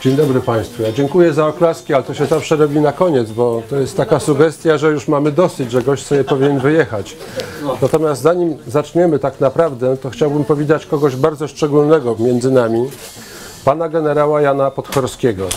Dzień dobry Państwu. Ja dziękuję za oklaski, ale to się zawsze robi na koniec, bo to jest taka sugestia, że już mamy dosyć, że gość sobie powinien wyjechać. Natomiast zanim zaczniemy tak naprawdę, to chciałbym powitać kogoś bardzo szczególnego między nami, pana generała Jana Podchorskiego.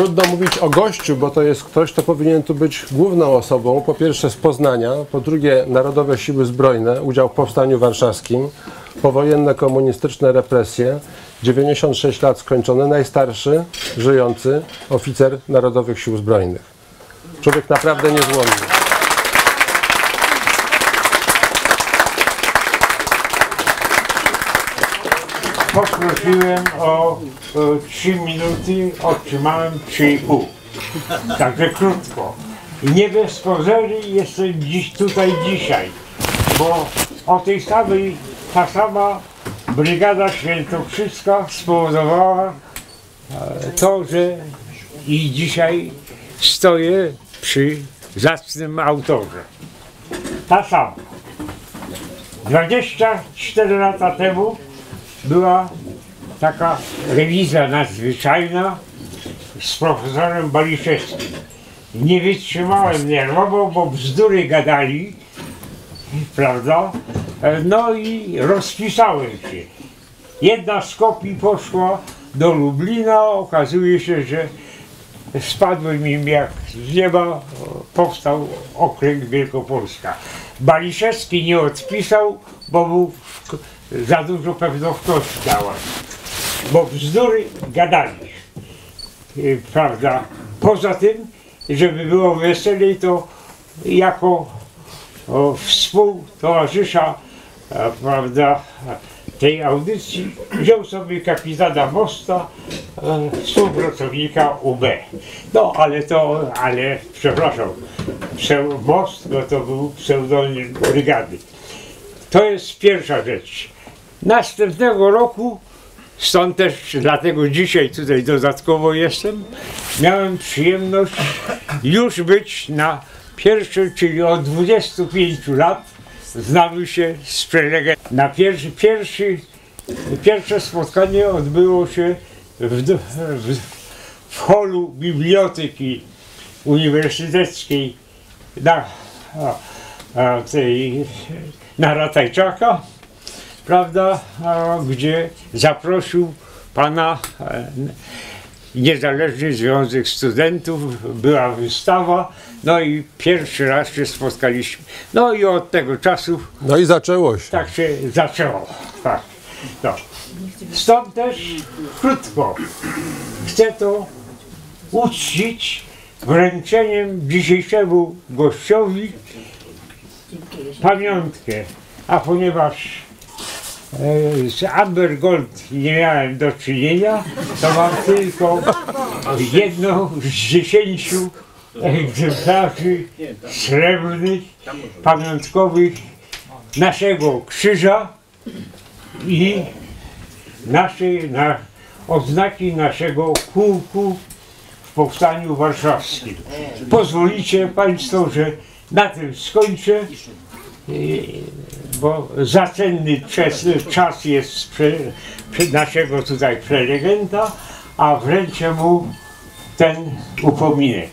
Trudno mówić o gościu, bo to jest ktoś, kto powinien tu być główną osobą. Po pierwsze z Poznania, po drugie Narodowe Siły Zbrojne, udział w Powstaniu Warszawskim, powojenne komunistyczne represje, 96 lat skończone, najstarszy żyjący oficer Narodowych Sił Zbrojnych. Człowiek naprawdę niezłomny. Poprosiłem o, o 3 minuty, otrzymałem 3,5. Także krótko. Nie bez pozory jestem dziś tutaj dzisiaj, bo o tej samej, ta sama Brygada Świętokrzyska spowodowała e, to, że i dzisiaj stoję przy zacnym autorze. Ta sama. 24 lata temu była taka rewizja nadzwyczajna z profesorem Baliszewskim. Nie wytrzymałem nerwowo, bo bzdury gadali, prawda? No i rozpisałem się. Jedna z kopii poszła do Lublina, okazuje się, że spadłem im jak z nieba, powstał okręg Wielkopolska. Baliszewski nie odpisał, bo był w, za dużo pewnościości dała. Bo bzdury gadali. Y, Prawda? Poza tym, żeby było weselej, to jako współtowarzysza prawda, tej audycji wziął sobie kapitana Mosta, e, współpracownika UB. No ale to, ale przepraszam, Most no to był pseudonim brygady. To jest pierwsza rzecz. Następnego roku, stąd też dlatego dzisiaj tutaj dodatkowo jestem, miałem przyjemność już być na pierwszy, czyli od 25 lat znamy się z prelegentem. Na pierwszy, pierwszy, pierwsze spotkanie odbyło się w, w, w holu biblioteki uniwersyteckiej na, a, tej, na Ratajczaka, prawda, gdzie zaprosił pana e, Niezależny Związek Studentów, była wystawa, no i pierwszy raz się spotkaliśmy. No i od tego czasu No i zaczęło się. tak się zaczęło. Tak. No. Stąd też krótko chcę to uczcić wręczeniem dzisiejszemu gościowi pamiątkę. A ponieważ z Amber Gold nie miałem do czynienia, to mam tylko jedną z dziesięciu egzemplarzy srebrnych, pamiątkowych naszego krzyża i naszej, na, odznaki naszego pułku w Powstaniu Warszawskim. Pozwolicie Państwo, że na tym skończę, i- bo za cenny czas, czas jest prze, prze naszego tutaj prelegenta, a wręczę mu ten upominek.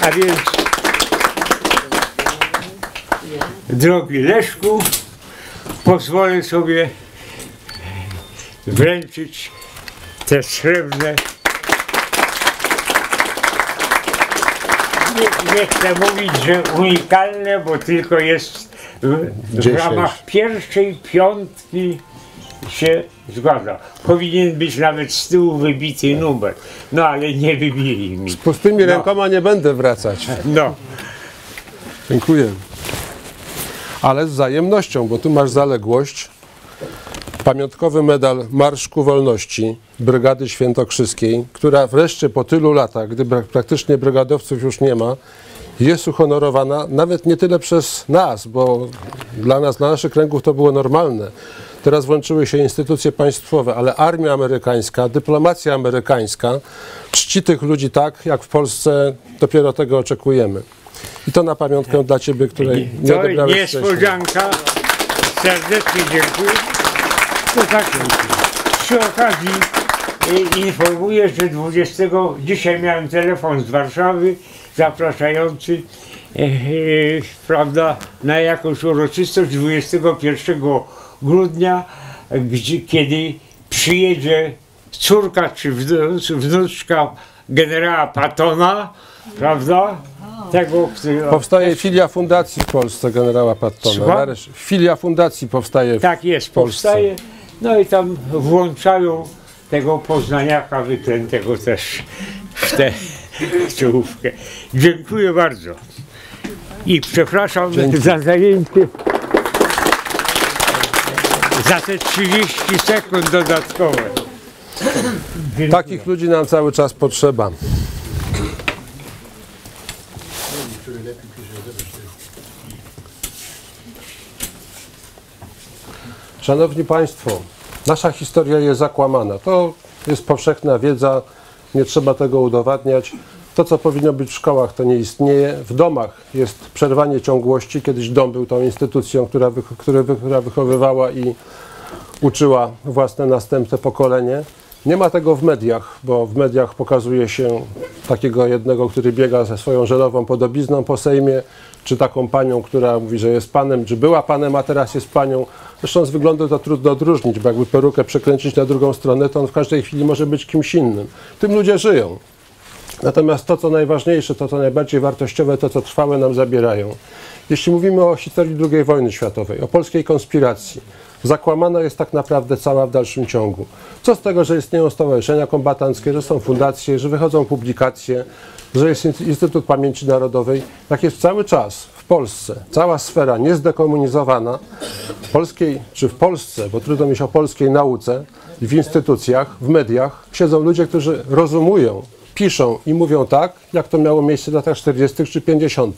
A więc, drogi Leszku, pozwolę sobie wręczyć te srebrne. Nie, nie chcę mówić, że unikalne, bo tylko jest w, w ramach pierwszej piątki się zgadza. Powinien być nawet z tyłu wybity numer, no ale nie wybili mi. Z pustymi rękoma nie będę wracać. No. Dziękuję. Ale z wzajemnością, bo tu masz zaległość. Pamiątkowy medal Marsz ku Wolności Brygady Świętokrzyskiej, która wreszcie po tylu latach, gdy praktycznie brygadowców już nie ma, jest uhonorowana nawet nie tyle przez nas, bo dla nas, dla naszych kręgów to było normalne. Teraz włączyły się instytucje państwowe, ale armia amerykańska, dyplomacja amerykańska czci tych ludzi tak, jak w Polsce dopiero tego oczekujemy. I to na pamiątkę dla Ciebie, której nie To odebrałeś wcześniej. niespodzianka. Serdecznie dziękuję. To tak, przy okazji y, informuję, że 20, dzisiaj miałem telefon z Warszawy zapraszający e, e, prawda, na jakąś uroczystość 21 grudnia, gdzie, kiedy przyjedzie córka czy wnu- czy wnuczka generała Patona, prawda? Tego, który Powstaje filia fundacji w Polsce generała Pattona. Słucham? Filia fundacji powstaje w Tak jest, Polsce. No i tam włączają tego poznaniaka wyklętego też w tę czołówkę. Dziękuję bardzo. I przepraszam Dzięki. za zajęcie. Za te 30 sekund dodatkowe. Takich ludzi nam cały czas potrzeba. Szanowni Państwo, nasza historia jest zakłamana. To jest powszechna wiedza, nie trzeba tego udowadniać. To, co powinno być w szkołach, to nie istnieje. W domach jest przerwanie ciągłości. Kiedyś dom był tą instytucją, która, wych- która, wych- która wychowywała i uczyła własne następne pokolenie. Nie ma tego w mediach, bo w mediach pokazuje się takiego jednego, który biega ze swoją żelową podobizną po Sejmie, czy taką panią, która mówi, że jest panem, czy była panem, a teraz jest panią. Zresztą z wyglądu to trudno odróżnić, bo jakby perukę przekręcić na drugą stronę, to on w każdej chwili może być kimś innym. Tym ludzie żyją. Natomiast to, co najważniejsze, to, co najbardziej wartościowe, to, co trwałe nam zabierają. Jeśli mówimy o historii II wojny światowej, o polskiej konspiracji, zakłamana jest tak naprawdę cała w dalszym ciągu. Co z tego, że istnieją stowarzyszenia kombatanckie, że są fundacje, że wychodzą publikacje, że jest Instytut Pamięci Narodowej, jak jest cały czas Polsce, cała sfera niezdekomunizowana, polskiej, czy w Polsce, bo trudno mieć o polskiej nauce, w instytucjach, w mediach, siedzą ludzie, którzy rozumują, piszą i mówią tak, jak to miało miejsce w latach 40. czy 50.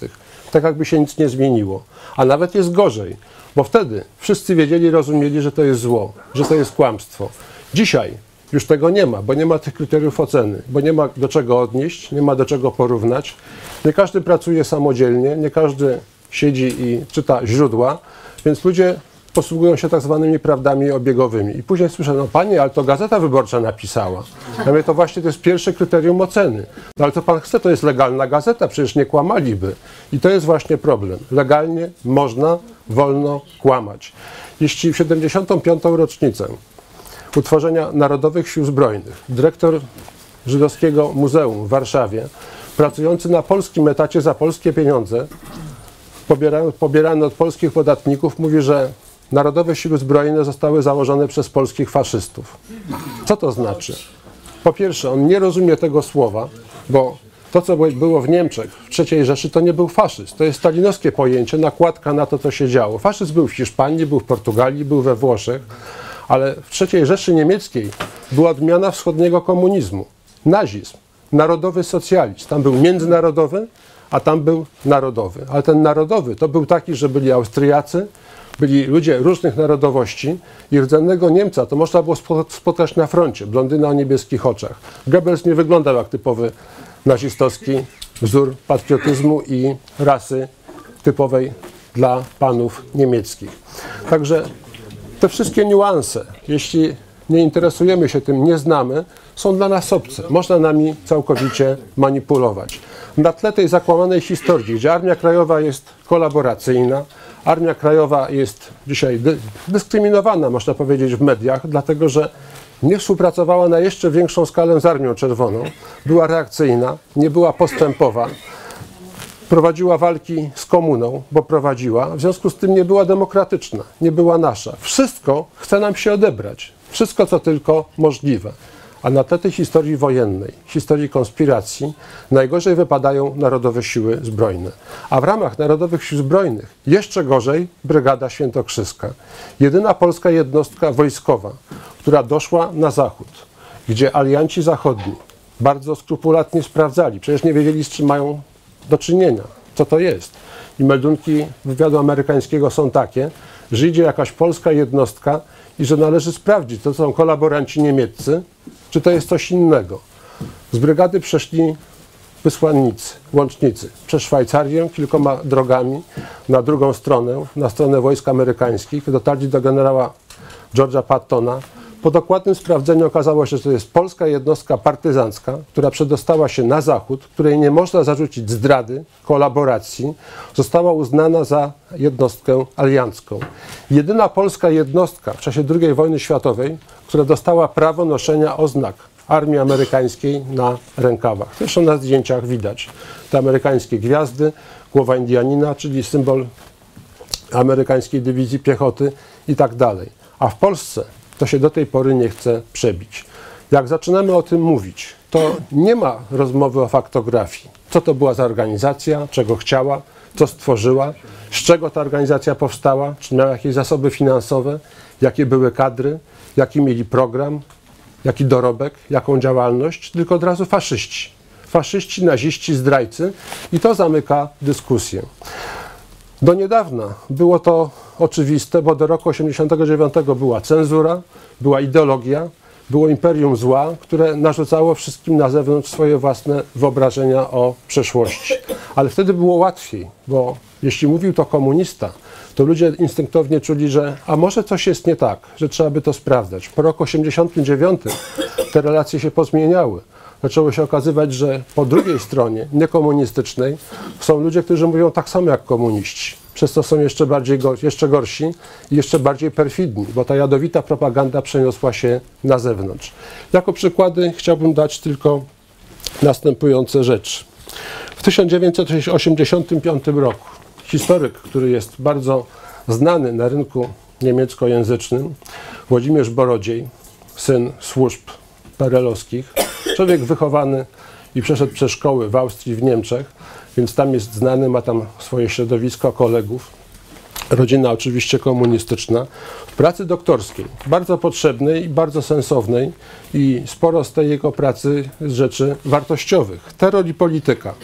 Tak jakby się nic nie zmieniło. A nawet jest gorzej, bo wtedy wszyscy wiedzieli, rozumieli, że to jest zło, że to jest kłamstwo. Dzisiaj już tego nie ma, bo nie ma tych kryteriów oceny, bo nie ma do czego odnieść, nie ma do czego porównać. Nie każdy pracuje samodzielnie, nie każdy siedzi i czyta źródła, więc ludzie posługują się tak zwanymi prawdami obiegowymi. I później słyszę, no panie, ale to Gazeta Wyborcza napisała. Ja mówię, to właśnie to jest pierwsze kryterium oceny. No ale co pan chce, to jest legalna gazeta, przecież nie kłamaliby. I to jest właśnie problem. Legalnie można, wolno kłamać. Jeśli w 75. rocznicę utworzenia Narodowych Sił Zbrojnych dyrektor Żydowskiego Muzeum w Warszawie, pracujący na polskim etacie za polskie pieniądze, pobierany, od polskich podatników, mówi, że Narodowe Siły Zbrojne zostały założone przez polskich faszystów. Co to znaczy? Po pierwsze, on nie rozumie tego słowa, bo to, co było w Niemczech, w III Rzeszy, to nie był faszyzm. To jest stalinowskie pojęcie, nakładka na to, co się działo. Faszyzm był w Hiszpanii, był w Portugalii, był we Włoszech, ale w III Rzeszy Niemieckiej była odmiana wschodniego komunizmu. Nazizm, narodowy socjalizm. Tam był międzynarodowy, a tam był narodowy. Ale ten narodowy to był taki, że byli Austriacy, byli ludzie różnych narodowości i rdzennego Niemca to można było spo- spotkać na froncie, blondyna o niebieskich oczach. Goebbels nie wyglądał jak typowy nazistowski wzór patriotyzmu i rasy typowej dla panów niemieckich. Także te wszystkie niuanse, jeśli nie interesujemy się tym, nie znamy, są dla nas obce. Można nami całkowicie manipulować. Na tle tej zakłamanej historii, gdzie Armia Krajowa jest kolaboracyjna, Armia Krajowa jest dzisiaj dy- dyskryminowana, można powiedzieć, w mediach, dlatego że nie współpracowała na jeszcze większą skalę z Armią Czerwoną, była reakcyjna, nie była postępowa, prowadziła walki z komuną, bo prowadziła, w związku z tym nie była demokratyczna, nie była nasza. Wszystko chce nam się odebrać, wszystko co tylko możliwe. A na tle tej historii wojennej, historii konspiracji, najgorzej wypadają Narodowe Siły Zbrojne. A w ramach Narodowych Sił Zbrojnych jeszcze gorzej Brygada Świętokrzyska. Jedyna polska jednostka wojskowa, która doszła na zachód, gdzie alianci zachodni bardzo skrupulatnie sprawdzali, przecież nie wiedzieli z czym mają do czynienia, co to jest. I meldunki wywiadu amerykańskiego są takie, że idzie jakaś polska jednostka i że należy sprawdzić, to są kolaboranci niemieccy, czy to jest coś innego. Z brygady przeszli wysłannicy, łącznicy przez Szwajcarię kilkoma drogami na drugą stronę, na stronę wojsk amerykańskich. Dotarli do generała George'a Pattona. Po dokładnym sprawdzeniu okazało się, że to jest polska jednostka partyzancka, która przedostała się na zachód, której nie można zarzucić zdrady, kolaboracji. Została uznana za jednostkę aliancką. Jedyna polska jednostka w czasie II wojny światowej, która dostała prawo noszenia oznak armii amerykańskiej na rękawach. Zresztą na zdjęciach widać te amerykańskie gwiazdy, głowa Indianina, czyli symbol amerykańskiej dywizji piechoty i tak dalej. A w Polsce to się do tej pory nie chce przebić. Jak zaczynamy o tym mówić, to nie ma rozmowy o faktografii. Co to była za organizacja, czego chciała, co stworzyła, z czego ta organizacja powstała, czy miała jakieś zasoby finansowe, jakie były kadry, jaki mieli program, jaki dorobek, jaką działalność, tylko od razu faszyści. Faszyści, naziści, zdrajcy i to zamyka dyskusję. Do niedawna było to oczywiste, bo do roku 1989 była cenzura, była ideologia, było imperium zła, które narzucało wszystkim na zewnątrz swoje własne wyobrażenia o przeszłości. Ale wtedy było łatwiej, bo jeśli mówił to komunista, to ludzie instynktownie czuli, że a może coś jest nie tak, że trzeba by to sprawdzać. Po roku 89 te relacje się pozmieniały. Zaczęło się okazywać, że po drugiej stronie, niekomunistycznej, są ludzie, którzy mówią tak samo jak komuniści. Przez to są jeszcze bardziej jeszcze gorsi i jeszcze bardziej perfidni, bo ta jadowita propaganda przeniosła się na zewnątrz. Jako przykłady chciałbym dać tylko następujące rzeczy. W 1985 roku historyk, który jest bardzo znany na rynku niemieckojęzycznym, Włodzimierz Borodziej, syn służb perelowskich, człowiek wychowany i przeszedł przez szkoły w Austrii, w Niemczech, więc tam jest znany, ma tam swoje środowisko kolegów. Rodzina oczywiście komunistyczna. W pracy doktorskiej, bardzo potrzebnej i bardzo sensownej i sporo z tej jego pracy z rzeczy wartościowych. Terror i polityka.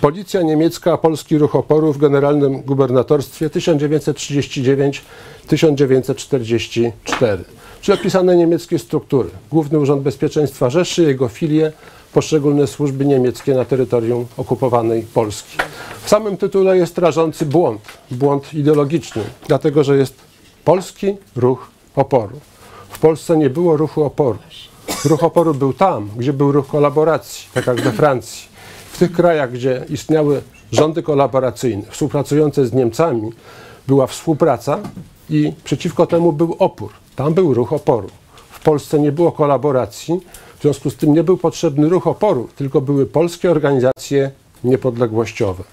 Policja niemiecka, polski ruch oporu w generalnym gubernatorstwie 1939-1944. Czyli opisane niemieckie struktury. Główny Urząd Bezpieczeństwa Rzeszy, jego filie, poszczególne służby niemieckie na terytorium okupowanej Polski. W samym tytule jest rażący błąd, błąd ideologiczny, dlatego że jest polski ruch oporu. W Polsce nie było ruchu oporu. Ruch oporu był tam, gdzie był ruch kolaboracji, tak jak we Francji. W tych krajach, gdzie istniały rządy kolaboracyjne, współpracujące z Niemcami, była współpraca i przeciwko temu był opór. Tam był ruch oporu. W Polsce nie było kolaboracji, w związku z tym nie był potrzebny ruch oporu, tylko były polskie organizacje niepodległościowe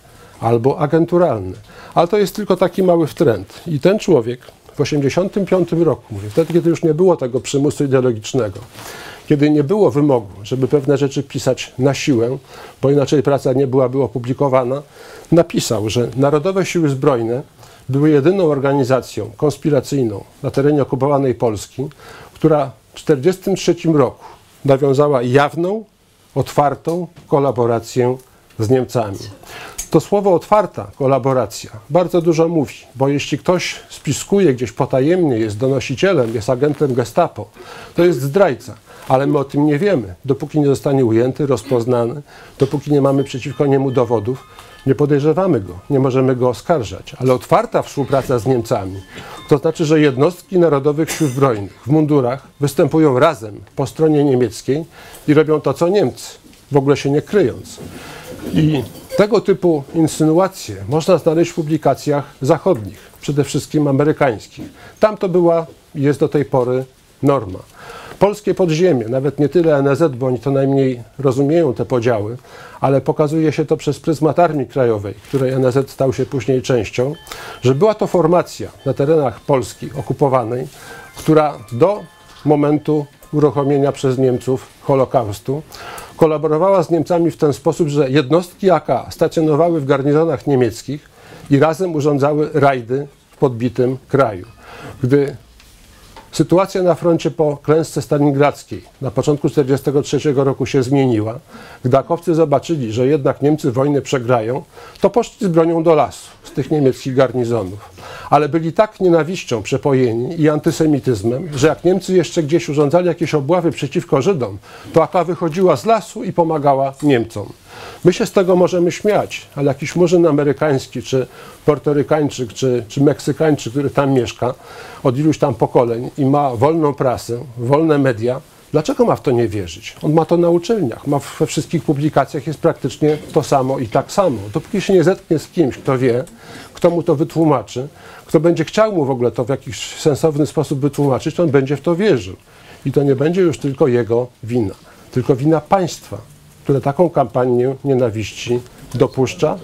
albo agenturalne. Ale to jest tylko taki mały wtręt. I ten człowiek w 1985 roku, mówię, wtedy, kiedy już nie było tego przymusu ideologicznego, kiedy nie było wymogu, żeby pewne rzeczy pisać na siłę, bo inaczej praca nie byłaby opublikowana, napisał, że Narodowe Siły Zbrojne były jedyną organizacją konspiracyjną na terenie okupowanej Polski, która w 1943 roku nawiązała jawną, otwartą kolaborację z Niemcami. To słowo otwarta kolaboracja bardzo dużo mówi, bo jeśli ktoś spiskuje gdzieś potajemnie, jest donosicielem, jest agentem gestapo, to jest zdrajca. Ale my o tym nie wiemy, dopóki nie zostanie ujęty, rozpoznany, dopóki nie mamy przeciwko niemu dowodów, nie podejrzewamy go, nie możemy go oskarżać. Ale otwarta współpraca z Niemcami, to znaczy, że jednostki Narodowych Sił Zbrojnych w mundurach występują razem po stronie niemieckiej i robią to, co Niemcy, w ogóle się nie kryjąc. I tego typu insynuacje można znaleźć w publikacjach zachodnich, przede wszystkim amerykańskich. Tam to była i jest do tej pory norma. Polskie podziemie, nawet nie tyle NZ, bo oni to najmniej rozumieją te podziały, ale pokazuje się to przez pryzmat Armii Krajowej, której NZ stał się później częścią, że była to formacja na terenach Polski okupowanej, która do momentu uruchomienia przez Niemców Holokaustu. Kolaborowała z Niemcami w ten sposób, że jednostki AK stacjonowały w garnizonach niemieckich i razem urządzały rajdy w podbitym kraju. Gdy Sytuacja na froncie po klęsce stalingradzkiej na początku 1943 roku się zmieniła. Gdy akowcy zobaczyli, że jednak Niemcy wojnę przegrają, to poszli z bronią do lasu, z tych niemieckich garnizonów. Ale byli tak nienawiścią przepojeni i antysemityzmem, że jak Niemcy jeszcze gdzieś urządzali jakieś obławy przeciwko Żydom, to AK wychodziła z lasu i pomagała Niemcom. My się z tego możemy śmiać, ale jakiś murzyn amerykański, czy portorykańczyk, czy, czy meksykańczyk, który tam mieszka od iluś tam pokoleń i ma wolną prasę, wolne media, dlaczego ma w to nie wierzyć? On ma to na uczelniach, ma we wszystkich publikacjach jest praktycznie to samo i tak samo. Dopóki się nie zetknie z kimś, kto wie, kto mu to wytłumaczy, kto będzie chciał mu w ogóle to w jakiś sensowny sposób wytłumaczyć, to on będzie w to wierzył. I to nie będzie już tylko jego wina, tylko wina państwa, które taką kampanię nienawiści dopuszcza,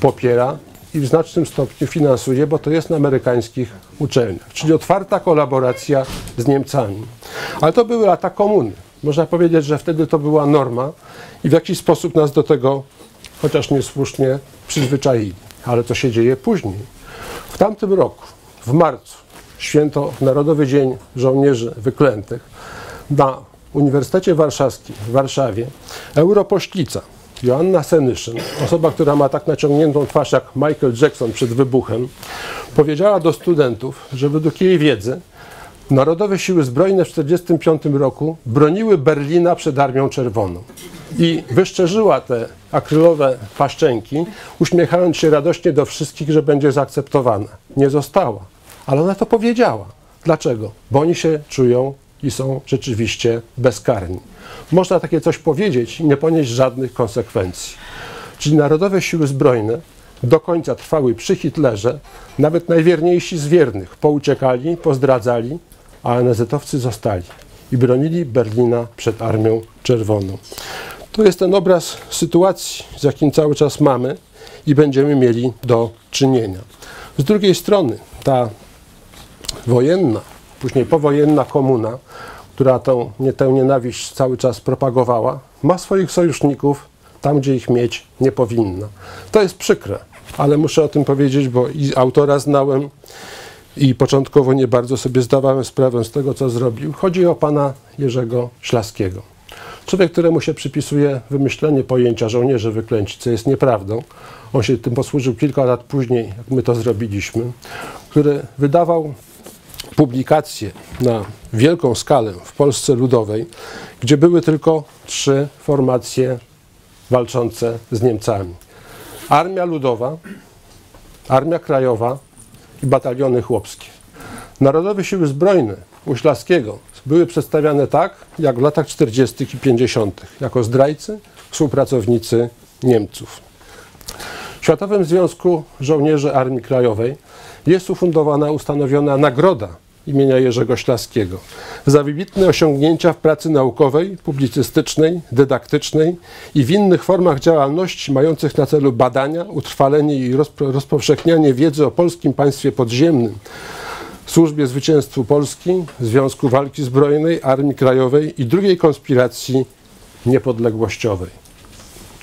popiera i w znacznym stopniu finansuje, bo to jest na amerykańskich uczelniach. Czyli otwarta kolaboracja z Niemcami. Ale to były lata komuny. Można powiedzieć, że wtedy to była norma i w jakiś sposób nas do tego, chociaż niesłusznie, przyzwyczaili. Ale co się dzieje później? W tamtym roku, w marcu, święto Narodowy Dzień Żołnierzy Wyklętych, na Uniwersytecie Warszawskim w Warszawie europoślica Joanna Senyszyn, osoba, która ma tak naciągniętą twarz jak Michael Jackson przed wybuchem, powiedziała do studentów, że według jej wiedzy Narodowe Siły Zbrojne w 1945 roku broniły Berlina przed Armią Czerwoną. I wyszczerzyła te akrylowe paszczęki, uśmiechając się radośnie do wszystkich, że będzie zaakceptowana. Nie została, ale ona to powiedziała. Dlaczego? Bo oni się czują i są rzeczywiście bezkarni. Można takie coś powiedzieć i nie ponieść żadnych konsekwencji. Czyli Narodowe Siły Zbrojne do końca trwały przy Hitlerze, nawet najwierniejsi z wiernych pouciekali, pozdradzali, a NZ-owcy zostali i bronili Berlina przed Armią Czerwoną. To jest ten obraz sytuacji, z jakim cały czas mamy i będziemy mieli do czynienia. Z drugiej strony ta wojenna, później powojenna komuna, która tą, nie, tę nienawiść cały czas propagowała, ma swoich sojuszników tam, gdzie ich mieć nie powinna. To jest przykre, ale muszę o tym powiedzieć, bo i autora znałem i początkowo nie bardzo sobie zdawałem sprawę z tego, co zrobił. Chodzi o pana Jerzego Ślaskiego. Człowiek, któremu się przypisuje wymyślenie pojęcia żołnierze wyklęci, co jest nieprawdą. On się tym posłużył kilka lat później, jak my to zrobiliśmy, który wydawał publikacje na wielką skalę w Polsce Ludowej, gdzie były tylko trzy formacje walczące z Niemcami. Armia Ludowa, Armia Krajowa i bataliony chłopskie. Narodowe Siły Zbrojne u Ślaskiego były przedstawiane tak, jak w latach 40. i 50., jako zdrajcy, współpracownicy Niemców. W Światowym Związku Żołnierzy Armii Krajowej jest ufundowana, ustanowiona nagroda imienia Jerzego Ślaskiego za wybitne osiągnięcia w pracy naukowej, publicystycznej, dydaktycznej i w innych formach działalności mających na celu badania, utrwalenie i rozpo rozpowszechnianie wiedzy o polskim państwie podziemnym, Służbie Zwycięstwu Polski, Związku Walki Zbrojnej, Armii Krajowej i drugiej konspiracji niepodległościowej.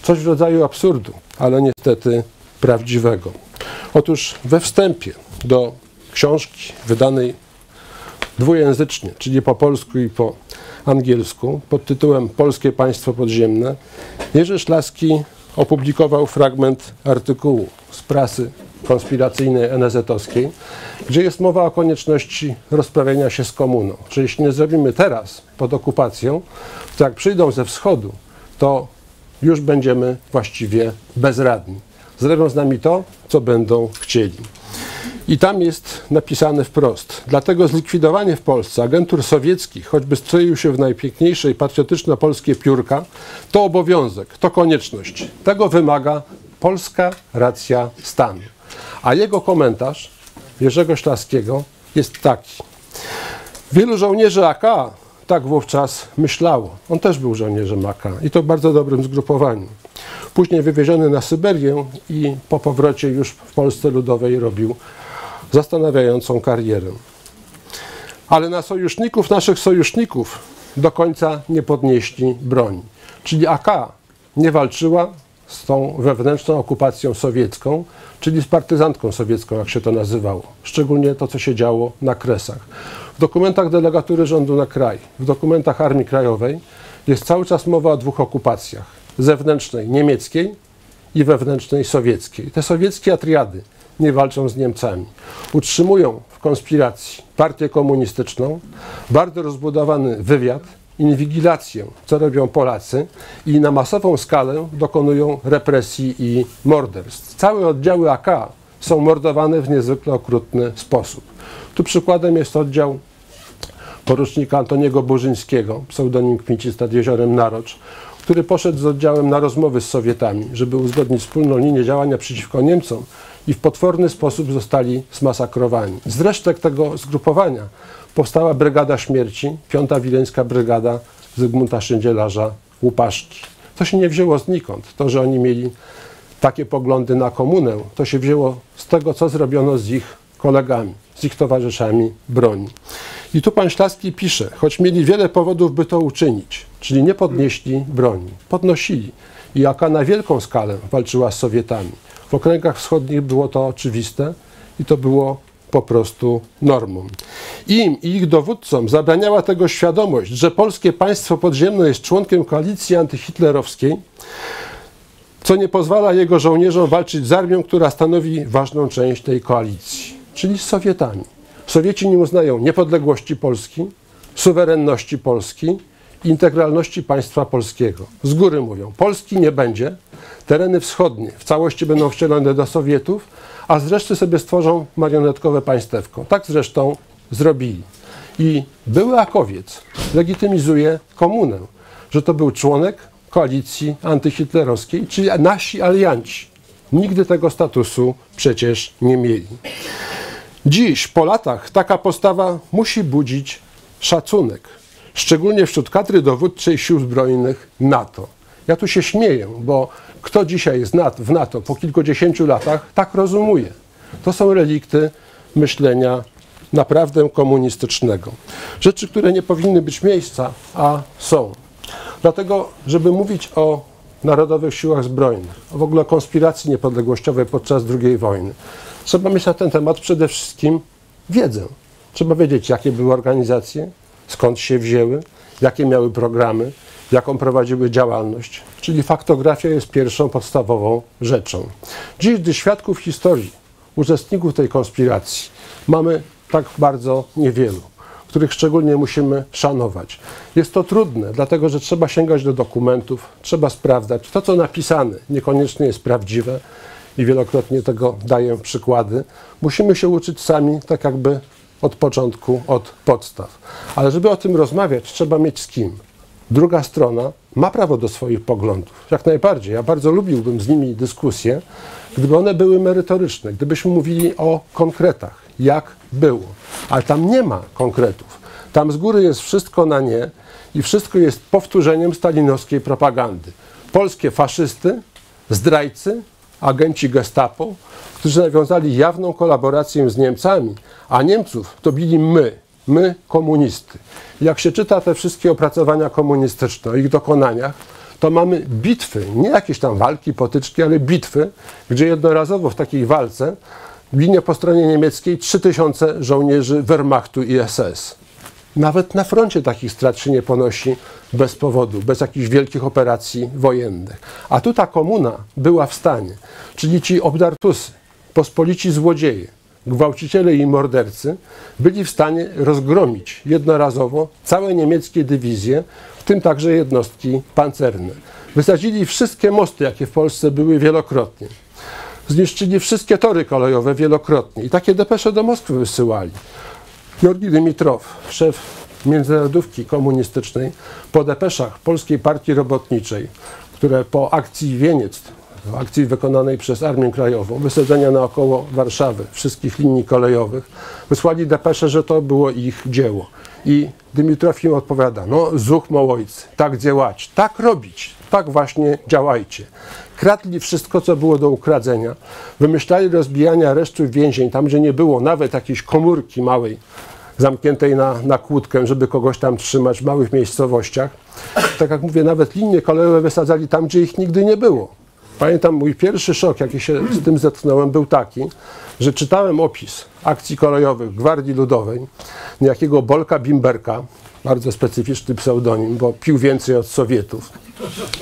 Coś w rodzaju absurdu, ale niestety prawdziwego. Otóż we wstępie do książki wydanej dwujęzycznie, czyli po polsku i po angielsku, pod tytułem Polskie Państwo Podziemne, Jerzy Szlaski opublikował fragment artykułu z prasy konspiracyjnej NZ-owskiej, gdzie jest mowa o konieczności rozprawienia się z komuną. Że jeśli nie zrobimy teraz, pod okupacją, to jak przyjdą ze wschodu, to już będziemy właściwie bezradni. Zrobią z nami to, co będą chcieli. I tam jest napisane wprost. Dlatego zlikwidowanie w Polsce agentur sowieckich, choćby stroił się w najpiękniejsze i patriotyczno-polskie piórka, to obowiązek, to konieczność. Tego wymaga polska racja stanu. A jego komentarz Jerzego Ślaskiego jest taki. Wielu żołnierzy AK tak wówczas myślało. On też był żołnierzem AK i to w bardzo dobrym zgrupowaniu. Później wywieziony na Syberię i po powrocie już w Polsce Ludowej robił zastanawiającą karierę. Ale na sojuszników naszych sojuszników do końca nie podnieśli broni. Czyli AK nie walczyła z tą wewnętrzną okupacją sowiecką, czyli z partyzantką sowiecką, jak się to nazywało. Szczególnie to, co się działo na Kresach. W dokumentach delegatury rządu na kraj, w dokumentach Armii Krajowej jest cały czas mowa o dwóch okupacjach. Zewnętrznej niemieckiej i wewnętrznej sowieckiej. Te sowieckie atriady nie walczą z Niemcami. Utrzymują w konspiracji partię komunistyczną, bardzo rozbudowany wywiad, inwigilację, co robią Polacy i na masową skalę dokonują represji i morderstw. Całe oddziały AK są mordowane w niezwykle okrutny sposób. Tu przykładem jest oddział porucznika Antoniego Burzyńskiego, pseudonim Kmicic nad jeziorem Narocz, który poszedł z oddziałem na rozmowy z Sowietami, żeby uzgodnić wspólną linię działania przeciwko Niemcom i w potworny sposób zostali zmasakrowani. Z resztek tego zgrupowania powstała Brygada Śmierci, piąta Wileńska Brygada Zygmunta Szyndzielarza Łupaszki. To się nie wzięło znikąd. To, że oni mieli takie poglądy na komunę, to się wzięło z tego, co zrobiono z ich kolegami, z ich towarzyszami broni. I tu pan Ślaski pisze, choć mieli wiele powodów, by to uczynić, czyli nie podnieśli broni, podnosili. I jaka na wielką skalę walczyła z Sowietami. W okręgach wschodnich było to oczywiste i to było po prostu normą. Im i ich dowódcom zabraniała tego świadomość, że polskie państwo podziemne jest członkiem koalicji antyhitlerowskiej, co nie pozwala jego żołnierzom walczyć z armią, która stanowi ważną część tej koalicji, czyli z Sowietami. Sowieci nie uznają niepodległości Polski, suwerenności Polski, integralności państwa polskiego. Z góry mówią, Polski nie będzie, tereny wschodnie w całości będą wcielone do Sowietów, a zresztą sobie stworzą marionetkowe państewko. Tak zresztą zrobili. I były Akowiec legitymizuje komunę, że to był członek koalicji antyhitlerowskiej, czyli nasi alianci. Nigdy tego statusu przecież nie mieli. Dziś, po latach, taka postawa musi budzić szacunek, szczególnie wśród kadry dowódczej sił zbrojnych NATO. Ja tu się śmieję, bo kto dzisiaj jest w NATO po kilkudziesięciu latach, tak rozumuje. To są relikty myślenia naprawdę komunistycznego. Rzeczy, które nie powinny być miejsca, a są. Dlatego, żeby mówić o Narodowych Siłach Zbrojnych, w ogóle konspiracji niepodległościowej podczas II wojny, trzeba mieć na ten temat przede wszystkim wiedzę. Trzeba wiedzieć, jakie były organizacje, skąd się wzięły, jakie miały programy, jaką prowadziły działalność. Czyli faktografia jest pierwszą podstawową rzeczą. Dziś, gdy świadków historii, uczestników tej konspiracji mamy tak bardzo niewielu, których szczególnie musimy szanować. Jest to trudne, dlatego że trzeba sięgać do dokumentów, trzeba sprawdzać. To, co napisane, niekoniecznie jest prawdziwe i wielokrotnie tego daję przykłady. Musimy się uczyć sami, tak jakby od początku, od podstaw. Ale żeby o tym rozmawiać, trzeba mieć z kim. Druga strona ma prawo do swoich poglądów. Jak najbardziej. Ja bardzo lubiłbym z nimi dyskusje, gdyby one były merytoryczne, gdybyśmy mówili o konkretach, jak było. Ale tam nie ma konkretów. Tam z góry jest wszystko na nie i wszystko jest powtórzeniem stalinowskiej propagandy. Polskie faszysty, zdrajcy, agenci gestapo, którzy nawiązali jawną kolaborację z Niemcami, a Niemców to bili my, my komunisty. Jak się czyta te wszystkie opracowania komunistyczne o ich dokonaniach, to mamy bitwy, nie jakieś tam walki, potyczki, ale bitwy, gdzie jednorazowo w takiej walce ginie po stronie niemieckiej 3000 żołnierzy Wehrmachtu i SS. Nawet na froncie takich strat się nie ponosi bez powodu, bez jakichś wielkich operacji wojennych. A tu ta komuna była w stanie, czyli ci obdartusy, pospolici złodzieje, gwałciciele i mordercy byli w stanie rozgromić jednorazowo całe niemieckie dywizje, w tym także jednostki pancerne. Wysadzili wszystkie mosty, jakie w Polsce były wielokrotnie. Zniszczyli wszystkie tory kolejowe wielokrotnie i takie depesze do Moskwy wysyłali. Georgi Dymitrow, szef międzynarodówki komunistycznej, po depeszach Polskiej Partii Robotniczej, które po akcji Wieniec, akcji wykonanej przez Armię Krajową, wysadzenia naokoło Warszawy wszystkich linii kolejowych, wysłali depesze, że to było ich dzieło. I Dymitrow im odpowiada, no zuch ojcy, tak działać, tak robić, tak właśnie działajcie. Kradli wszystko, co było do ukradzenia, wymyślali rozbijania aresztów więzień, tam gdzie nie było nawet jakiejś komórki małej zamkniętej na, na kłódkę, żeby kogoś tam trzymać w małych miejscowościach. Tak jak mówię, nawet linie kolejowe wysadzali tam, gdzie ich nigdy nie było. Pamiętam mój pierwszy szok, jaki się z tym zetknąłem, był taki, że czytałem opis akcji kolejowych Gwardii Ludowej, niejakiego Bolka Bimberka, bardzo specyficzny pseudonim, bo pił więcej od Sowietów.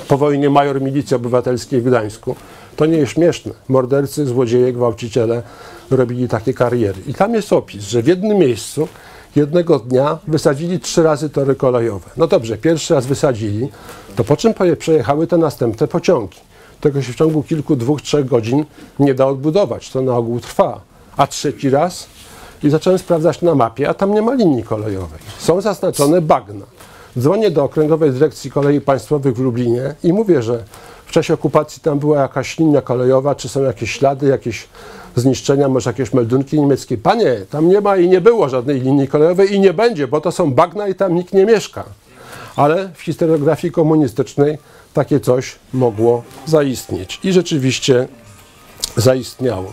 Po wojnie major milicji obywatelskiej w Gdańsku. To nie jest śmieszne. Mordercy, złodzieje, gwałciciele robili takie kariery. I tam jest opis, że w jednym miejscu jednego dnia wysadzili trzy razy tory kolejowe. No dobrze, pierwszy raz wysadzili, to po czym przejechały te następne pociągi? Tego się w ciągu kilku, dwóch, trzech godzin nie da odbudować. To na ogół trwa. A trzeci raz i zacząłem sprawdzać na mapie, a tam nie ma linii kolejowej. Są zaznaczone bagna. Dzwonię do Okręgowej Dyrekcji Kolei Państwowych w Lublinie i mówię, że w czasie okupacji tam była jakaś linia kolejowa, czy są jakieś ślady, jakieś zniszczenia, może jakieś meldunki niemieckie. Panie, tam nie ma i nie było żadnej linii kolejowej i nie będzie, bo to są bagna i tam nikt nie mieszka. Ale w historiografii komunistycznej takie coś mogło zaistnieć. I rzeczywiście zaistniało.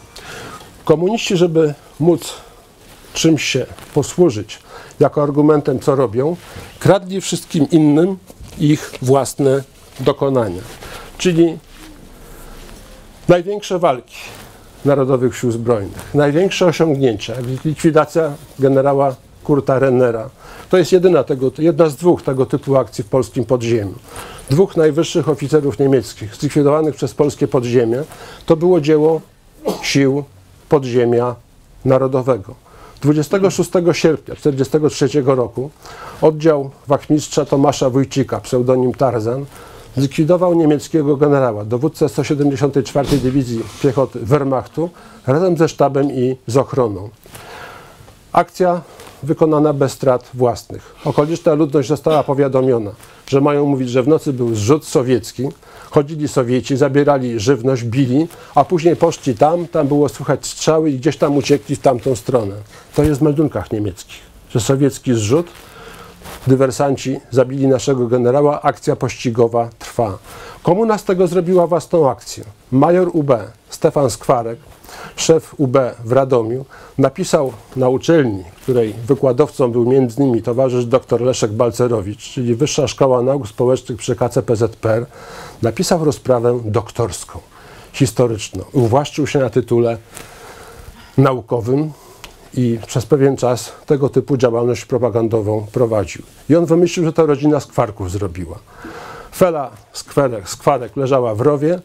Komuniści, żeby móc czymś się posłużyć jako argumentem, co robią, kradli wszystkim innym ich własne dokonania. Czyli największe walki Narodowych Sił Zbrojnych, największe osiągnięcia, likwidacja generała Kurta Rennera. To jest jedyna, tego, jedna z dwóch tego typu akcji w polskim podziemiu. Dwóch najwyższych oficerów niemieckich zlikwidowanych przez polskie podziemie to było dzieło sił podziemia narodowego. 26 sierpnia 1943 roku oddział wachmistrza Tomasza Wójcika, pseudonim Tarzan, zlikwidował niemieckiego generała, dowódcę 174 Dywizji Piechoty Wehrmachtu razem ze sztabem i z ochroną. Akcja wykonana bez strat własnych. Okoliczna ludność została powiadomiona, że mają mówić, że w nocy był zrzut sowiecki, chodzili Sowieci, zabierali żywność, bili, a później poszli tam, tam było słychać strzały i gdzieś tam uciekli w tamtą stronę. To jest w meldunkach niemieckich, że sowiecki zrzut, dywersanci zabili naszego generała, akcja pościgowa trwa. Komuna z tego zrobiła własną akcję. Major UB Stefan Skwarek, szef UB w Radomiu, napisał na uczelni, której wykładowcą był innymi towarzysz dr Leszek Balcerowicz, czyli Wyższa Szkoła Nauk Społecznych przy KCPZPR, napisał rozprawę doktorską, historyczną. Uwłaszczył się na tytule naukowym i przez pewien czas tego typu działalność propagandową prowadził. I on wymyślił, że to rodzina Skwarków zrobiła. Fela Skwarek, Skwarek leżała w rowie,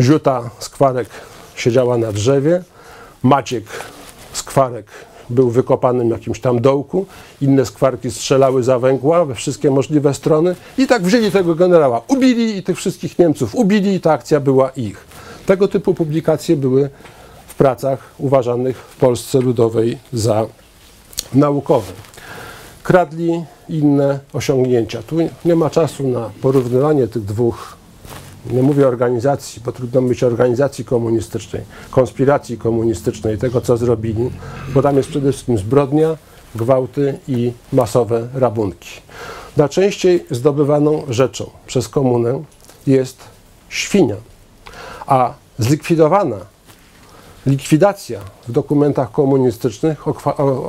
Ziuta Skwarek siedziała na drzewie, Maciek Skwarek był w wykopanym jakimś tam dołku, inne skwarki strzelały za węgła we wszystkie możliwe strony i tak wzięli tego generała, ubili i tych wszystkich Niemców ubili i ta akcja była ich. Tego typu publikacje były w pracach uważanych w Polsce Ludowej za naukowe. Kradli inne osiągnięcia. Tu nie ma czasu na porównywanie tych dwóch nie mówię organizacji, bo trudno mówić organizacji komunistycznej, konspiracji komunistycznej, tego co zrobili, bo tam jest przede wszystkim zbrodnia, gwałty i masowe rabunki. Najczęściej zdobywaną rzeczą przez komunę jest świnia, a zlikwidowana likwidacja w dokumentach komunistycznych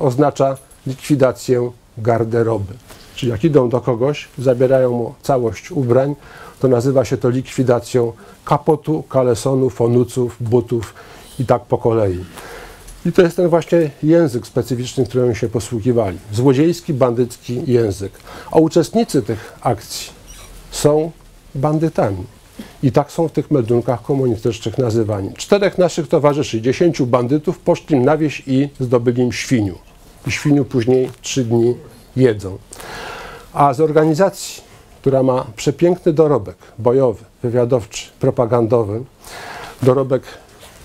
oznacza likwidację garderoby. Czyli jak idą do kogoś, zabierają mu całość ubrań, to nazywa się to likwidacją kapotu, kalesonu, fonuców, butów i tak po kolei. I to jest ten właśnie język specyficzny, którym się posługiwali. Złodziejski, bandycki język. A uczestnicy tych akcji są bandytami. I tak są w tych meldunkach komunistycznych nazywani. Czterech naszych towarzyszy, dziesięciu bandytów, poszli na wieś i zdobyli im świniu. I świniu później trzy dni jedzą. A z organizacji, która ma przepiękny dorobek bojowy, wywiadowczy, propagandowy, dorobek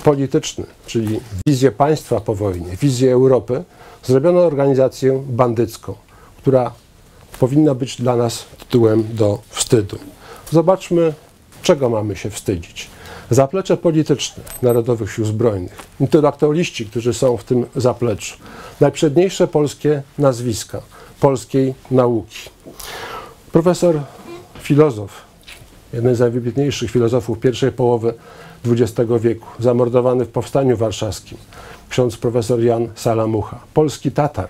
polityczny, czyli wizję państwa po wojnie, wizję Europy, zrobiono organizację bandycką, która powinna być dla nas tytułem do wstydu. Zobaczmy, czego mamy się wstydzić. Zaplecze polityczne Narodowych Sił Zbrojnych, intelektualiści, którzy są w tym zapleczu, najprzedniejsze polskie nazwiska polskiej nauki. Profesor filozof, jeden z najwybitniejszych filozofów pierwszej połowy XX wieku, zamordowany w Powstaniu Warszawskim, ksiądz profesor Jan Salamucha, polski Tatar,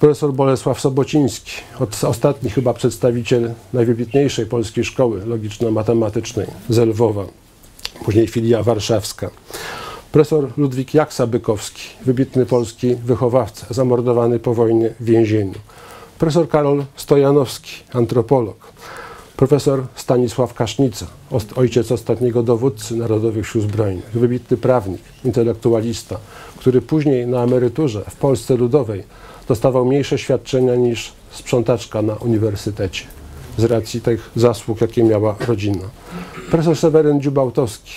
Profesor Bolesław Sobociński, ostatni chyba przedstawiciel najwybitniejszej polskiej szkoły logiczno-matematycznej z Lwowa, później filia warszawska. Profesor Ludwik Jaksa-Bykowski, wybitny polski wychowawca, zamordowany po wojnie w więzieniu. Profesor Karol Stojanowski, antropolog. Profesor Stanisław Kasznica, ojciec ostatniego dowódcy Narodowych Sił Zbrojnych, wybitny prawnik, intelektualista, który później na emeryturze w Polsce Ludowej dostawał mniejsze świadczenia niż sprzątaczka na uniwersytecie z racji tych zasług, jakie miała rodzina. Profesor Seweryn Dziubałtowski,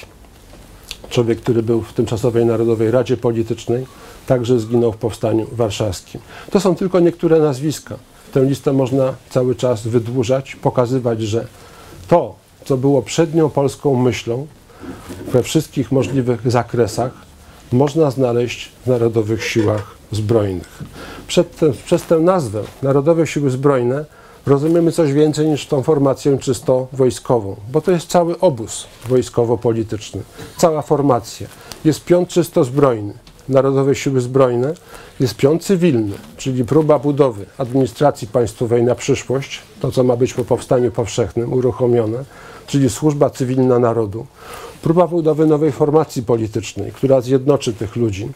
człowiek, który był w tymczasowej Narodowej Radzie Politycznej, także zginął w Powstaniu Warszawskim. To są tylko niektóre nazwiska. Tę listę można cały czas wydłużać, pokazywać, że to, co było przednią polską myślą we wszystkich możliwych zakresach, można znaleźć w Narodowych Siłach Zbrojnych. Przez tę nazwę Narodowe Siły Zbrojne rozumiemy coś więcej niż tą formację czysto wojskową, bo to jest cały obóz wojskowo-polityczny, cała formacja. Jest piąt czysto zbrojny, Narodowe Siły Zbrojne, jest piąt cywilny, czyli próba budowy administracji państwowej na przyszłość, to co ma być po powstaniu powszechnym uruchomione, czyli służba cywilna narodu, próba budowy nowej formacji politycznej, która zjednoczy tych ludzi,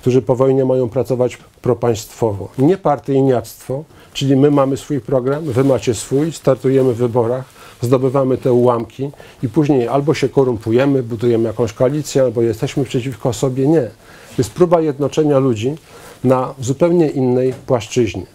którzy po wojnie mają pracować propaństwowo. Nie partyjniactwo, czyli my mamy swój program, wy macie swój, startujemy w wyborach, zdobywamy te ułamki i później albo się korumpujemy, budujemy jakąś koalicję, albo jesteśmy przeciwko sobie. Nie. To jest próba jednoczenia ludzi na zupełnie innej płaszczyźnie.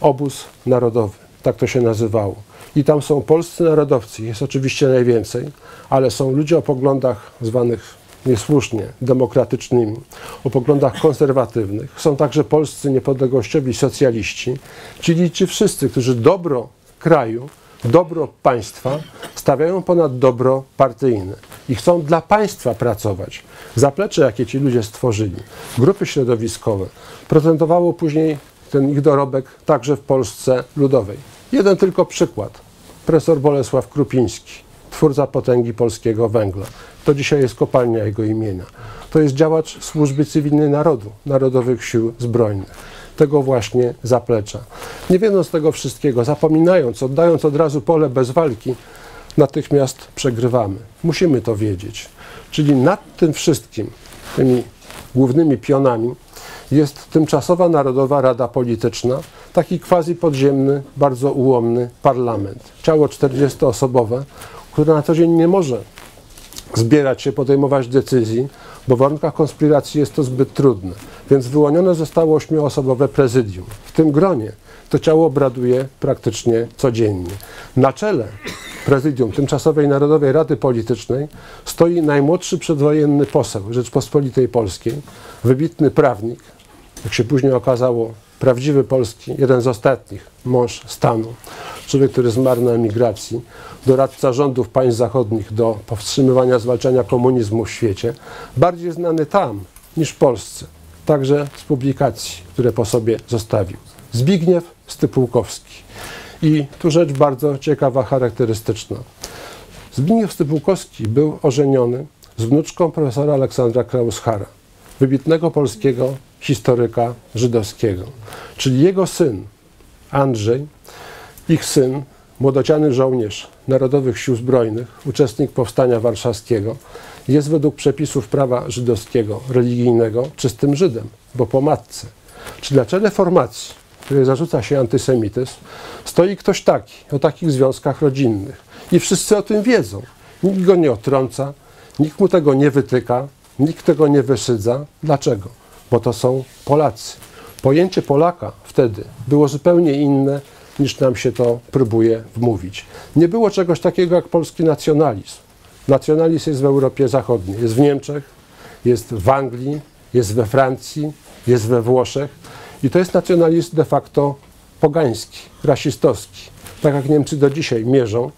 Obóz narodowy, tak to się nazywało. I tam są polscy narodowcy, jest oczywiście najwięcej, ale są ludzie o poglądach zwanych niesłusznie demokratycznymi, o poglądach konserwatywnych. Są także polscy niepodległościowi socjaliści, czyli ci wszyscy, którzy dobro kraju, dobro państwa stawiają ponad dobro partyjne i chcą dla państwa pracować. Zaplecze, jakie ci ludzie stworzyli, grupy środowiskowe, prezentowało później ten ich dorobek także w Polsce Ludowej. Jeden tylko przykład. Profesor Bolesław Krupiński, twórca potęgi polskiego węgla. To dzisiaj jest kopalnia jego imienia. To jest działacz służby cywilnej narodu, Narodowych Sił Zbrojnych. Tego właśnie zaplecza. Nie wiedząc tego wszystkiego, zapominając, oddając od razu pole bez walki, natychmiast przegrywamy. Musimy to wiedzieć. Czyli nad tym wszystkim, tymi głównymi pionami, jest tymczasowa Narodowa Rada Polityczna, taki quasi podziemny, bardzo ułomny parlament. Ciało 40-osobowe, które na co dzień nie może zbierać się, podejmować decyzji, bo w warunkach konspiracji jest to zbyt trudne. Więc wyłonione zostało ośmioosobowe prezydium. W tym gronie to ciało obraduje praktycznie codziennie. Na czele prezydium Tymczasowej Narodowej Rady Politycznej stoi najmłodszy przedwojenny poseł Rzeczpospolitej Polskiej, wybitny prawnik, jak się później okazało, prawdziwy polski, jeden z ostatnich, mąż stanu, człowiek, który zmarł na emigracji, doradca rządów państw zachodnich do powstrzymywania, zwalczania komunizmu w świecie, bardziej znany tam niż w Polsce, także z publikacji, które po sobie zostawił. Zbigniew Stypułkowski. I tu rzecz bardzo ciekawa, charakterystyczna. Zbigniew Stypułkowski był ożeniony z wnuczką profesora Aleksandra Krauschara, wybitnego polskiego historyka żydowskiego. Czyli jego syn, Andrzej, ich syn, młodociany żołnierz Narodowych Sił Zbrojnych, uczestnik Powstania Warszawskiego, jest według przepisów prawa żydowskiego, religijnego, czystym Żydem, bo po matce. Czyli na czele formacji, której zarzuca się antysemityzm, stoi ktoś taki, o takich związkach rodzinnych. I wszyscy o tym wiedzą. Nikt go nie otrąca, nikt mu tego nie wytyka, nikt tego nie wyszydza. Dlaczego? Bo to są Polacy. Pojęcie Polaka wtedy było zupełnie inne niż nam się to próbuje wmówić. Nie było czegoś takiego jak polski nacjonalizm. Nacjonalizm jest w Europie Zachodniej, jest w Niemczech, jest w Anglii, jest we Francji, jest we Włoszech i to jest nacjonalizm de facto pogański, rasistowski. Tak jak Niemcy do dzisiaj mierzą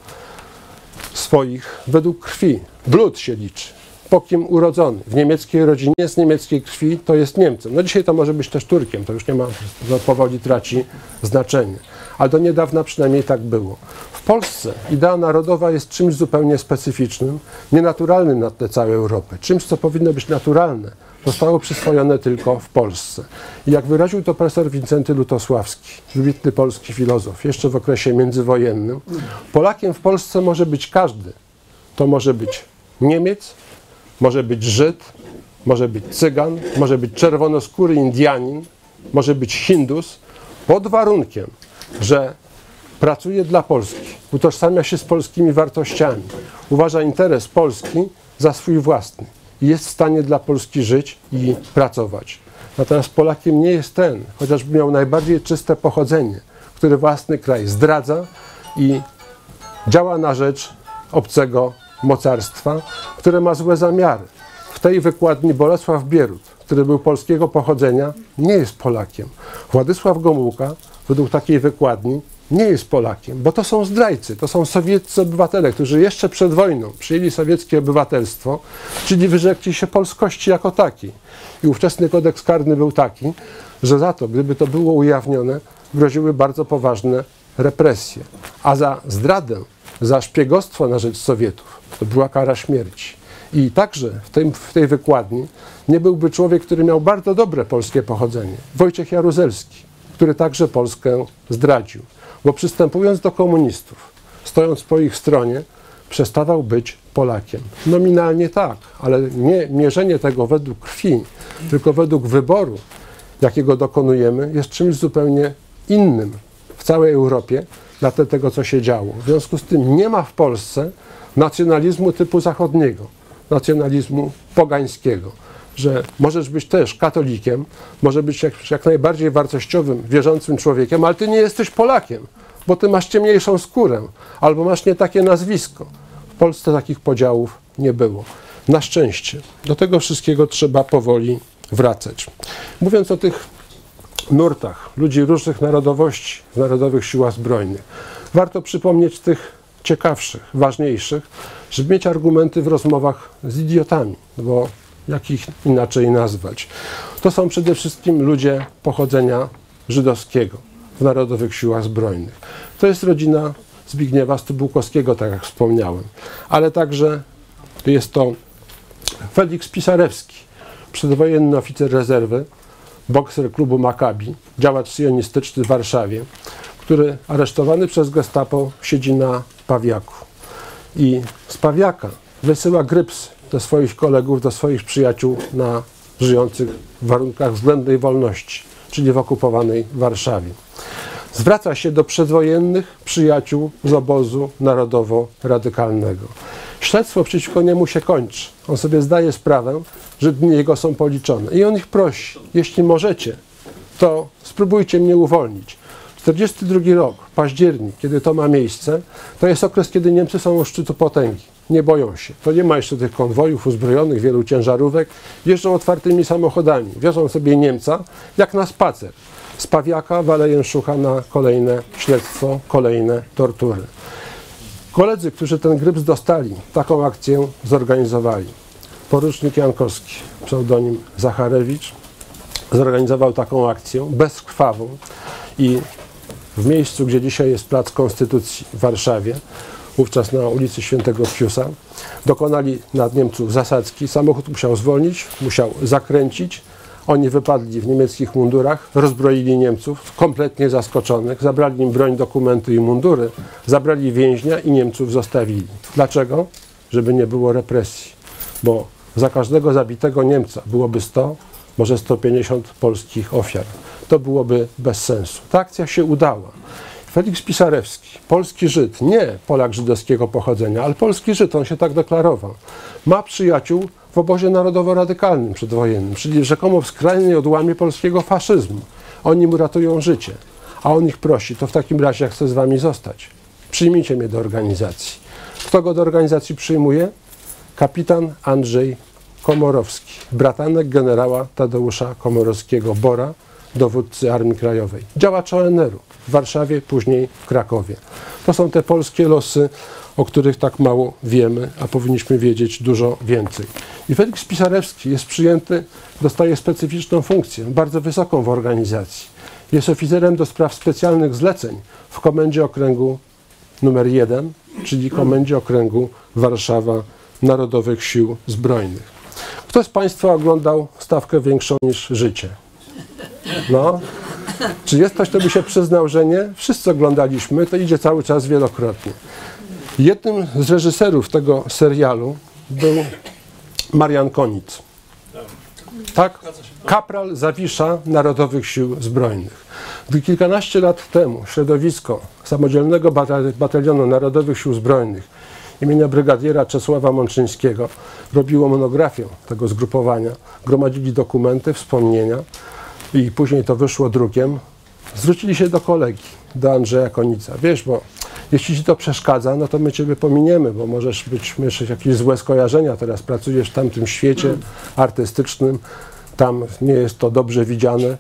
swoich według krwi. Blut się liczy. Po kim urodzony. W niemieckiej rodzinie z niemieckiej krwi to jest Niemcem. No dzisiaj to może być też Turkiem, to już nie ma, to powoli traci znaczenie. Ale do niedawna przynajmniej tak było. W Polsce idea narodowa jest czymś zupełnie specyficznym, nienaturalnym na tle całej Europy. Czymś, co powinno być naturalne zostało przyswojone tylko w Polsce. I jak wyraził to profesor Wincenty Lutosławski, wybitny polski filozof, jeszcze w okresie międzywojennym, Polakiem w Polsce może być każdy. To może być Niemiec, może być Żyd, może być Cygan, może być czerwonoskóry Indianin, może być Hindus, pod warunkiem, że pracuje dla Polski, utożsamia się z polskimi wartościami, uważa interes Polski za swój własny i jest w stanie dla Polski żyć i pracować. Natomiast Polakiem nie jest ten, chociażby miał najbardziej czyste pochodzenie, który własny kraj zdradza i działa na rzecz obcego mocarstwa, które ma złe zamiary. W tej wykładni Bolesław Bierut, który był polskiego pochodzenia, nie jest Polakiem. Władysław Gomułka, według takiej wykładni, nie jest Polakiem, bo to są zdrajcy, to są sowieccy obywatele, którzy jeszcze przed wojną przyjęli sowieckie obywatelstwo, czyli wyrzekli się polskości jako takiej. I ówczesny kodeks karny był taki, że za to, gdyby to było ujawnione, groziły bardzo poważne represje. A za zdradę, za szpiegostwo na rzecz Sowietów, to była kara śmierci. I także w, tym, w tej wykładni nie byłby człowiek, który miał bardzo dobre polskie pochodzenie. Wojciech Jaruzelski, który także Polskę zdradził. Bo przystępując do komunistów, stojąc po ich stronie, przestawał być Polakiem. Nominalnie tak, ale nie mierzenie tego według krwi, tylko według wyboru, jakiego dokonujemy, jest czymś zupełnie innym w całej Europie na tego, co się działo. W związku z tym nie ma w Polsce nacjonalizmu typu zachodniego, nacjonalizmu pogańskiego, że możesz być też katolikiem, może być jak, jak najbardziej wartościowym, wierzącym człowiekiem, ale ty nie jesteś Polakiem, bo ty masz ciemniejszą skórę albo masz nie takie nazwisko. W Polsce takich podziałów nie było. Na szczęście. Do tego wszystkiego trzeba powoli wracać. Mówiąc o tych nurtach ludzi różnych narodowości w Narodowych Siłach Zbrojnych, warto przypomnieć tych ciekawszych, ważniejszych, żeby mieć argumenty w rozmowach z idiotami, bo jak ich inaczej nazwać. To są przede wszystkim ludzie pochodzenia żydowskiego w Narodowych Siłach Zbrojnych. To jest rodzina Zbigniewa Stybułkowskiego, tak jak wspomniałem, ale także jest to Felix Pisarewski, przedwojenny oficer rezerwy, bokser klubu Maccabi, działacz sionistyczny w Warszawie, który aresztowany przez gestapo siedzi na Pawiaku. I z Pawiaka wysyła grypsy do swoich kolegów, do swoich przyjaciół na żyjących w warunkach względnej wolności, czyli w okupowanej Warszawie. Zwraca się do przedwojennych przyjaciół z obozu narodowo-radykalnego. Śledztwo przeciwko niemu się kończy. On sobie zdaje sprawę, że dni jego są policzone. I on ich prosi, jeśli możecie, to spróbujcie mnie uwolnić. 42 rok, październik, kiedy to ma miejsce, to jest okres, kiedy Niemcy są u szczytu potęgi. Nie boją się. To nie ma jeszcze tych konwojów uzbrojonych, wielu ciężarówek. Jeżdżą otwartymi samochodami. Wiozą sobie Niemca jak na spacer. Z Pawiaka Walejenszucha na kolejne śledztwo, kolejne tortury. Koledzy, którzy ten gryps dostali, taką akcję zorganizowali. Porucznik Jankowski, pseudonim Zacharewicz, zorganizował taką akcję bezkrwawą i w miejscu, gdzie dzisiaj jest Plac Konstytucji w Warszawie, wówczas na ulicy Świętego Piusa, dokonali nad Niemców zasadzki. Samochód musiał zwolnić, musiał zakręcić. Oni wypadli w niemieckich mundurach, rozbroili Niemców, kompletnie zaskoczonych, zabrali im broń, dokumenty i mundury, zabrali więźnia i Niemców zostawili. Dlaczego? Żeby nie było represji, bo za każdego zabitego Niemca byłoby 100, może 150 polskich ofiar. To byłoby bez sensu. Ta akcja się udała. Felix Pisarewski, polski Żyd, nie Polak żydowskiego pochodzenia, ale polski Żyd, on się tak deklarował, ma przyjaciół w obozie narodowo-radykalnym przedwojennym, czyli rzekomo w skrajnej odłamie polskiego faszyzmu. Oni mu ratują życie, a on ich prosi, to w takim razie ja chcę z wami zostać. Przyjmijcie mnie do organizacji. Kto go do organizacji przyjmuje? Kapitan Andrzej Komorowski, bratanek generała Tadeusza Komorowskiego-Bora, dowódcy Armii Krajowej, działacz ONR-u w Warszawie, później w Krakowie. To są te polskie losy, o których tak mało wiemy, a powinniśmy wiedzieć dużo więcej. I Felix Pisarewski jest przyjęty, dostaje specyficzną funkcję, bardzo wysoką w organizacji. Jest oficerem do spraw specjalnych zleceń w Komendzie Okręgu numer 1, czyli Komendzie Okręgu Warszawa Narodowych Sił Zbrojnych. Kto z Państwa oglądał stawkę większą niż życie? No. Czy jest ktoś, kto by się przyznał, że nie? Wszyscy oglądaliśmy, to idzie cały czas wielokrotnie. Jednym z reżyserów tego serialu był Marian Konic. Tak? Kapral Zawisza Narodowych Sił Zbrojnych. Gdy kilkanaście lat temu środowisko Samodzielnego Batal- Batalionu Narodowych Sił Zbrojnych imienia brygadiera Czesława Mączyńskiego robiło monografię tego zgrupowania, gromadzili dokumenty, wspomnienia i później to wyszło drukiem, zwrócili się do kolegi, do Andrzeja Konica. Wiesz, bo jeśli ci to przeszkadza, no to my ciebie pominiemy, bo możesz być, mieć jakieś złe skojarzenia. Teraz pracujesz w tamtym świecie artystycznym, tam nie jest to dobrze widziane.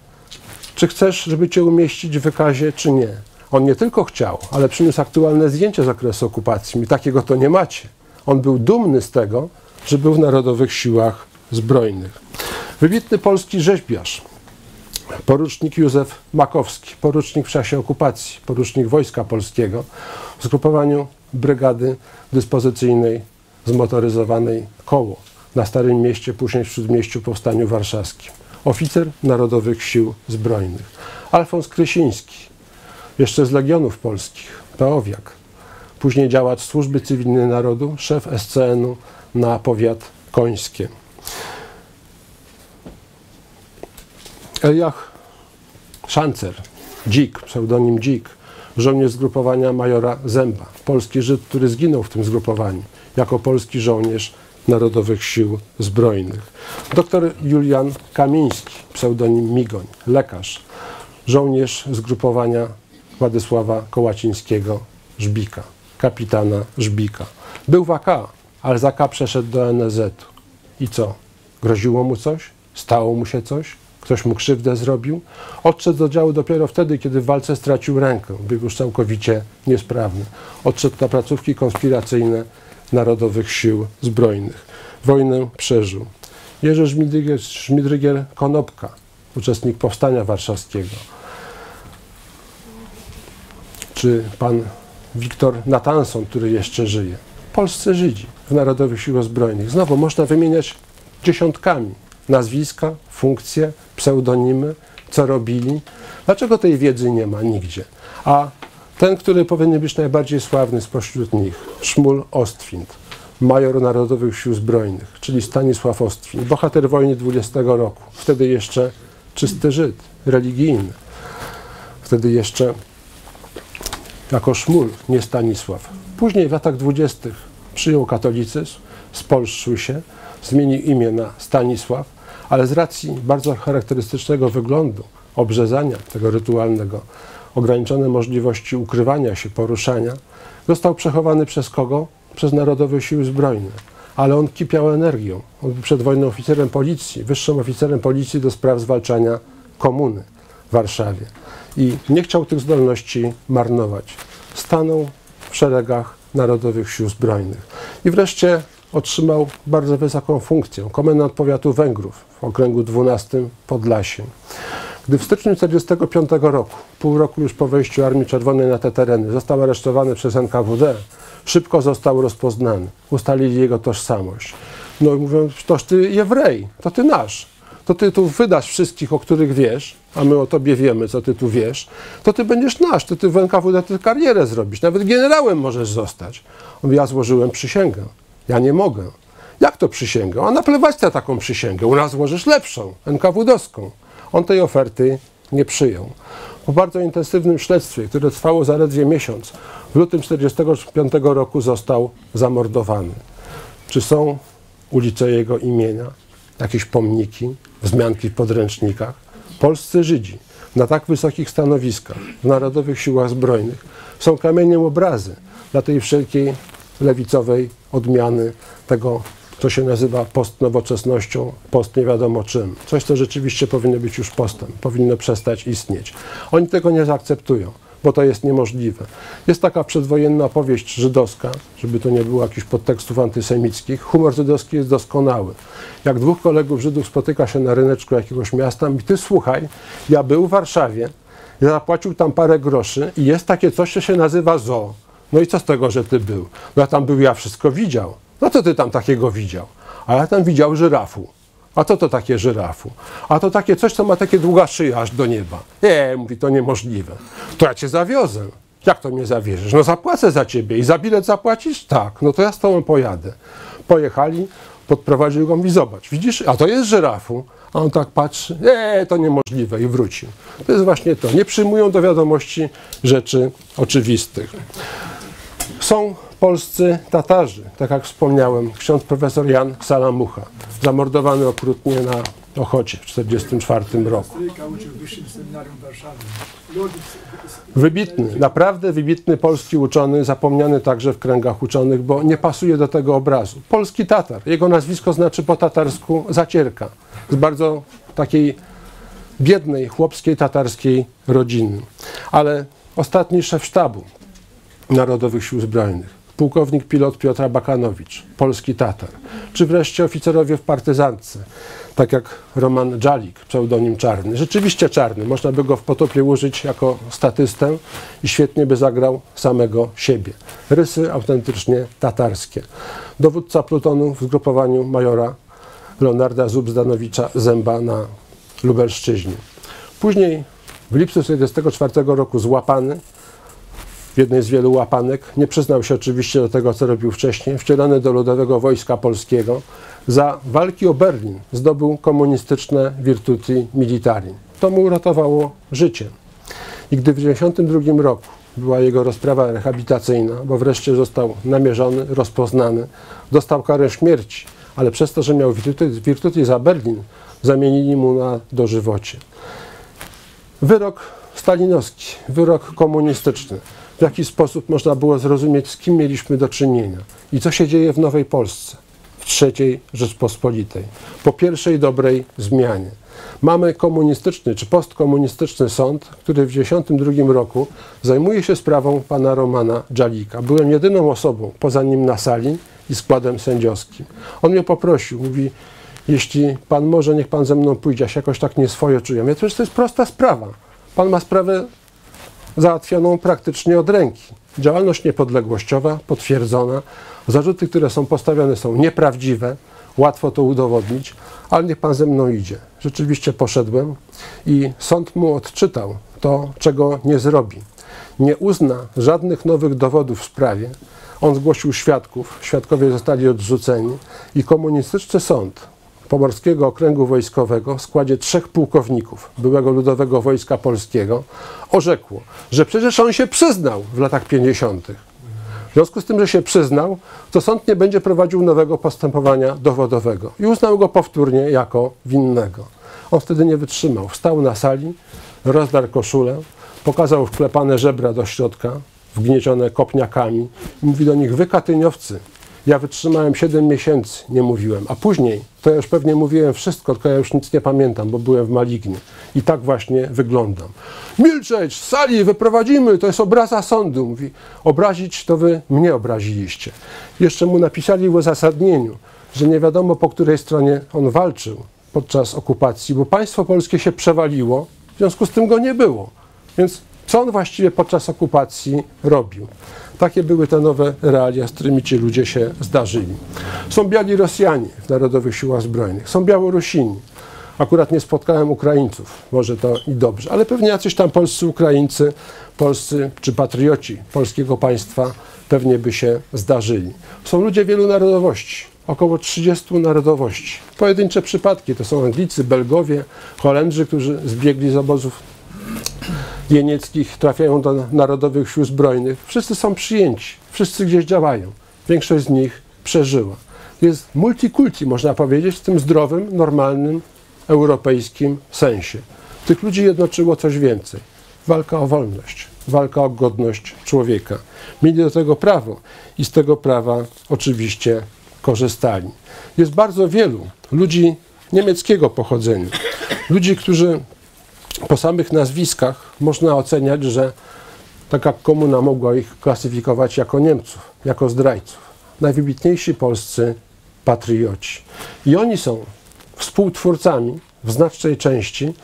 Czy chcesz, żeby cię umieścić w wykazie, czy nie? On nie tylko chciał, ale przyniósł aktualne zdjęcie z okresu okupacji. I takiego to nie macie. On był dumny z tego, że był w Narodowych Siłach Zbrojnych. Wybitny polski rzeźbiarz, porucznik Józef Makowski, porucznik w czasie okupacji, porucznik Wojska Polskiego w zgrupowaniu Brygady Dyspozycyjnej Zmotoryzowanej Koło na Starym Mieście, później w Śródmieściu Powstaniu Warszawskim. Oficer Narodowych Sił Zbrojnych. Alfons Krysiński, jeszcze z Legionów Polskich, Peowiak. Później działacz Służby Cywilnej Narodu, szef SCN-u na powiat końskie. Eliach Szancer, Dzik, pseudonim Dzik, żołnierz zgrupowania majora Zęba, polski Żyd, który zginął w tym zgrupowaniu, jako polski żołnierz Narodowych Sił Zbrojnych. Doktor Julian Kamiński, pseudonim Migoń, lekarz, żołnierz zgrupowania Władysława Kołacińskiego Żbika, kapitana Żbika. Był w AK, ale z AK przeszedł do NZ-u. I co? Groziło mu coś? Stało mu się coś? Ktoś mu krzywdę zrobił? Odszedł do działu dopiero wtedy, kiedy w walce stracił rękę. Był już całkowicie niesprawny. Odszedł na placówki konspiracyjne Narodowych Sił Zbrojnych. Wojnę przeżył. Jerzy Żmidrygier Konopka, uczestnik Powstania Warszawskiego. Czy pan Wiktor Natanson, który jeszcze żyje. Polscy Żydzi w Narodowych Siłach Zbrojnych. Znowu można wymieniać dziesiątkami nazwiska, funkcje, pseudonimy, co robili. Dlaczego tej wiedzy nie ma nigdzie? A ten, który powinien być najbardziej sławny spośród nich, Szmul Ostwind, major Narodowych Sił Zbrojnych, czyli Stanisław Ostwind, bohater wojny 20 roku, wtedy jeszcze czysty Żyd, religijny, wtedy jeszcze jako Szmul, nie Stanisław. Później w latach dwudziestych przyjął katolicyzm, spolszczył się, zmienił imię na Stanisław, ale z racji bardzo charakterystycznego wyglądu, obrzezania tego rytualnego, ograniczone możliwości ukrywania się, poruszania, został przechowany przez kogo? Przez Narodowe Siły Zbrojne. Ale on kipiał energią. On był przed wojną oficerem policji, wyższym oficerem policji do spraw zwalczania komuny w Warszawie. I nie chciał tych zdolności marnować. Stanął w szeregach Narodowych Sił Zbrojnych. I wreszcie otrzymał bardzo wysoką funkcję. Komendant powiatu Węgrów w okręgu 12 Podlasie. Gdy w styczniu 1945 roku, pół roku już po wejściu Armii Czerwonej na te tereny, został aresztowany przez NKWD, szybko został rozpoznany. Ustalili jego tożsamość. No i mówią, toż ty Jewrej, to ty nasz. To ty tu wydasz wszystkich, o których wiesz, a my o tobie wiemy, co ty tu wiesz, to ty będziesz nasz, to ty w NKWD ty karierę zrobisz, nawet generałem możesz zostać. On ja złożyłem przysięgę. Ja nie mogę. Jak to przysięgę? A naplewać na taką przysięgę. U nas złożysz lepszą, NKWD-owską. On tej oferty nie przyjął. Po bardzo intensywnym śledztwie, które trwało zaledwie miesiąc, w lutym 1945 roku został zamordowany. Czy są ulice jego imienia, jakieś pomniki, wzmianki w podręcznikach? Polscy Żydzi na tak wysokich stanowiskach w Narodowych Siłach Zbrojnych są kamieniem obrazy dla tej wszelkiej lewicowej odmiany tego, co się nazywa postnowoczesnością, post nie wiadomo czym. Coś, co rzeczywiście powinno być już postem, powinno przestać istnieć. Oni tego nie zaakceptują, bo to jest niemożliwe. Jest taka przedwojenna opowieść żydowska, żeby to nie było jakichś podtekstów antysemickich. Humor żydowski jest doskonały. Jak dwóch kolegów Żydów spotyka się na ryneczku jakiegoś miasta, i ty słuchaj, ja był w Warszawie, ja zapłacił tam parę groszy i jest takie coś, co się nazywa zoo. No i co z tego, że ty był? No ja tam był, ja wszystko widział. No co ty tam takiego widział? A ja tam widział żyrafu. A co to takie żyrafu? A to takie coś, co ma takie długa szyja aż do nieba. Nie, mówi, to niemożliwe. To ja cię zawiozę. Jak to mnie zawieziesz? No zapłacę za ciebie i za bilet zapłacisz? Tak, no to ja z tobą pojadę. Pojechali, podprowadził go, mówi, zobacz, widzisz, a to jest żyrafu. A on tak patrzy, nie, to niemożliwe i wrócił. To jest właśnie to, nie przyjmują do wiadomości rzeczy oczywistych. Są polscy Tatarzy, tak jak wspomniałem, ksiądz profesor Jan Salamucha, zamordowany okrutnie na Ochocie w 1944 roku. Wybitny, naprawdę wybitny polski uczony, zapomniany także w kręgach uczonych, bo nie pasuje do tego obrazu. Polski Tatar. Jego nazwisko znaczy po tatarsku zacierka. Z bardzo takiej biednej, chłopskiej, tatarskiej rodziny. Ale ostatni szef sztabu Narodowych Sił Zbrojnych, pułkownik pilot Piotr Bakanowicz, polski Tatar, czy wreszcie oficerowie w partyzantce, tak jak Roman Dżalik, pseudonim Czarny. Rzeczywiście czarny, można by go w potopie użyć jako statystę i świetnie by zagrał samego siebie. Rysy autentycznie tatarskie. Dowódca plutonu w zgrupowaniu majora Leonarda Zubzdanowicza Zęba na Lubelszczyźnie. Później w lipcu 1944 roku złapany w jednej z wielu łapanek. Nie przyznał się oczywiście do tego, co robił wcześniej. Wcielony do Ludowego Wojska Polskiego. Za walki o Berlin zdobył komunistyczne virtuti militari. To mu uratowało życie. I gdy w 1992 roku była jego rozprawa rehabilitacyjna, bo wreszcie został namierzony, rozpoznany, dostał karę śmierci, ale przez to, że miał virtuti, virtuti za Berlin, zamienili mu na dożywocie. Wyrok stalinowski, wyrok komunistyczny. W jaki sposób można było zrozumieć, z kim mieliśmy do czynienia i co się dzieje w Nowej Polsce, w III Rzeczpospolitej, po pierwszej dobrej zmianie. Mamy komunistyczny czy postkomunistyczny sąd, który w 1992 roku zajmuje się sprawą pana Romana Dżalika. Byłem jedyną osobą poza nim na sali i składem sędziowskim. On mnie poprosił, mówi, jeśli pan może, niech pan ze mną pójdzie, ja się jakoś tak nieswojo czuję. Ja to jest prosta sprawa. Pan ma sprawę załatwioną praktycznie od ręki. Działalność niepodległościowa potwierdzona, zarzuty, które są postawione są nieprawdziwe, łatwo to udowodnić, ale niech pan ze mną idzie. Rzeczywiście poszedłem i sąd mu odczytał to, czego nie zrobi. Nie uzna żadnych nowych dowodów w sprawie. On zgłosił świadków, świadkowie zostali odrzuceni i komunistyczny sąd Pomorskiego Okręgu Wojskowego w składzie trzech pułkowników byłego Ludowego Wojska Polskiego orzekło, że przecież on się przyznał w latach 50. W związku z tym, że się przyznał, to sąd nie będzie prowadził nowego postępowania dowodowego i uznał go powtórnie jako winnego. On wtedy nie wytrzymał. Wstał na sali, rozdarł koszulę, pokazał wklepane żebra do środka, wgniecione kopniakami i mówi do nich, wy katyniowcy, ja wytrzymałem 7 miesięcy, nie mówiłem, a później to ja już pewnie mówiłem wszystko, tylko ja już nic nie pamiętam, bo byłem w Malignie. I tak właśnie wyglądam. Milczeć, z sali, wyprowadzimy, to jest obraza sądu. Mówi, obrazić to wy mnie obraziliście. Jeszcze mu napisali w uzasadnieniu, że nie wiadomo po której stronie on walczył podczas okupacji, bo państwo polskie się przewaliło, w związku z tym go nie było. Więc co on właściwie podczas okupacji robił? Takie były te nowe realia, z którymi ci ludzie się zdarzyli. Są biali Rosjanie w Narodowych Siłach Zbrojnych, są Białorusini. Akurat nie spotkałem Ukraińców, może to i dobrze, ale pewnie jacyś tam polscy Ukraińcy, polscy czy patrioci polskiego państwa pewnie by się zdarzyli. Są ludzie wielu narodowości, około 30 narodowości. Pojedyncze przypadki to są Anglicy, Belgowie, Holendrzy, którzy zbiegli z obozów jenieckich trafiają do Narodowych Sił Zbrojnych. Wszyscy są przyjęci, wszyscy gdzieś działają. Większość z nich przeżyła. Jest multikulti, można powiedzieć, w tym zdrowym, normalnym, europejskim sensie. Tych ludzi jednoczyło coś więcej. Walka o wolność, walka o godność człowieka. Mieli do tego prawo i z tego prawa oczywiście korzystali. Jest bardzo wielu ludzi niemieckiego pochodzenia, ludzi, którzy po samych nazwiskach można oceniać, że taka komuna mogła ich klasyfikować jako Niemców, jako zdrajców. Najwybitniejsi polscy patrioci. I oni są współtwórcami w znacznej części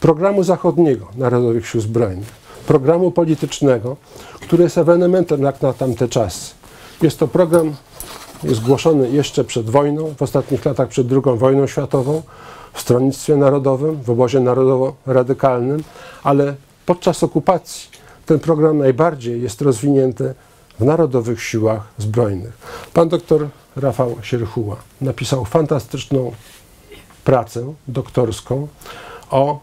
programu zachodniego Narodowych Sił Zbrojnych, programu politycznego, który jest ewenementem jak na tamte czasy. Jest to program jest głoszony jeszcze przed wojną, w ostatnich latach przed II wojną światową, w stronnictwie narodowym, w obozie narodowo-radykalnym, ale podczas okupacji ten program najbardziej jest rozwinięty w Narodowych Siłach Zbrojnych. Pan doktor Rafał Sierchuła napisał fantastyczną pracę doktorską o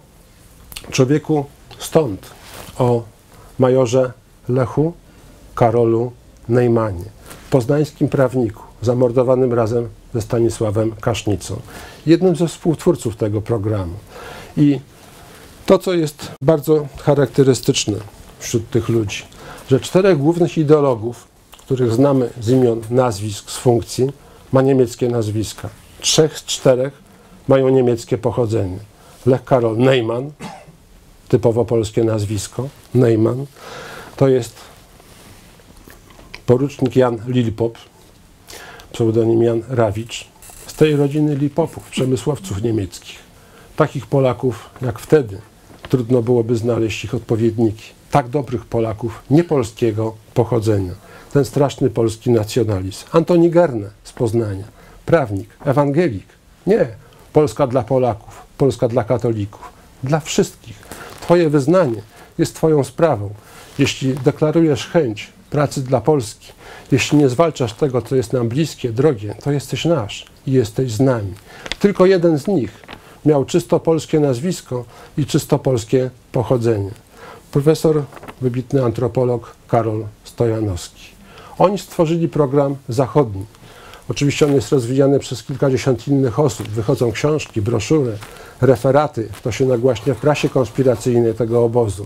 człowieku stąd, o majorze Lechu Karolu Neymanie, poznańskim prawniku, zamordowanym razem ze Stanisławem Kasznicą, jednym ze współtwórców tego programu. I to, co jest bardzo charakterystyczne wśród tych ludzi, że czterech głównych ideologów, których znamy z imion, nazwisk, z funkcji, ma niemieckie nazwiska. Trzech z czterech mają niemieckie pochodzenie. Lech Karol Neyman, typowo polskie nazwisko, Neyman, to jest porucznik Jan Lilpop, pseudonim Jan Rawicz, tej rodziny Lipopów, przemysłowców niemieckich. Takich Polaków jak wtedy trudno byłoby znaleźć ich odpowiedniki. Tak dobrych Polaków niepolskiego pochodzenia. Ten straszny polski nacjonalizm. Antoni Gerne z Poznania, prawnik, ewangelik. Nie, Polska dla Polaków, Polska dla katolików, dla wszystkich. Twoje wyznanie jest Twoją sprawą. Jeśli deklarujesz chęć pracy dla Polski, jeśli nie zwalczasz tego, co jest nam bliskie, drogie, to jesteś nasz i jesteś z nami. Tylko jeden z nich miał czysto polskie nazwisko i czysto polskie pochodzenie. Profesor, wybitny antropolog Karol Stojanowski. Oni stworzyli program zachodni. Oczywiście on jest rozwijany przez kilkadziesiąt innych osób. Wychodzą książki, broszury, referaty. To się nagłaśnia w prasie konspiracyjnej tego obozu,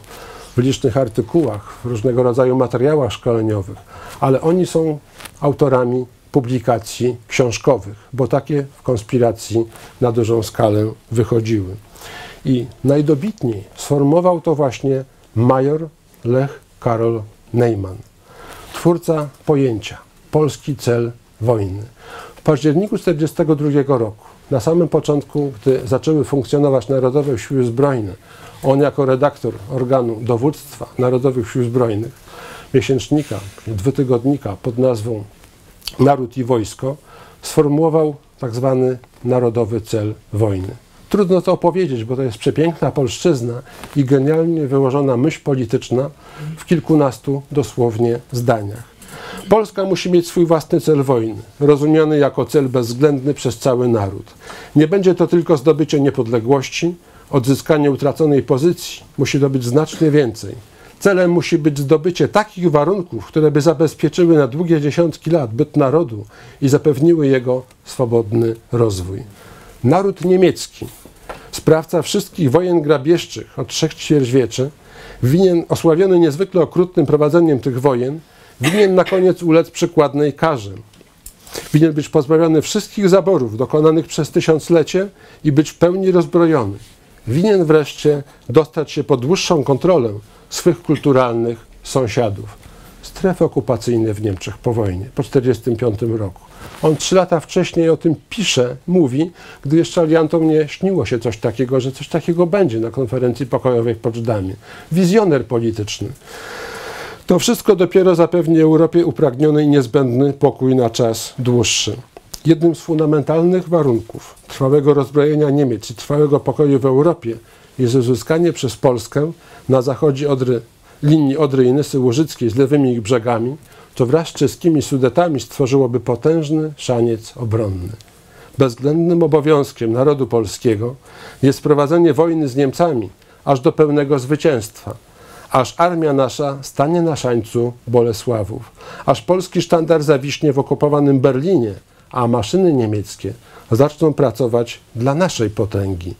w licznych artykułach, w różnego rodzaju materiałach szkoleniowych. Ale oni są autorami publikacji książkowych, bo takie w konspiracji na dużą skalę wychodziły. I najdobitniej sformułował to właśnie major Lech Karol Neyman, twórca pojęcia polski cel wojny. W październiku 1942 roku, na samym początku, gdy zaczęły funkcjonować Narodowe Siły Zbrojne, on jako redaktor organu dowództwa Narodowych Sił Zbrojnych, miesięcznika, dwutygodnika pod nazwą Naród i Wojsko, sformułował tak zwany narodowy cel wojny. Trudno to opowiedzieć, bo to jest przepiękna polszczyzna i genialnie wyłożona myśl polityczna w kilkunastu dosłownie zdaniach. Polska musi mieć swój własny cel wojny, rozumiany jako cel bezwzględny przez cały naród. Nie będzie to tylko zdobycie niepodległości, odzyskanie utraconej pozycji, musi to być znacznie więcej. Celem musi być zdobycie takich warunków, które by zabezpieczyły na długie dziesiątki lat byt narodu i zapewniły jego swobodny rozwój. Naród niemiecki, sprawca wszystkich wojen grabieżczych od trzech ćwierćwieczy, winien, osławiony niezwykle okrutnym prowadzeniem tych wojen, winien na koniec ulec przykładnej karze. Winien być pozbawiony wszystkich zaborów dokonanych przez tysiąclecie i być w pełni rozbrojony. Winien wreszcie dostać się pod dłuższą kontrolę swych kulturalnych sąsiadów. Strefy okupacyjne w Niemczech po wojnie, po 1945 roku. On trzy lata wcześniej o tym pisze, mówi, gdy jeszcze aliantom nie śniło się coś takiego, że coś takiego będzie na konferencji pokojowej w Poczdamie. Wizjoner polityczny. To wszystko dopiero zapewni Europie upragniony i niezbędny pokój na czas dłuższy. Jednym z fundamentalnych warunków trwałego rozbrojenia Niemiec i trwałego pokoju w Europie jest uzyskanie przez Polskę na zachodzie Odry, linii Odry i Nysy Łużyckiej z lewymi ich brzegami, co wraz z czeskimi Sudetami stworzyłoby potężny szaniec obronny. Bezwzględnym obowiązkiem narodu polskiego jest prowadzenie wojny z Niemcami aż do pełnego zwycięstwa, aż armia nasza stanie na szańcu Bolesławów, aż polski sztandar zawiśnie w okupowanym Berlinie, a maszyny niemieckie zaczną pracować dla naszej potęgi.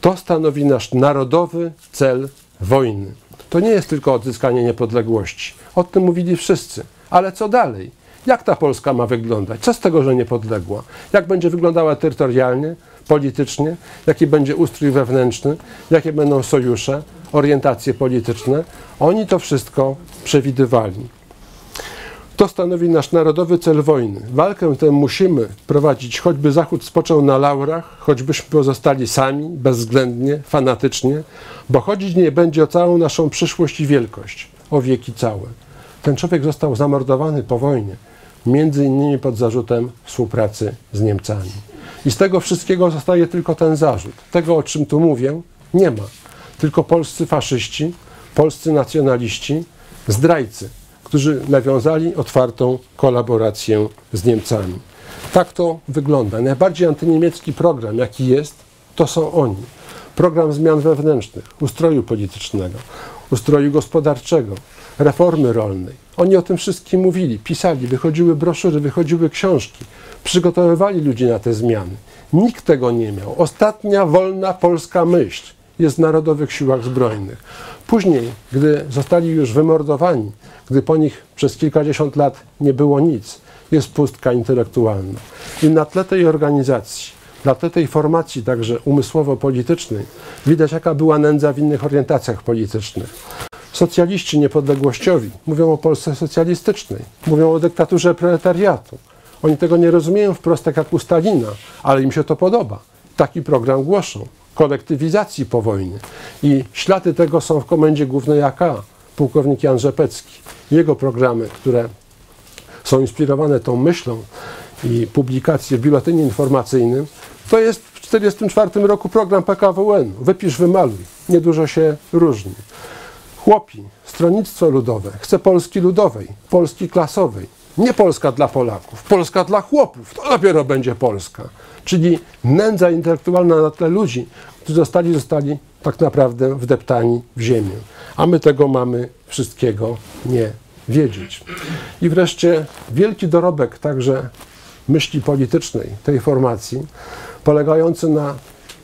To stanowi nasz narodowy cel wojny. To nie jest tylko odzyskanie niepodległości. O tym mówili wszyscy. Ale co dalej? Jak ta Polska ma wyglądać? Co z tego, że niepodległa? Jak będzie wyglądała terytorialnie, politycznie? Jaki będzie ustrój wewnętrzny? Jakie będą sojusze, orientacje polityczne? Oni to wszystko przewidywali. To stanowi nasz narodowy cel wojny. Walkę tę musimy prowadzić, choćby Zachód spoczął na laurach, choćbyśmy pozostali sami, bezwzględnie, fanatycznie, bo chodzić nie będzie o całą naszą przyszłość i wielkość, o wieki całe. Ten człowiek został zamordowany po wojnie. między innymi pod zarzutem współpracy z Niemcami. I z tego wszystkiego zostaje tylko ten zarzut. Tego, o czym tu mówię, nie ma. Tylko polscy faszyści, polscy nacjonaliści, zdrajcy, którzy nawiązali otwartą kolaborację z Niemcami. Tak to wygląda. Najbardziej antyniemiecki program, jaki jest, to są oni. Program zmian wewnętrznych, ustroju politycznego, ustroju gospodarczego, reformy rolnej. Oni o tym wszystkim mówili, pisali, wychodziły broszury, wychodziły książki, przygotowywali ludzi na te zmiany. Nikt tego nie miał. Ostatnia wolna polska myśl jest w Narodowych Siłach Zbrojnych. Później, gdy zostali już wymordowani, gdy po nich przez kilkadziesiąt lat nie było nic, jest pustka intelektualna. I na tle tej organizacji, na tle tej formacji także umysłowo-politycznej widać jaka była nędza w innych orientacjach politycznych. Socjaliści niepodległościowi mówią o Polsce socjalistycznej, mówią o dyktaturze proletariatu. Oni tego nie rozumieją wprost tak jak u Stalina, ale im się to podoba. Taki program głoszą. Kolektywizacji po wojnie. I ślady tego są w Komendzie Głównej AK. Pułkownik Jan Rzepecki. Jego programy, które są inspirowane tą myślą i publikacje w biuletynie informacyjnym, to jest w 1944 roku program PKWN. Wypisz, wymaluj. Niedużo się różni. Chłopi, stronnictwo ludowe, chce Polski ludowej, Polski klasowej. Nie Polska dla Polaków, Polska dla chłopów. To dopiero będzie Polska. Czyli nędza intelektualna na tle ludzi, którzy zostali, zostali tak naprawdę wdeptani w ziemię. A my tego mamy wszystkiego nie wiedzieć. I wreszcie wielki dorobek także myśli politycznej tej formacji, polegający na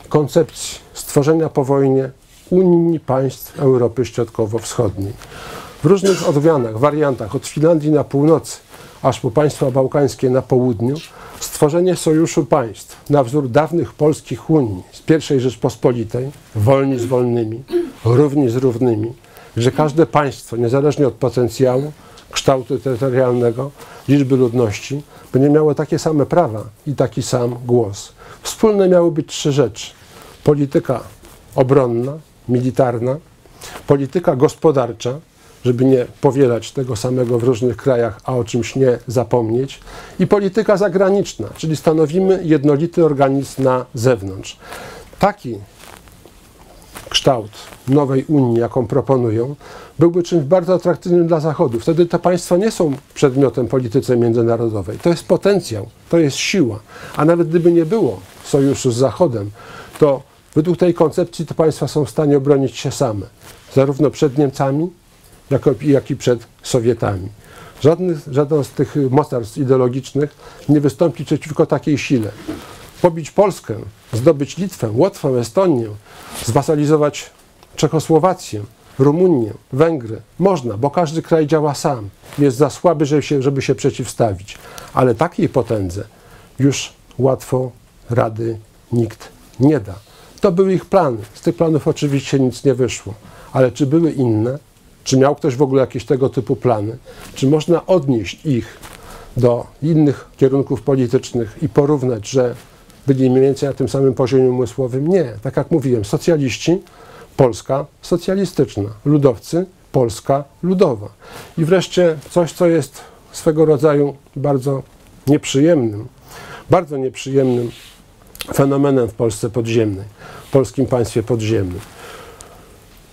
koncepcji stworzenia po wojnie Unii państw Europy Środkowo-Wschodniej. W różnych odmianach, wariantach, od Finlandii na północy, aż po państwa bałkańskie na południu, stworzenie sojuszu państw na wzór dawnych polskich Unii z I Rzeczpospolitej, wolni z wolnymi, równi z równymi, że każde państwo, niezależnie od potencjału, kształtu terytorialnego, liczby ludności, będzie miało takie same prawa i taki sam głos. Wspólne miały być trzy rzeczy. Polityka obronna, militarna, polityka gospodarcza, żeby nie powielać tego samego w różnych krajach, a o czymś nie zapomnieć, i polityka zagraniczna, czyli stanowimy jednolity organizm na zewnątrz. Taki kształt nowej Unii, jaką proponują, byłby czymś bardzo atrakcyjnym dla Zachodu. Wtedy te państwa nie są przedmiotem polityce międzynarodowej. To jest potencjał, to jest siła. A nawet gdyby nie było sojuszu z Zachodem, to według tej koncepcji te państwa są w stanie obronić się same. Zarówno przed Niemcami, jak, jak i przed Sowietami. Żadny, żaden z tych mocarstw ideologicznych nie wystąpi przeciwko takiej sile. Pobić Polskę, zdobyć Litwę, Łotwę, Estonię, zwasalizować Czechosłowację, Rumunię, Węgry. Można, bo każdy kraj działa sam. Jest za słaby, żeby się, żeby się przeciwstawić. Ale takiej potędze już łatwo rady nikt nie da. To były ich plany. Z tych planów oczywiście nic nie wyszło. Ale czy były inne? Czy miał ktoś w ogóle jakieś tego typu plany? Czy można odnieść ich do innych kierunków politycznych i porównać, że byli mniej więcej na tym samym poziomie umysłowym? Nie. Tak jak mówiłem, socjaliści, Polska socjalistyczna, ludowcy, Polska ludowa. I wreszcie coś, co jest swego rodzaju bardzo nieprzyjemnym, bardzo nieprzyjemnym fenomenem w Polsce podziemnej, polskim państwie podziemnym.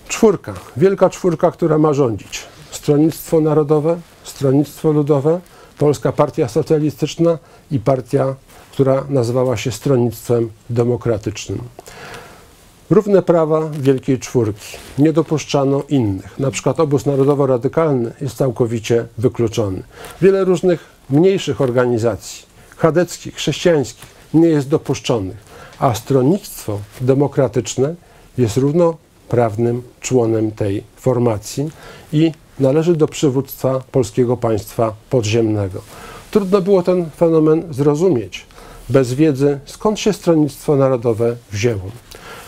Czwórka, wielka czwórka, która ma rządzić. Stronnictwo Narodowe, Stronnictwo Ludowe, Polska Partia Socjalistyczna i partia, która nazywała się Stronnictwem Demokratycznym. Równe prawa Wielkiej Czwórki. Nie dopuszczano innych. Na przykład obóz narodowo-radykalny jest całkowicie wykluczony. Wiele różnych mniejszych organizacji, chadeckich, chrześcijańskich, nie jest dopuszczonych. A stronnictwo demokratyczne jest równoprawnym członem tej formacji i należy do przywództwa polskiego państwa podziemnego. Trudno było ten fenomen zrozumieć bez wiedzy, skąd się Stronnictwo Narodowe wzięło.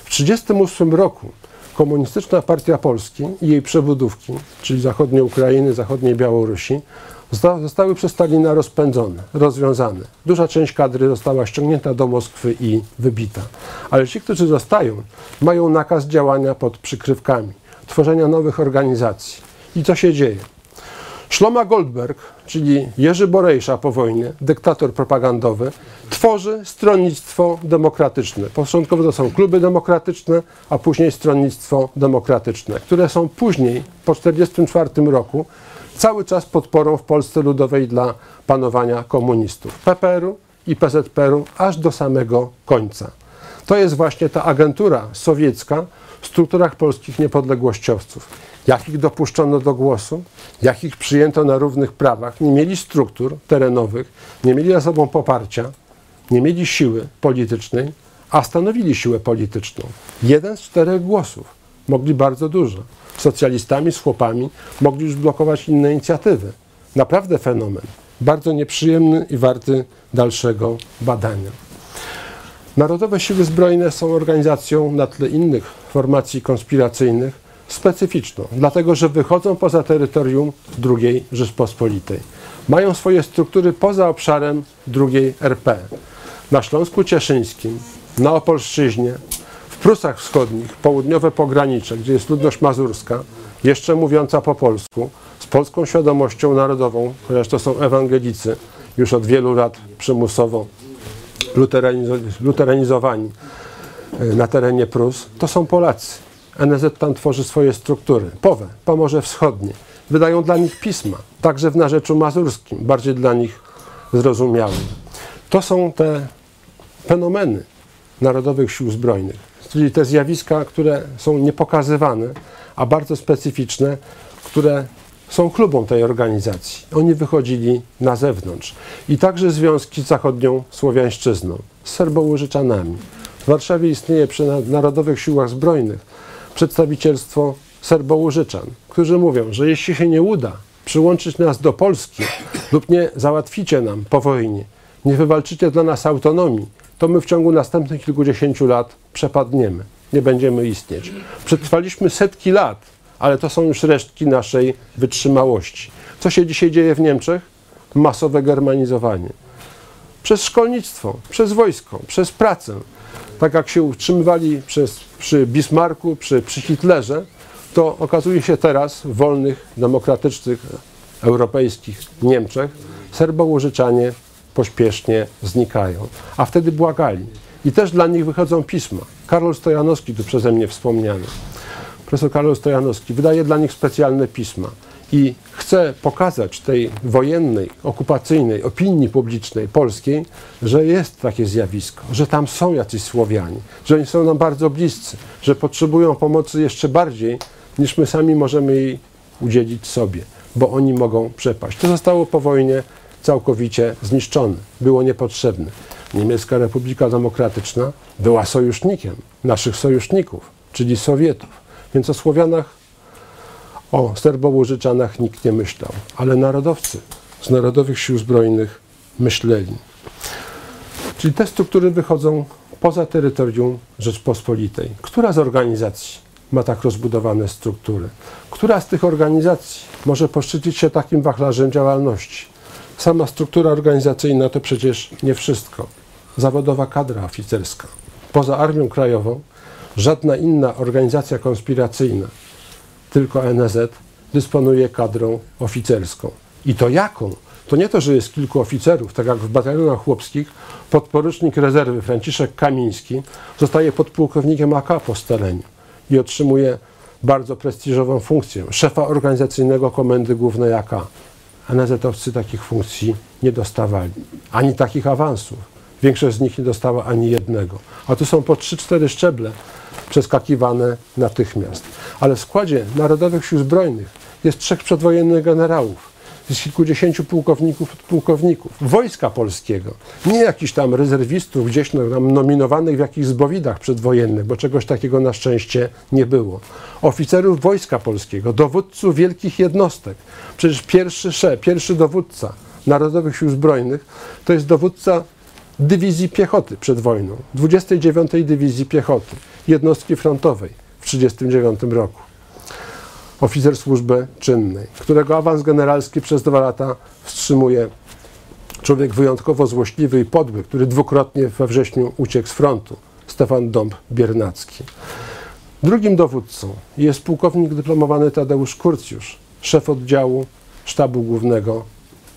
W 1938 roku Komunistyczna Partia Polski i jej przebudówki, czyli zachodniej Ukrainy, zachodniej Białorusi, zostały przez Stalina rozpędzone, rozwiązane. Duża część kadry została ściągnięta do Moskwy i wybita. Ale ci, którzy zostają, mają nakaz działania pod przykrywkami, tworzenia nowych organizacji. I co się dzieje? Szloma Goldberg, czyli Jerzy Borejsza po wojnie, dyktator propagandowy, tworzy stronnictwo demokratyczne. Początkowo to są kluby demokratyczne, a później stronnictwo demokratyczne, które są później, po 1944 roku, cały czas podporą w Polsce Ludowej dla panowania komunistów, PPR-u i PZPR-u aż do samego końca. To jest właśnie ta agentura sowiecka w strukturach polskich niepodległościowców. Jakich dopuszczono do głosu, jakich przyjęto na równych prawach, nie mieli struktur terenowych, nie mieli za sobą poparcia, nie mieli siły politycznej, a stanowili siłę polityczną. Jeden z czterech głosów. Mogli bardzo dużo. Socjalistami, z chłopami mogli już blokować inne inicjatywy. Naprawdę fenomen. Bardzo nieprzyjemny i warty dalszego badania. Narodowe Siły Zbrojne są organizacją na tle innych formacji konspiracyjnych specyficzną, dlatego że wychodzą poza terytorium II Rzeczpospolitej. Mają swoje struktury poza obszarem II RP. Na Śląsku Cieszyńskim, na Opolszczyźnie, Prusach Wschodnich, południowe pogranicze, gdzie jest ludność mazurska, jeszcze mówiąca po polsku, z polską świadomością narodową, chociaż to są ewangelicy, już od wielu lat przymusowo luteranizo- luteranizowani y, na terenie Prus, to są Polacy. NZ tam tworzy swoje struktury. POWE, Pomorze Wschodnie. Wydają dla nich pisma, także w Narzeczu Mazurskim, bardziej dla nich zrozumiałym. To są te fenomeny Narodowych Sił Zbrojnych, czyli te zjawiska, które są niepokazywane, a bardzo specyficzne, które są klubą tej organizacji. Oni wychodzili na zewnątrz. I także związki z zachodnią Słowiańszczyzną, z Serbołużyczanami. W Warszawie istnieje przy na- Narodowych Siłach Zbrojnych przedstawicielstwo Serbołużyczan, którzy mówią, że jeśli się nie uda przyłączyć nas do Polski lub nie załatwicie nam po wojnie, nie wywalczycie dla nas autonomii, to my w ciągu następnych kilkudziesięciu lat przepadniemy, nie będziemy istnieć. Przetrwaliśmy setki lat, ale to są już resztki naszej wytrzymałości. Co się dzisiaj dzieje w Niemczech? Masowe germanizowanie. Przez szkolnictwo, przez wojsko, przez pracę. Tak jak się utrzymywali przez, przy Bismarcku, przy, przy Hitlerze, to okazuje się teraz w wolnych, demokratycznych, europejskich Niemczech Serbołużyczanie pośpiesznie znikają. A wtedy błagali. I też dla nich wychodzą pisma. Karol Stojanowski, tu przeze mnie wspomniany, profesor Karol Stojanowski, wydaje dla nich specjalne pisma i chce pokazać tej wojennej, okupacyjnej opinii publicznej polskiej, że jest takie zjawisko, że tam są jacyś Słowianie, że oni są nam bardzo bliscy, że potrzebują pomocy jeszcze bardziej niż my sami możemy jej udzielić sobie, bo oni mogą przepaść. To zostało po wojnie całkowicie zniszczone, było niepotrzebne. Niemiecka Republika Demokratyczna była sojusznikiem naszych sojuszników, czyli Sowietów. Więc o Słowianach, o Serbołużyczanach nikt nie myślał, ale narodowcy z Narodowych Sił Zbrojnych myśleli. Czyli te struktury wychodzą poza terytorium Rzeczpospolitej. Która z organizacji ma tak rozbudowane struktury? Która z tych organizacji może poszczycić się takim wachlarzem działalności? Sama struktura organizacyjna to przecież nie wszystko. Zawodowa kadra oficerska. Poza Armią Krajową żadna inna organizacja konspiracyjna, tylko NZ, dysponuje kadrą oficerską. I to jaką? To nie to, że jest kilku oficerów, tak jak w batalionach chłopskich, podporucznik rezerwy Franciszek Kamiński zostaje podpułkownikiem AK po scaleniu i otrzymuje bardzo prestiżową funkcję szefa organizacyjnego Komendy Głównej AK. NZ-owcy takich funkcji nie dostawali, ani takich awansów. Większość z nich nie dostała ani jednego. A tu są po 3-4 szczeble przeskakiwane natychmiast. Ale w składzie Narodowych Sił Zbrojnych jest trzech przedwojennych generałów, jest kilkudziesięciu pułkowników, podpułkowników Wojska Polskiego. Nie jakichś tam rezerwistów gdzieś tam nominowanych w jakichś zbowidach przedwojennych, bo czegoś takiego na szczęście nie było. Oficerów Wojska Polskiego, dowódców wielkich jednostek. Przecież pierwszy szef, pierwszy dowódca Narodowych Sił Zbrojnych to jest dowódca Dywizji Piechoty przed wojną, 29 Dywizji Piechoty, jednostki frontowej w 1939 roku. Oficer służby czynnej, którego awans generalski przez dwa lata wstrzymuje człowiek wyjątkowo złośliwy i podły, który dwukrotnie we wrześniu uciekł z frontu, Stefan Dąb-Biernacki. Drugim dowódcą jest pułkownik dyplomowany Tadeusz Kurcjusz, szef oddziału Sztabu Głównego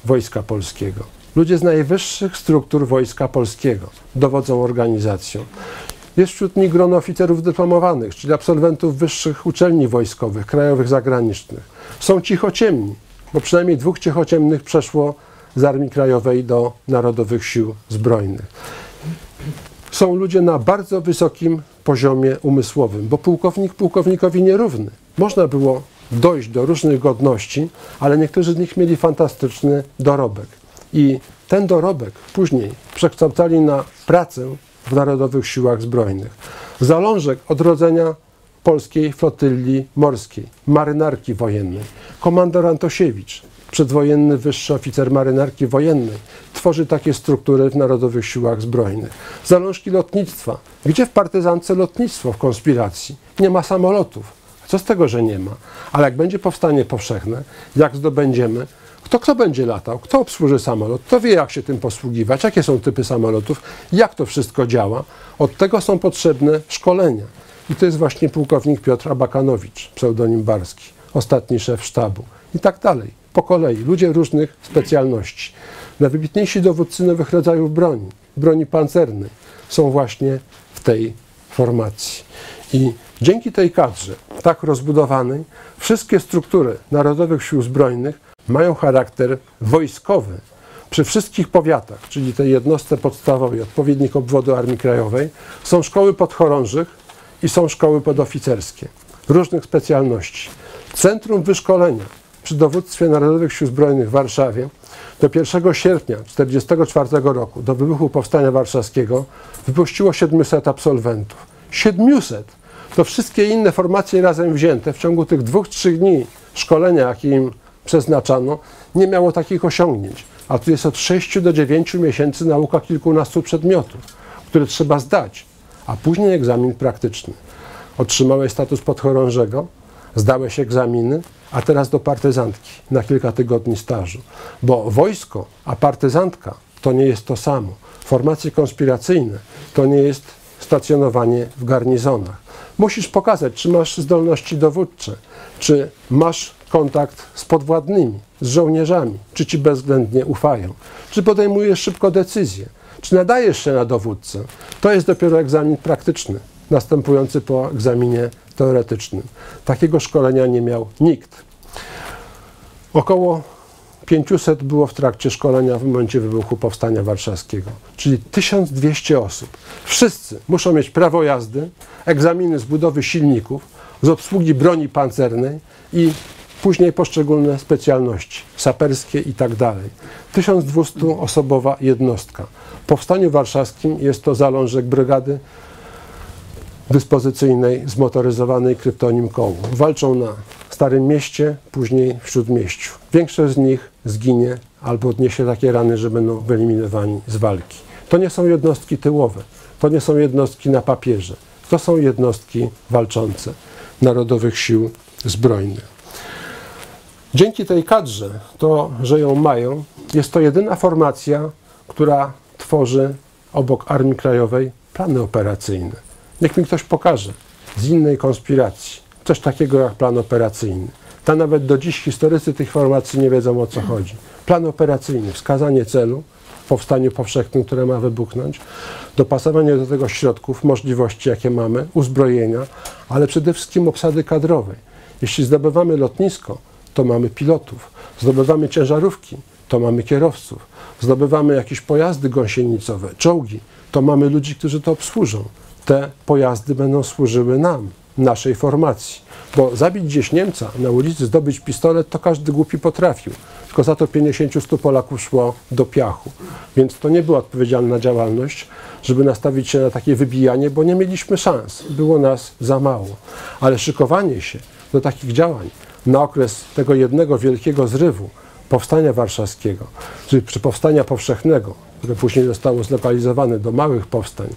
Wojska Polskiego. Ludzie z najwyższych struktur Wojska Polskiego dowodzą organizacją. Jest wśród nich grono oficerów dyplomowanych, czyli absolwentów wyższych uczelni wojskowych, krajowych, zagranicznych. Są cichociemni, bo przynajmniej dwóch cichociemnych przeszło z Armii Krajowej do Narodowych Sił Zbrojnych. Są ludzie na bardzo wysokim poziomie umysłowym, bo pułkownik pułkownikowi nierówny. Można było dojść do różnych godności, ale niektórzy z nich mieli fantastyczny dorobek. I ten dorobek później przekształcali na pracę w Narodowych Siłach Zbrojnych. Zalążek odrodzenia polskiej flotyli morskiej, marynarki wojennej. Komandor Antosiewicz, przedwojenny wyższy oficer marynarki wojennej, tworzy takie struktury w Narodowych Siłach Zbrojnych. Zalążki lotnictwa. Gdzie w partyzance lotnictwo w konspiracji? Nie ma samolotów. Co z tego, że nie ma? Ale jak będzie powstanie powszechne, jak zdobędziemy, kto, kto będzie latał? Kto obsłuży samolot? Kto wie, jak się tym posługiwać? Jakie są typy samolotów? Jak to wszystko działa? Od tego są potrzebne szkolenia. I to jest właśnie pułkownik Piotr Abakanowicz, pseudonim Barski, ostatni szef sztabu i tak dalej. Po kolei, ludzie różnych specjalności. Najwybitniejsi dowódcy nowych rodzajów broni, broni pancernej, są właśnie w tej formacji. I dzięki tej kadrze, tak rozbudowanej, wszystkie struktury Narodowych Sił Zbrojnych mają charakter wojskowy. Przy wszystkich powiatach, czyli tej jednostce podstawowej, odpowiednik obwodu Armii Krajowej, są szkoły podchorążych i są szkoły podoficerskie różnych specjalności. Centrum wyszkolenia przy dowództwie Narodowych Sił Zbrojnych w Warszawie do 1 sierpnia 1944 roku, do wybuchu Powstania Warszawskiego, wypuściło 700 absolwentów. 700! To wszystkie inne formacje razem wzięte w ciągu tych dwóch, trzech dni szkolenia, jakie im przeznaczano, nie miało takich osiągnięć. A tu jest od 6 do 9 miesięcy nauka kilkunastu przedmiotów, które trzeba zdać, a później egzamin praktyczny. Otrzymałeś status podchorążego, zdałeś egzaminy, a teraz do partyzantki na kilka tygodni stażu. Bo wojsko, a partyzantka to nie jest to samo. Formacje konspiracyjne to nie jest stacjonowanie w garnizonach. Musisz pokazać, czy masz zdolności dowódcze, czy masz kontakt z podwładnymi, z żołnierzami, czy ci bezwzględnie ufają, czy podejmujesz szybko decyzje, czy nadajesz się na dowódcę. To jest dopiero egzamin praktyczny, następujący po egzaminie teoretycznym. Takiego szkolenia nie miał nikt. Około 500 było w trakcie szkolenia w momencie wybuchu Powstania Warszawskiego, czyli 1200 osób. Wszyscy muszą mieć prawo jazdy, egzaminy z budowy silników, z obsługi broni pancernej i później poszczególne specjalności saperskie i tak dalej. 1200-osobowa jednostka. W Powstaniu Warszawskim jest to zalążek brygady dyspozycyjnej, zmotoryzowanej kryptonim kołu. Walczą na Starym Mieście, później w Śródmieściu. Większość z nich zginie albo odniesie takie rany, że będą wyeliminowani z walki. To nie są jednostki tyłowe, to nie są jednostki na papierze, to są jednostki walczące Narodowych Sił Zbrojnych. Dzięki tej kadrze, to, że ją mają, jest to jedyna formacja, która tworzy obok Armii Krajowej plany operacyjne. Niech mi ktoś pokaże z innej konspiracji coś takiego jak plan operacyjny. Ta nawet do dziś historycy tych formacji nie wiedzą o co chodzi. Plan operacyjny, wskazanie celu w powstaniu powszechnym, które ma wybuchnąć, dopasowanie do tego środków, możliwości jakie mamy, uzbrojenia, ale przede wszystkim obsady kadrowej. Jeśli zdobywamy lotnisko, to mamy pilotów. Zdobywamy ciężarówki, to mamy kierowców. Zdobywamy jakieś pojazdy gąsienicowe, czołgi, to mamy ludzi, którzy to obsłużą. Te pojazdy będą służyły nam, naszej formacji. Bo zabić gdzieś Niemca na ulicy, zdobyć pistolet, to każdy głupi potrafił. Tylko za to 50-100 Polaków szło do piachu. Więc to nie była odpowiedzialna działalność, żeby nastawić się na takie wybijanie, bo nie mieliśmy szans. Było nas za mało. Ale szykowanie się do takich działań na okres tego jednego wielkiego zrywu, powstania warszawskiego, czy przy powstania powszechnego, które później zostało zlokalizowane do małych powstań,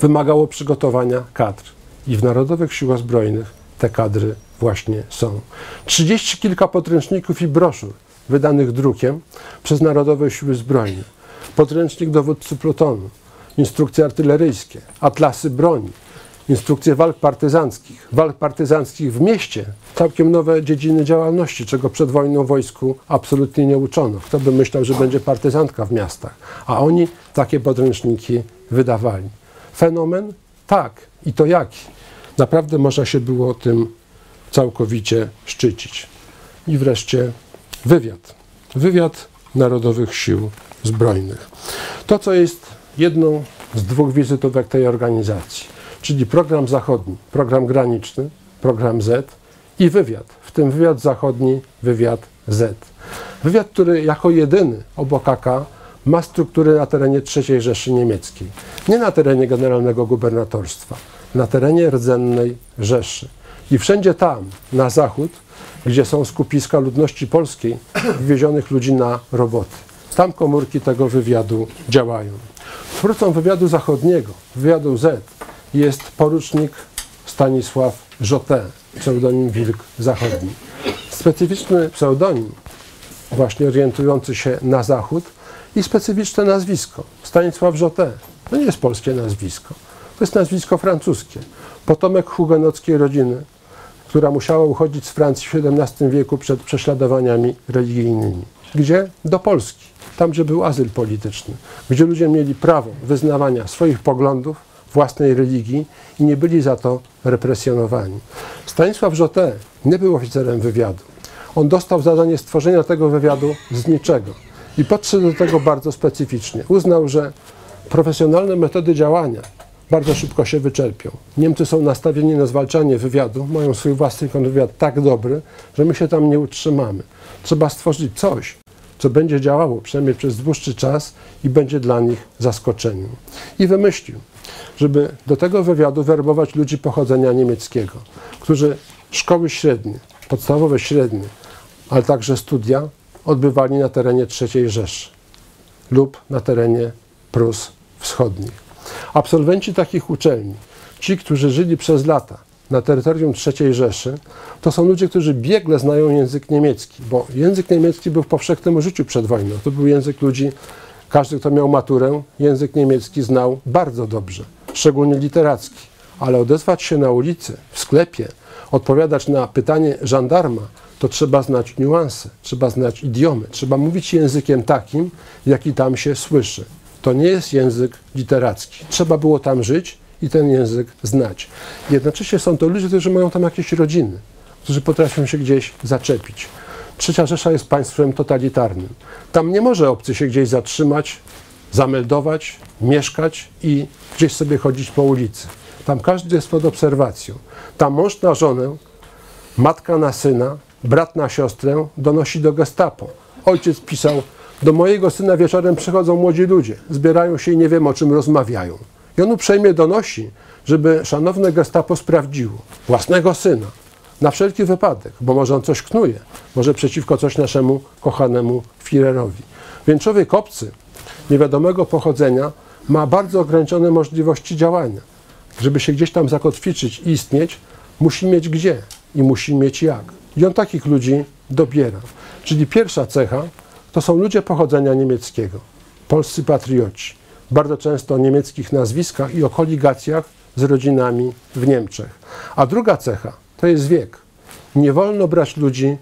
wymagało przygotowania kadr. I w Narodowych Siłach Zbrojnych te kadry właśnie są. Trzydzieści kilka podręczników i broszur wydanych drukiem przez Narodowe Siły Zbrojne. Podręcznik dowódcy plutonu, instrukcje artyleryjskie, atlasy broni, instrukcje walk partyzanckich, walk partyzanckich w mieście, całkiem nowe dziedziny działalności, czego przed wojną wojsku absolutnie nie uczono. Kto by myślał, że będzie partyzantka w miastach, a oni takie podręczniki wydawali. Fenomen? Tak. I to jaki? Naprawdę można się było tym całkowicie szczycić. I wreszcie wywiad. Wywiad Narodowych Sił Zbrojnych. To, co jest jedną z dwóch wizytówek tej organizacji, czyli program zachodni, program graniczny, program Z i wywiad, w tym wywiad zachodni, wywiad Z. Wywiad, który jako jedyny obok AK ma struktury na terenie III Rzeszy Niemieckiej, nie na terenie generalnego gubernatorstwa, na terenie rdzennej Rzeszy. I wszędzie tam, na zachód, gdzie są skupiska ludności polskiej, wywiezionych ludzi na roboty. Tam komórki tego wywiadu działają. Twórcą wywiadu zachodniego, wywiadu Z, jest porucznik Stanisław Joté, pseudonim Wilk Zachodni. Specyficzny pseudonim, właśnie orientujący się na zachód i specyficzne nazwisko. Stanisław Joté. To nie jest polskie nazwisko. To jest nazwisko francuskie. Potomek hugenockiej rodziny, która musiała uchodzić z Francji w XVII wieku przed prześladowaniami religijnymi. Gdzie? Do Polski. Tam, gdzie był azyl polityczny. Gdzie ludzie mieli prawo wyznawania swoich poglądów, własnej religii i nie byli za to represjonowani. Stanisław Joté nie był oficerem wywiadu. On dostał zadanie stworzenia tego wywiadu z niczego i podszedł do tego bardzo specyficznie. Uznał, że profesjonalne metody działania bardzo szybko się wyczerpią. Niemcy są nastawieni na zwalczanie wywiadu, mają swój własny kontrwywiad tak dobry, że my się tam nie utrzymamy. Trzeba stworzyć coś, co będzie działało przynajmniej przez dłuższy czas i będzie dla nich zaskoczeniem. I wymyślił, żeby do tego wywiadu werbować ludzi pochodzenia niemieckiego, którzy szkoły średnie, podstawowe średnie, ale także studia odbywali na terenie III Rzeszy lub na terenie Prus Wschodnich. Absolwenci takich uczelni, ci, którzy żyli przez lata na terytorium III Rzeszy, to są ludzie, którzy biegle znają język niemiecki, bo język niemiecki był w powszechnym użyciu przed wojną. To był język ludzi, każdy, kto miał maturę, język niemiecki znał bardzo dobrze, szczególnie literacki. Ale odezwać się na ulicy, w sklepie, odpowiadać na pytanie żandarma, to trzeba znać niuanse, trzeba znać idiomy, trzeba mówić językiem takim, jaki tam się słyszy. To nie jest język literacki. Trzeba było tam żyć i ten język znać. Jednocześnie są to ludzie, którzy mają tam jakieś rodziny, którzy potrafią się gdzieś zaczepić. Trzecia Rzesza jest państwem totalitarnym. Tam nie może obcy się gdzieś zatrzymać, zameldować, mieszkać i gdzieś sobie chodzić po ulicy. Tam każdy jest pod obserwacją. Tam mąż na żonę, matka na syna, brat na siostrę donosi do gestapo. Ojciec pisał, do mojego syna wieczorem przychodzą młodzi ludzie, zbierają się i nie wiem o czym rozmawiają. I on uprzejmie donosi, żeby szanowne gestapo sprawdziło własnego syna, na wszelki wypadek, bo może on coś knuje, może przeciwko coś naszemu kochanemu Führerowi. Więc człowiek obcy, niewiadomego pochodzenia, ma bardzo ograniczone możliwości działania. Żeby się gdzieś tam zakotwiczyć i istnieć, musi mieć gdzie i musi mieć jak. I on takich ludzi dobiera. Czyli pierwsza cecha to są ludzie pochodzenia niemieckiego, polscy patrioci, bardzo często o niemieckich nazwiskach i o koligacjach z rodzinami w Niemczech. A druga cecha to jest wiek. Nie wolno brać ludzi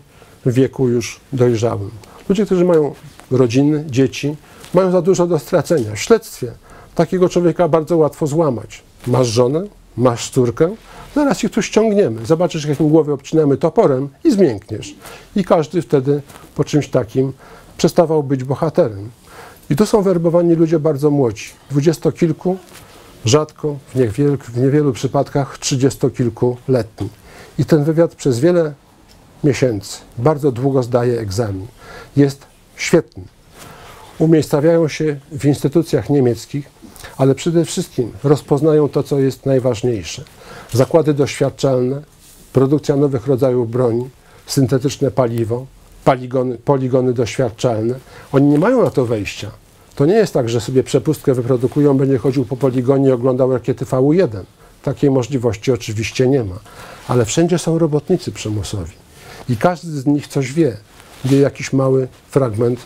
w wieku już dojrzałym. Ludzie, którzy mają rodziny, dzieci, mają za dużo do stracenia. W śledztwie takiego człowieka bardzo łatwo złamać. Masz żonę, masz córkę, zaraz ich tu ściągniemy. Zobaczysz, jak im głowę obcinamy toporem i zmiękniesz. I każdy wtedy po czymś takim przestawał być bohaterem. I to są werbowani ludzie bardzo młodzi, dwudziestokilku, rzadko, w niewielu, w niewielu przypadkach trzydziestokilkuletni. I ten wywiad przez wiele miesięcy, bardzo długo zdaje egzamin. Jest świetny. Umiejscawiają się w instytucjach niemieckich, ale przede wszystkim rozpoznają to, co jest najważniejsze. Zakłady doświadczalne, produkcja nowych rodzajów broni, syntetyczne paliwo, poligony, poligony doświadczalne. Oni nie mają na to wejścia. To nie jest tak, że sobie przepustkę wyprodukują, będzie chodził po poligonie i oglądał rakiety V1. Takiej możliwości oczywiście nie ma. Ale wszędzie są robotnicy przymusowi. I każdy z nich coś wie. Wie jakiś mały fragment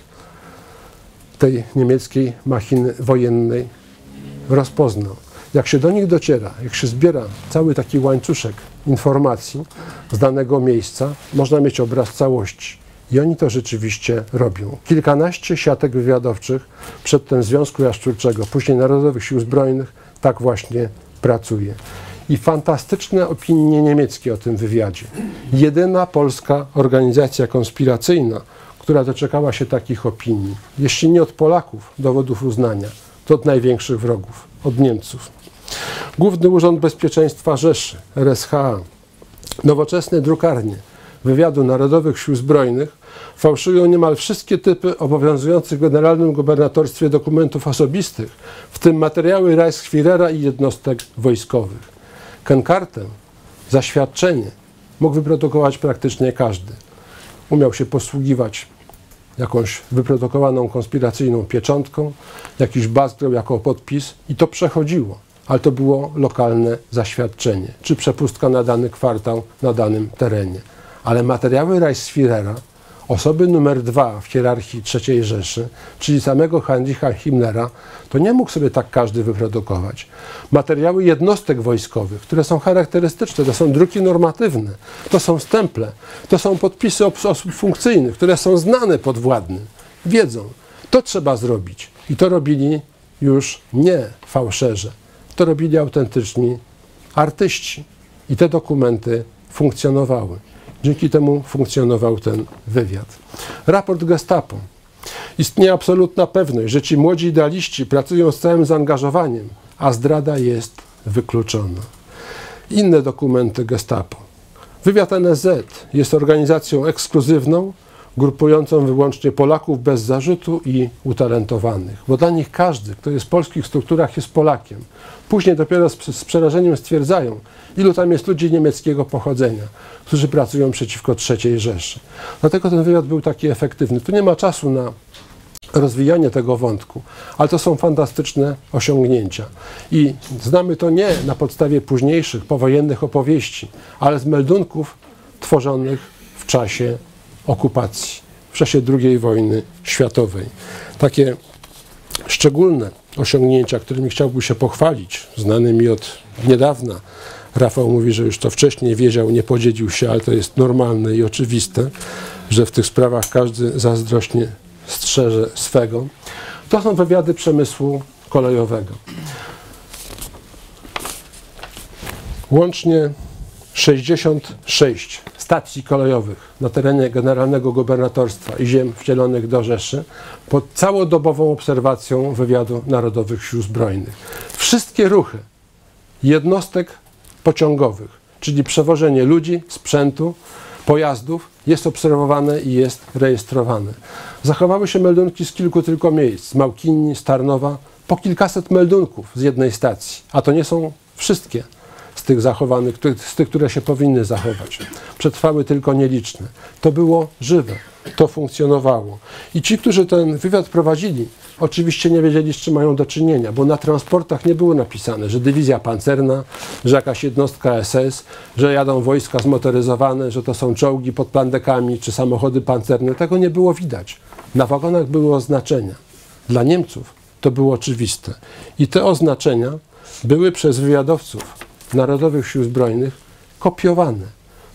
tej niemieckiej machiny wojennej rozpoznał. Jak się do nich dociera, jak się zbiera cały taki łańcuszek informacji z danego miejsca, można mieć obraz całości. I oni to rzeczywiście robią. Kilkanaście siatek wywiadowczych, przedtem Związku Jaszczurczego, później Narodowych Sił Zbrojnych, tak właśnie pracuje. I fantastyczne opinie niemieckie o tym wywiadzie. Jedyna polska organizacja konspiracyjna, która doczekała się takich opinii. Jeśli nie od Polaków, dowodów uznania, to od największych wrogów, od Niemców. Główny Urząd Bezpieczeństwa Rzeszy, RSHA, nowoczesne drukarnie wywiadu Narodowych Sił Zbrojnych fałszują niemal wszystkie typy obowiązujących w generalnym gubernatorstwie dokumentów osobistych, w tym materiały Reichsführera i jednostek wojskowych. Kenkartę, zaświadczenie mógł wyprodukować praktycznie każdy. Umiał się posługiwać jakąś wyprodukowaną konspiracyjną pieczątką, jakiś bazgrał jako podpis i to przechodziło, ale to było lokalne zaświadczenie, czy przepustka na dany kwartał na danym terenie. Ale materiały Reichsführera, osoby numer dwa w hierarchii III Rzeszy, czyli samego Heinricha Himmlera, to nie mógł sobie tak każdy wyprodukować. Materiały jednostek wojskowych, które są charakterystyczne, to są druki normatywne, to są stemple, to są podpisy os- osób funkcyjnych, które są znane podwładnym, wiedzą. To trzeba zrobić. I to robili już nie fałszerze, to robili autentyczni artyści. I te dokumenty funkcjonowały. Dzięki temu funkcjonował ten wywiad. Raport Gestapo. Istnieje absolutna pewność, że ci młodzi idealiści pracują z całym zaangażowaniem, a zdrada jest wykluczona. Inne dokumenty Gestapo. Wywiad NSZ jest organizacją ekskluzywną, grupującą wyłącznie Polaków bez zarzutu i utalentowanych, bo dla nich każdy, kto jest w polskich strukturach, jest Polakiem. Później dopiero z, z przerażeniem stwierdzają, ilu tam jest ludzi niemieckiego pochodzenia, którzy pracują przeciwko III Rzeszy. Dlatego ten wywiad był taki efektywny. Tu nie ma czasu na rozwijanie tego wątku, ale to są fantastyczne osiągnięcia. I znamy to nie na podstawie późniejszych, powojennych opowieści, ale z meldunków tworzonych w czasie okupacji, w czasie II wojny światowej. Takie szczególne osiągnięcia, którymi chciałbym się pochwalić, znane mi od niedawna. Rafał mówi, że już to wcześniej wiedział, nie podzielił się, ale to jest normalne i oczywiste, że w tych sprawach każdy zazdrośnie strzeże swego. To są wywiady przemysłu kolejowego. Łącznie 66 stacji kolejowych na terenie Generalnego Gubernatorstwa i ziem wcielonych do Rzeszy pod całodobową obserwacją wywiadu Narodowych Sił Zbrojnych. Wszystkie ruchy jednostek pociągowych, czyli przewożenie ludzi, sprzętu, pojazdów jest obserwowane i jest rejestrowane. Zachowały się meldunki z kilku tylko miejsc, z Małkinni, z Tarnowa, po kilkaset meldunków z jednej stacji, a to nie są wszystkie z tych zachowanych, z tych, które się powinny zachować. Przetrwały tylko nieliczne. To było żywe, to funkcjonowało. I ci, którzy ten wywiad prowadzili, oczywiście nie wiedzieli, z czym mają do czynienia, bo na transportach nie było napisane, że dywizja pancerna, że jakaś jednostka SS, że jadą wojska zmotoryzowane, że to są czołgi pod plandekami czy samochody pancerne. Tego nie było widać. Na wagonach były oznaczenia. Dla Niemców to było oczywiste. I te oznaczenia były przez wywiadowców Narodowych Sił Zbrojnych kopiowane.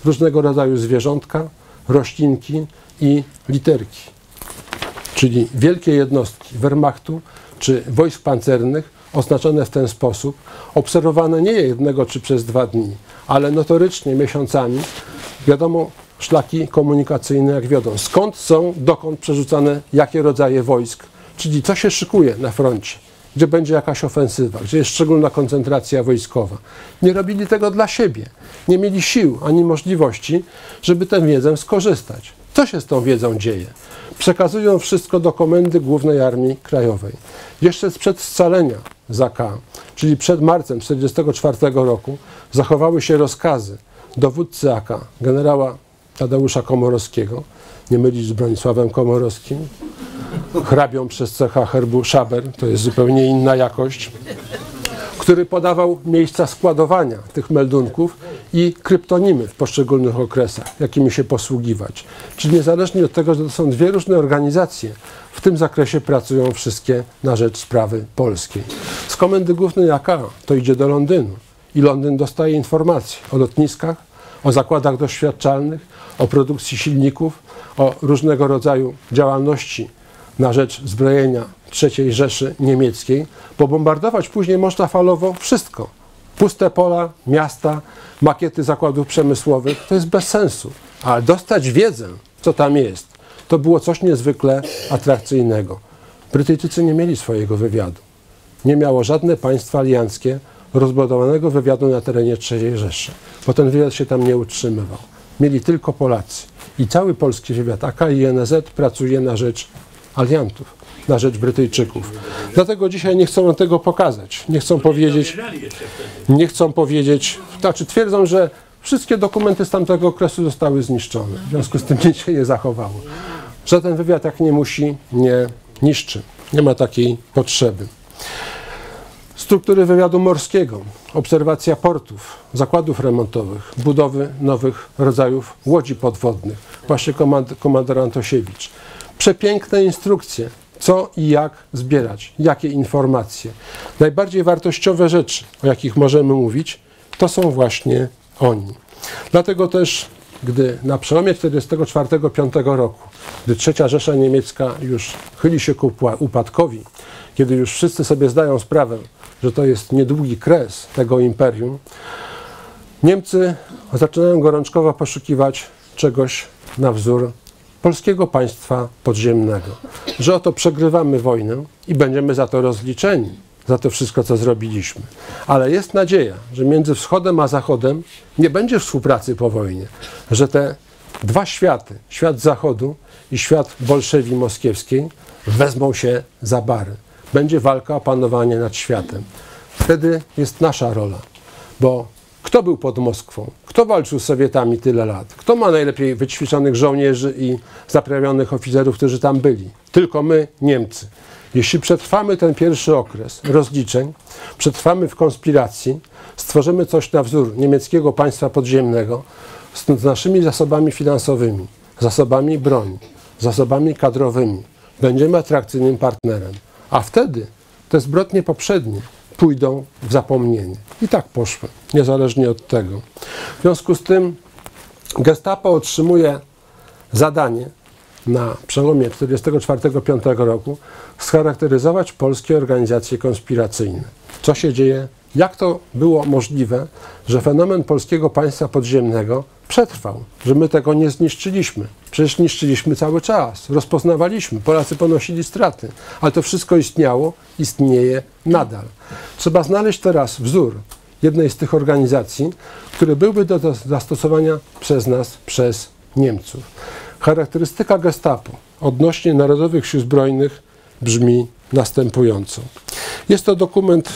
Różnego rodzaju zwierzątka, roślinki i literki. Czyli wielkie jednostki Wehrmachtu czy wojsk pancernych oznaczone w ten sposób, obserwowane nie jednego czy przez dwa dni, ale notorycznie miesiącami, wiadomo, szlaki komunikacyjne jak wiodą. Skąd są, dokąd przerzucane jakie rodzaje wojsk, czyli co się szykuje na froncie, gdzie będzie jakaś ofensywa, gdzie jest szczególna koncentracja wojskowa. Nie robili tego dla siebie. Nie mieli sił ani możliwości, żeby tę wiedzę skorzystać. Co się z tą wiedzą dzieje? Przekazują wszystko do Komendy Głównej Armii Krajowej. Jeszcze sprzed scalenia ZAK, czyli przed marcem 1944 roku, zachowały się rozkazy dowódcy AK, generała Tadeusza Komorowskiego, nie mylić z Bronisławem Komorowskim, hrabią przez cecha herbu Szaber, to jest zupełnie inna jakość, który podawał miejsca składowania tych meldunków i kryptonimy w poszczególnych okresach, jakimi się posługiwać. Czyli niezależnie od tego, że to są dwie różne organizacje, w tym zakresie pracują wszystkie na rzecz sprawy polskiej. Z Komendy Głównej AK to idzie do Londynu i Londyn dostaje informacje o lotniskach, o zakładach doświadczalnych, o produkcji silników, o różnego rodzaju działalności na rzecz zbrojenia III Rzeszy Niemieckiej, bo bombardować później można falowo wszystko. Puste pola, miasta, makiety zakładów przemysłowych, to jest bez sensu. Ale dostać wiedzę, co tam jest, to było coś niezwykle atrakcyjnego. Brytyjczycy nie mieli swojego wywiadu. Nie miało żadne państwo alianckie rozbudowanego wywiadu na terenie III Rzeszy, bo ten wywiad się tam nie utrzymywał. Mieli tylko Polacy. I cały polski wywiad AK i NZ pracuje na rzecz aliantów, na rzecz Brytyjczyków. Dlatego dzisiaj nie chcą tego pokazać. Nie chcą powiedzieć, nie chcą powiedzieć, znaczy twierdzą, że wszystkie dokumenty z tamtego okresu zostały zniszczone. W związku z tym nic się nie zachowało. Żaden wywiad tak nie musi, nie niszczy. Nie ma takiej potrzeby. Struktury wywiadu morskiego, obserwacja portów, zakładów remontowych, budowy nowych rodzajów łodzi podwodnych. Właśnie komand komandor Antosiewicz. Przepiękne instrukcje, co i jak zbierać, jakie informacje. Najbardziej wartościowe rzeczy, o jakich możemy mówić, to są właśnie oni. Dlatego też, gdy na przełomie 1944-1945 roku, gdy trzecia Rzesza Niemiecka już chyli się ku upadkowi, kiedy już wszyscy sobie zdają sprawę, że to jest niedługi kres tego imperium, Niemcy zaczynają gorączkowo poszukiwać czegoś na wzór polskiego państwa podziemnego. Że oto przegrywamy wojnę i będziemy za to rozliczeni, za to wszystko, co zrobiliśmy. Ale jest nadzieja, że między wschodem a zachodem nie będzie współpracy po wojnie, że te dwa światy, świat zachodu i świat bolszewi moskiewskiej, wezmą się za bary. Będzie walka o panowanie nad światem. Wtedy jest nasza rola, bo kto był pod Moskwą? Kto walczył z Sowietami tyle lat? Kto ma najlepiej wyćwiczonych żołnierzy i zaprawionych oficerów, którzy tam byli? Tylko my, Niemcy. Jeśli przetrwamy ten pierwszy okres rozliczeń, przetrwamy w konspiracji, stworzymy coś na wzór niemieckiego państwa podziemnego z, naszymi zasobami finansowymi, zasobami broni, zasobami kadrowymi, będziemy atrakcyjnym partnerem. A wtedy te zbrodnie poprzednie pójdą w zapomnienie. I tak poszły, niezależnie od tego. W związku z tym Gestapo otrzymuje zadanie na przełomie 1944-1945 roku scharakteryzować polskie organizacje konspiracyjne. Co się dzieje? Jak to było możliwe, że fenomen polskiego państwa podziemnego przetrwał, że my tego nie zniszczyliśmy? Przecież niszczyliśmy cały czas, rozpoznawaliśmy, Polacy ponosili straty, ale to wszystko istniało, istnieje nadal. Trzeba znaleźć teraz wzór jednej z tych organizacji, który byłby do zastosowania przez nas, przez Niemców. Charakterystyka Gestapo odnośnie Narodowych Sił Zbrojnych brzmi następująco. Jest to dokument,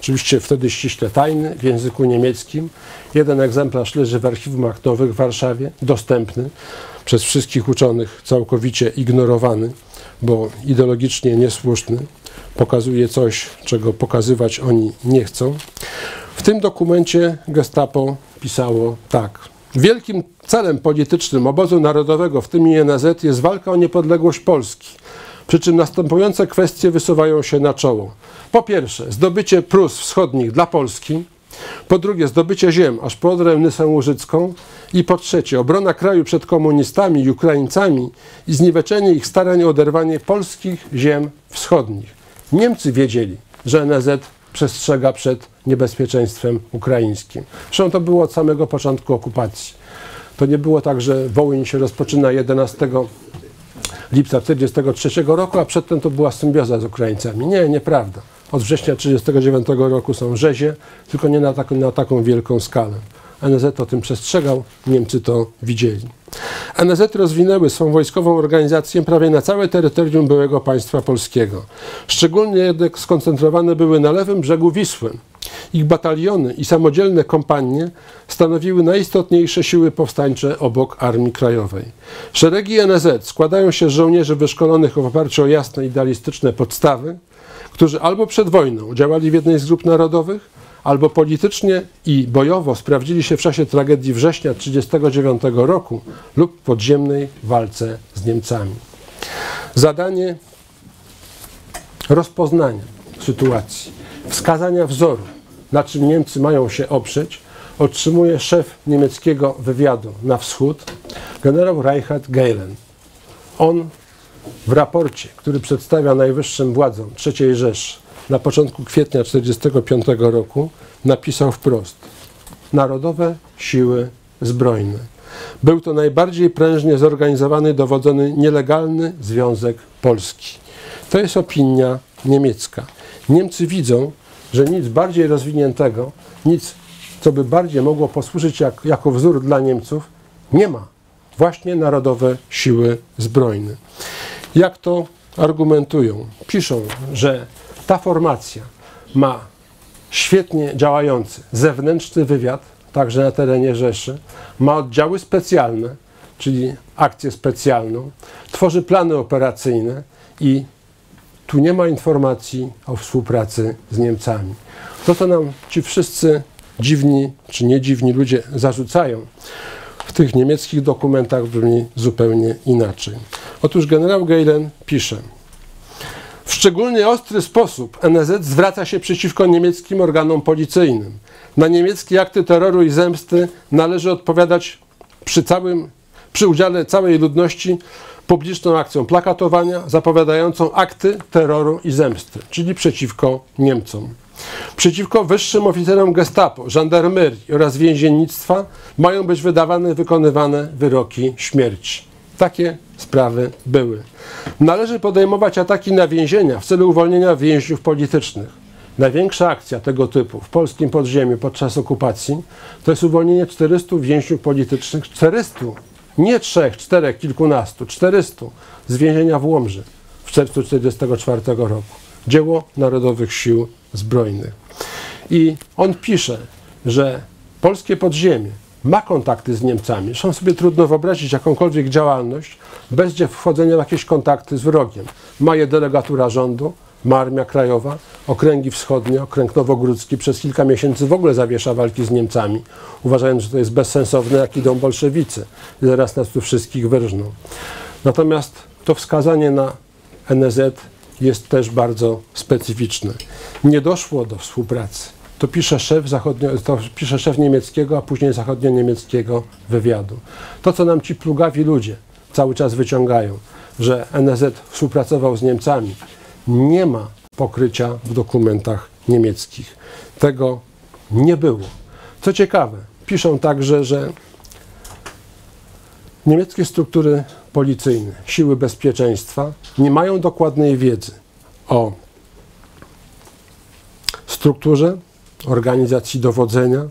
oczywiście wtedy ściśle tajny, w języku niemieckim. Jeden egzemplarz leży w archiwum aktowych w Warszawie, dostępny przez wszystkich uczonych, całkowicie ignorowany, bo ideologicznie niesłuszny. Pokazuje coś, czego pokazywać oni nie chcą. W tym dokumencie Gestapo pisało tak. Wielkim celem politycznym obozu narodowego, w tym INZ, jest walka o niepodległość Polski. Przy czym następujące kwestie wysuwają się na czoło. Po pierwsze, zdobycie Prus wschodnich dla Polski. Po drugie, zdobycie ziem aż po Odrę Łużycką. I po trzecie, obrona kraju przed komunistami i Ukraińcami i zniweczenie ich starań o oderwanie polskich ziem wschodnich. Niemcy wiedzieli, że NZ przestrzega przed niebezpieczeństwem ukraińskim. Zresztą to było od samego początku okupacji. To nie było tak, że Wołyń się rozpoczyna 11 lipca 1943 roku, a przedtem to była symbioza z Ukraińcami. Nie, nieprawda. Od września 1939 roku są rzezie, tylko nie na, tak, na taką wielką skalę. NZ o tym przestrzegał, Niemcy to widzieli. NZ rozwinęły swą wojskową organizację prawie na całe terytorium byłego państwa polskiego. Szczególnie jednak skoncentrowane były na lewym brzegu Wisły. Ich bataliony i samodzielne kompanie stanowiły najistotniejsze siły powstańcze obok Armii Krajowej. Szeregi NZ składają się z żołnierzy wyszkolonych w oparciu o jasne idealistyczne podstawy, którzy albo przed wojną działali w jednej z grup narodowych, albo politycznie i bojowo sprawdzili się w czasie tragedii września 1939 roku lub podziemnej walce z Niemcami. Zadanie rozpoznania sytuacji, wskazania wzoru, na czym Niemcy mają się oprzeć, otrzymuje szef niemieckiego wywiadu na wschód, generał Reinhard Gehlen. On w raporcie, który przedstawia najwyższym władzom III Rzeszy na początku kwietnia 1945 roku, napisał wprost: Narodowe Siły Zbrojne. Był to najbardziej prężnie zorganizowany, dowodzony nielegalny Związek Polski. To jest opinia niemiecka. Niemcy widzą, że nic bardziej rozwiniętego, nic, co by bardziej mogło posłużyć jak, jako wzór dla Niemców, nie ma. Właśnie Narodowe Siły Zbrojne. Jak to argumentują? Piszą, że ta formacja ma świetnie działający zewnętrzny wywiad, także na terenie Rzeszy, ma oddziały specjalne, czyli akcję specjalną, tworzy plany operacyjne i tu nie ma informacji o współpracy z Niemcami. To, co nam ci wszyscy dziwni czy nie dziwni ludzie zarzucają, w tych niemieckich dokumentach brzmi zupełnie inaczej. Otóż generał Gehlen pisze, w szczególnie ostry sposób NZ zwraca się przeciwko niemieckim organom policyjnym. Na niemieckie akty terroru i zemsty należy odpowiadać przy, całym, przy udziale całej ludności publiczną akcją plakatowania zapowiadającą akty terroru i zemsty, czyli przeciwko Niemcom. Przeciwko wyższym oficerom gestapo, żandarmerii oraz więziennictwa mają być wydawane, wykonywane wyroki śmierci. Takie sprawy były. Należy podejmować ataki na więzienia w celu uwolnienia więźniów politycznych. Największa akcja tego typu w polskim podziemiu podczas okupacji to jest uwolnienie 400 więźniów politycznych, 400, nie trzech, czterech, kilkunastu, 400 z więzienia w Łomży w czerwcu 1944 roku. Dzieło Narodowych Sił Zbrojnych. I on pisze, że polskie podziemie ma kontakty z Niemcami. Zresztą sobie trudno wyobrazić jakąkolwiek działalność bez wchodzenia w jakieś kontakty z wrogiem. Ma je delegatura rządu, ma Armia Krajowa, okręgi wschodnie, okręg nowogródzki przez kilka miesięcy w ogóle zawiesza walki z Niemcami, uważając, że to jest bezsensowne, jak idą bolszewicy. I zaraz nas tu wszystkich wyrżną. Natomiast to wskazanie na NZ jest też bardzo specyficzne. Nie doszło do współpracy. To pisze szef, zachodnio, to pisze szef niemieckiego, a później zachodnio-niemieckiego wywiadu. To, co nam ci plugawi ludzie cały czas wyciągają, że NZ współpracował z Niemcami, nie ma pokrycia w dokumentach niemieckich. Tego nie było. Co ciekawe, piszą także, że niemieckie struktury policyjne, siły bezpieczeństwa nie mają dokładnej wiedzy o strukturze, organizacji dowodzenia,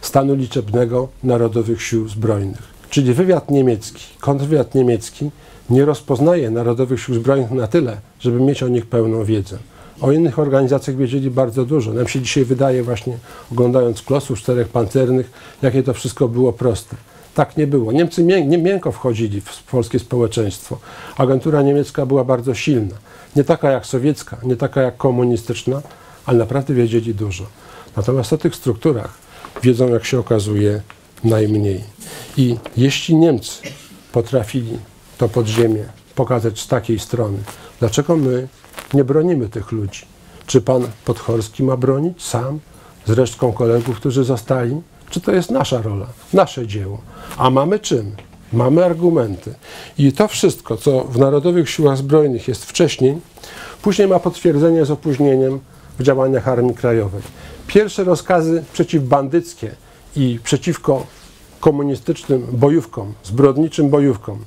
stanu liczebnego Narodowych Sił Zbrojnych. Czyli wywiad niemiecki, kontrwywiad niemiecki nie rozpoznaje Narodowych Sił Zbrojnych na tyle, żeby mieć o nich pełną wiedzę. O innych organizacjach wiedzieli bardzo dużo. Nam się dzisiaj wydaje właśnie, oglądając Klosów czterech pancernych, jakie to wszystko było proste. Tak nie było. Niemcy mię nie miękko wchodzili w polskie społeczeństwo. Agentura niemiecka była bardzo silna. Nie taka jak sowiecka, nie taka jak komunistyczna, ale naprawdę wiedzieli dużo. Natomiast o tych strukturach wiedzą, jak się okazuje, najmniej. I jeśli Niemcy potrafili to podziemie pokazać z takiej strony, dlaczego my nie bronimy tych ludzi? Czy pan Podchorski ma bronić sam z resztką kolegów, którzy zostali? Czy to jest nasza rola, nasze dzieło? A mamy czym? Mamy argumenty. I to wszystko, co w Narodowych Siłach Zbrojnych jest wcześniej, później ma potwierdzenie z opóźnieniem w działaniach Armii Krajowej. Pierwsze rozkazy przeciwbandyckie i przeciwko komunistycznym bojówkom, zbrodniczym bojówkom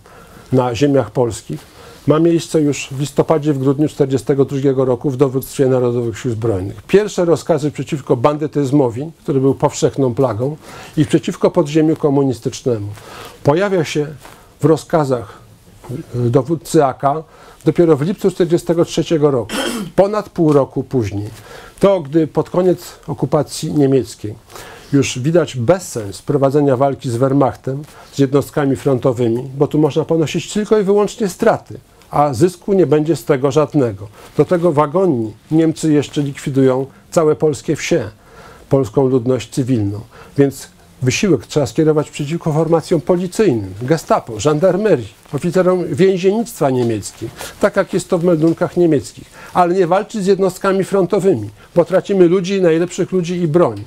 na ziemiach polskich ma miejsce już w listopadzie, w grudniu 1942 roku w dowództwie Narodowych Sił Zbrojnych. Pierwsze rozkazy przeciwko bandytyzmowi, który był powszechną plagą, i przeciwko podziemiu komunistycznemu. Pojawia się w rozkazach dowódcy AK dopiero w lipcu 1943 roku, ponad pół roku później. To, gdy pod koniec okupacji niemieckiej już widać bezsens prowadzenia walki z Wehrmachtem, z jednostkami frontowymi, bo tu można ponosić tylko i wyłącznie straty, a zysku nie będzie z tego żadnego. Do tego wagonni Niemcy jeszcze likwidują całe polskie wsie. polską ludność cywilną. Więc wysiłek trzeba skierować przeciwko formacjom policyjnym, gestapo, żandarmerii, oficerom więziennictwa niemieckim, tak jak jest to w meldunkach niemieckich, ale nie walczyć z jednostkami frontowymi, bo tracimy ludzi, najlepszych ludzi i broń.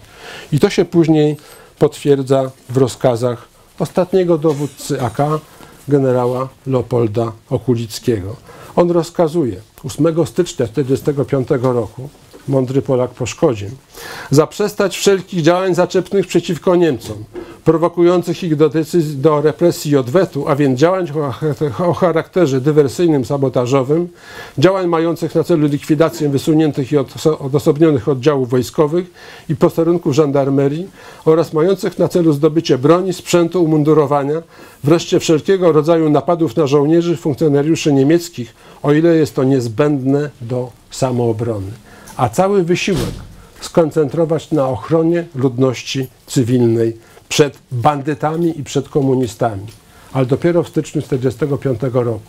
I to się później potwierdza w rozkazach ostatniego dowódcy AK, generała Leopolda Okulickiego. On rozkazuje 8 stycznia 1945 roku, mądry Polak po szkodzie, zaprzestać wszelkich działań zaczepnych przeciwko Niemcom, prowokujących ich do decyzji, do represji i odwetu, a więc działań o charakterze dywersyjnym, sabotażowym, działań mających na celu likwidację wysuniętych i odosobnionych oddziałów wojskowych i posterunków żandarmerii oraz mających na celu zdobycie broni, sprzętu, umundurowania, wreszcie wszelkiego rodzaju napadów na żołnierzy, funkcjonariuszy niemieckich, o ile jest to niezbędne do samoobrony. A cały wysiłek skoncentrować na ochronie ludności cywilnej przed bandytami i przed komunistami. Ale dopiero w styczniu 1945 roku,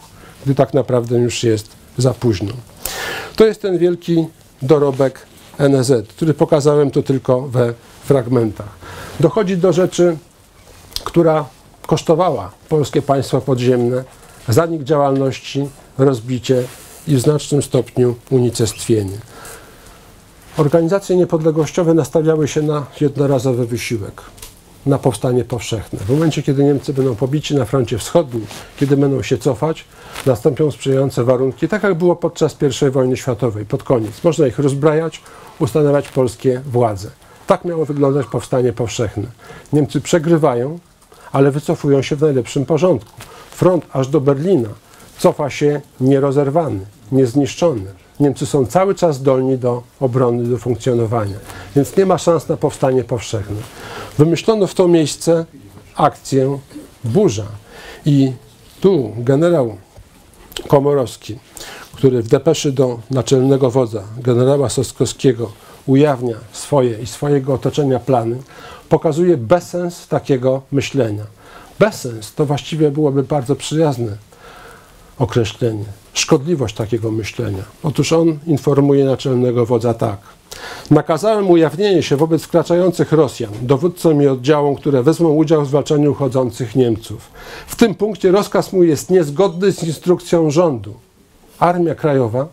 gdy tak naprawdę już jest za późno. To jest ten wielki dorobek NZ, który pokazałem tu tylko we fragmentach. Dochodzi do rzeczy, która kosztowała polskie państwo podziemne zanik działalności, rozbicie i w znacznym stopniu unicestwienie. Organizacje niepodległościowe nastawiały się na jednorazowy wysiłek, na powstanie powszechne. W momencie, kiedy Niemcy będą pobici na froncie wschodnim, kiedy będą się cofać, nastąpią sprzyjające warunki, tak jak było podczas I wojny światowej, pod koniec. Można ich rozbrajać, ustanawiać polskie władze. Tak miało wyglądać powstanie powszechne. Niemcy przegrywają, ale wycofują się w najlepszym porządku. Front aż do Berlina cofa się nierozerwany, niezniszczony. Niemcy są cały czas zdolni do obrony, do funkcjonowania, więc nie ma szans na powstanie powszechne. Wymyślono w to miejsce akcję Burza i tu generał Komorowski, który w depeszy do naczelnego wodza, generała Soskowskiego, ujawnia swoje i swojego otoczenia plany, pokazuje bezsens takiego myślenia. Bezsens to właściwie byłoby bardzo przyjazne określenie. Szkodliwość takiego myślenia. Otóż on informuje naczelnego wodza tak. Nakazałem ujawnienie się wobec wkraczających Rosjan, dowódcom i oddziałom, które wezmą udział w zwalczaniu uchodzących Niemców. W tym punkcie rozkaz mój jest niezgodny z instrukcją rządu. Armia Krajowa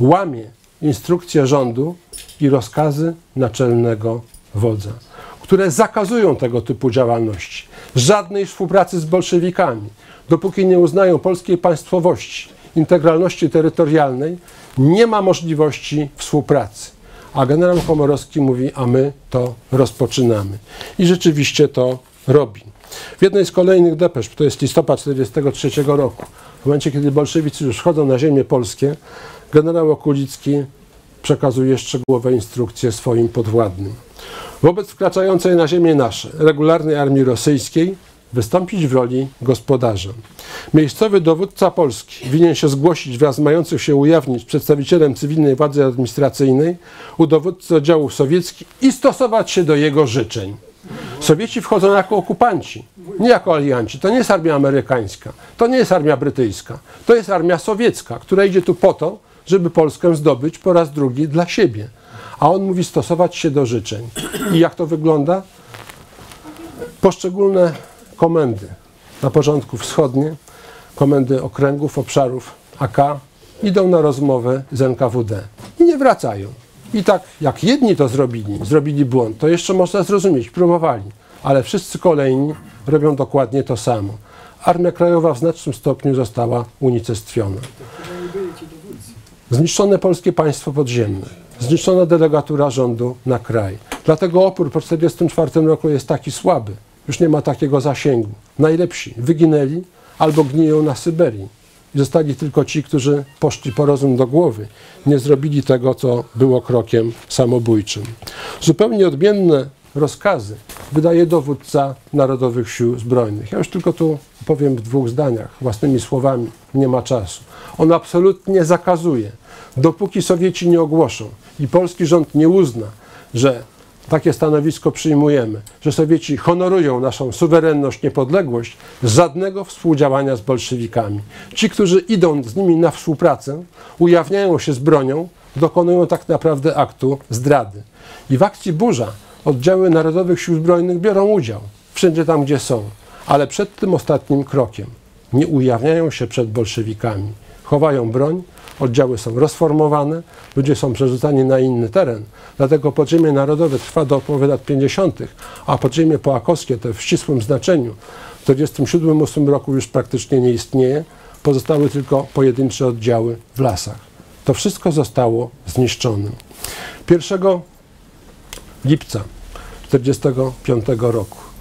łamie instrukcje rządu i rozkazy naczelnego wodza, które zakazują tego typu działalności. Żadnej współpracy z bolszewikami, dopóki nie uznają polskiej państwowości, integralności terytorialnej, nie ma możliwości współpracy. A generał Komorowski mówi, a my to rozpoczynamy. I rzeczywiście to robi. W jednej z kolejnych depesz, to jest listopad 1943 roku, w momencie, kiedy bolszewicy już wchodzą na ziemię polskie, generał Okulicki przekazuje szczegółowe instrukcje swoim podwładnym. Wobec wkraczającej na ziemię nasze regularnej armii rosyjskiej wystąpić w roli gospodarza. Miejscowy dowódca Polski winien się zgłosić wraz z mających się ujawnić przedstawicielem cywilnej władzy administracyjnej u dowódcy oddziałów sowieckich i stosować się do jego życzeń. Sowieci wchodzą jako okupanci, nie jako alianci. To nie jest armia amerykańska, to nie jest armia brytyjska, to jest armia sowiecka, która idzie tu po to, żeby Polskę zdobyć po raz drugi dla siebie. A on mówi stosować się do życzeń. I jak to wygląda? Poszczególne komendy na porządku wschodnie, komendy okręgów, obszarów AK idą na rozmowę z NKWD i nie wracają. I tak jak jedni to zrobili, zrobili błąd, to jeszcze można zrozumieć, próbowali, ale wszyscy kolejni robią dokładnie to samo. Armia Krajowa w znacznym stopniu została unicestwiona. Zniszczone polskie państwo podziemne, zniszczona delegatura rządu na kraj. Dlatego opór po 1944 roku jest taki słaby. Już nie ma takiego zasięgu. Najlepsi wyginęli albo gniją na Syberii. I zostali tylko ci, którzy poszli po rozum do głowy, nie zrobili tego, co było krokiem samobójczym. Zupełnie odmienne rozkazy wydaje dowódca Narodowych Sił Zbrojnych. Ja już tylko tu powiem w dwóch zdaniach, własnymi słowami, nie ma czasu. On absolutnie zakazuje, dopóki Sowieci nie ogłoszą i polski rząd nie uzna, że takie stanowisko przyjmujemy, że Sowieci honorują naszą suwerenność, niepodległość, żadnego współdziałania z bolszewikami. Ci, którzy idą z nimi na współpracę, ujawniają się z bronią, dokonują tak naprawdę aktu zdrady. I w akcji Burza oddziały Narodowych Sił Zbrojnych biorą udział, wszędzie tam, gdzie są, ale przed tym ostatnim krokiem nie ujawniają się przed bolszewikami, chowają broń, oddziały są rozformowane, ludzie są przerzucani na inny teren. Dlatego podziemie narodowe trwa do połowy lat 50., a podziemie połakowskie, to w ścisłym znaczeniu, w 1947-1948 roku już praktycznie nie istnieje, pozostały tylko pojedyncze oddziały w lasach. To wszystko zostało zniszczone. 1 lipca 1945 roku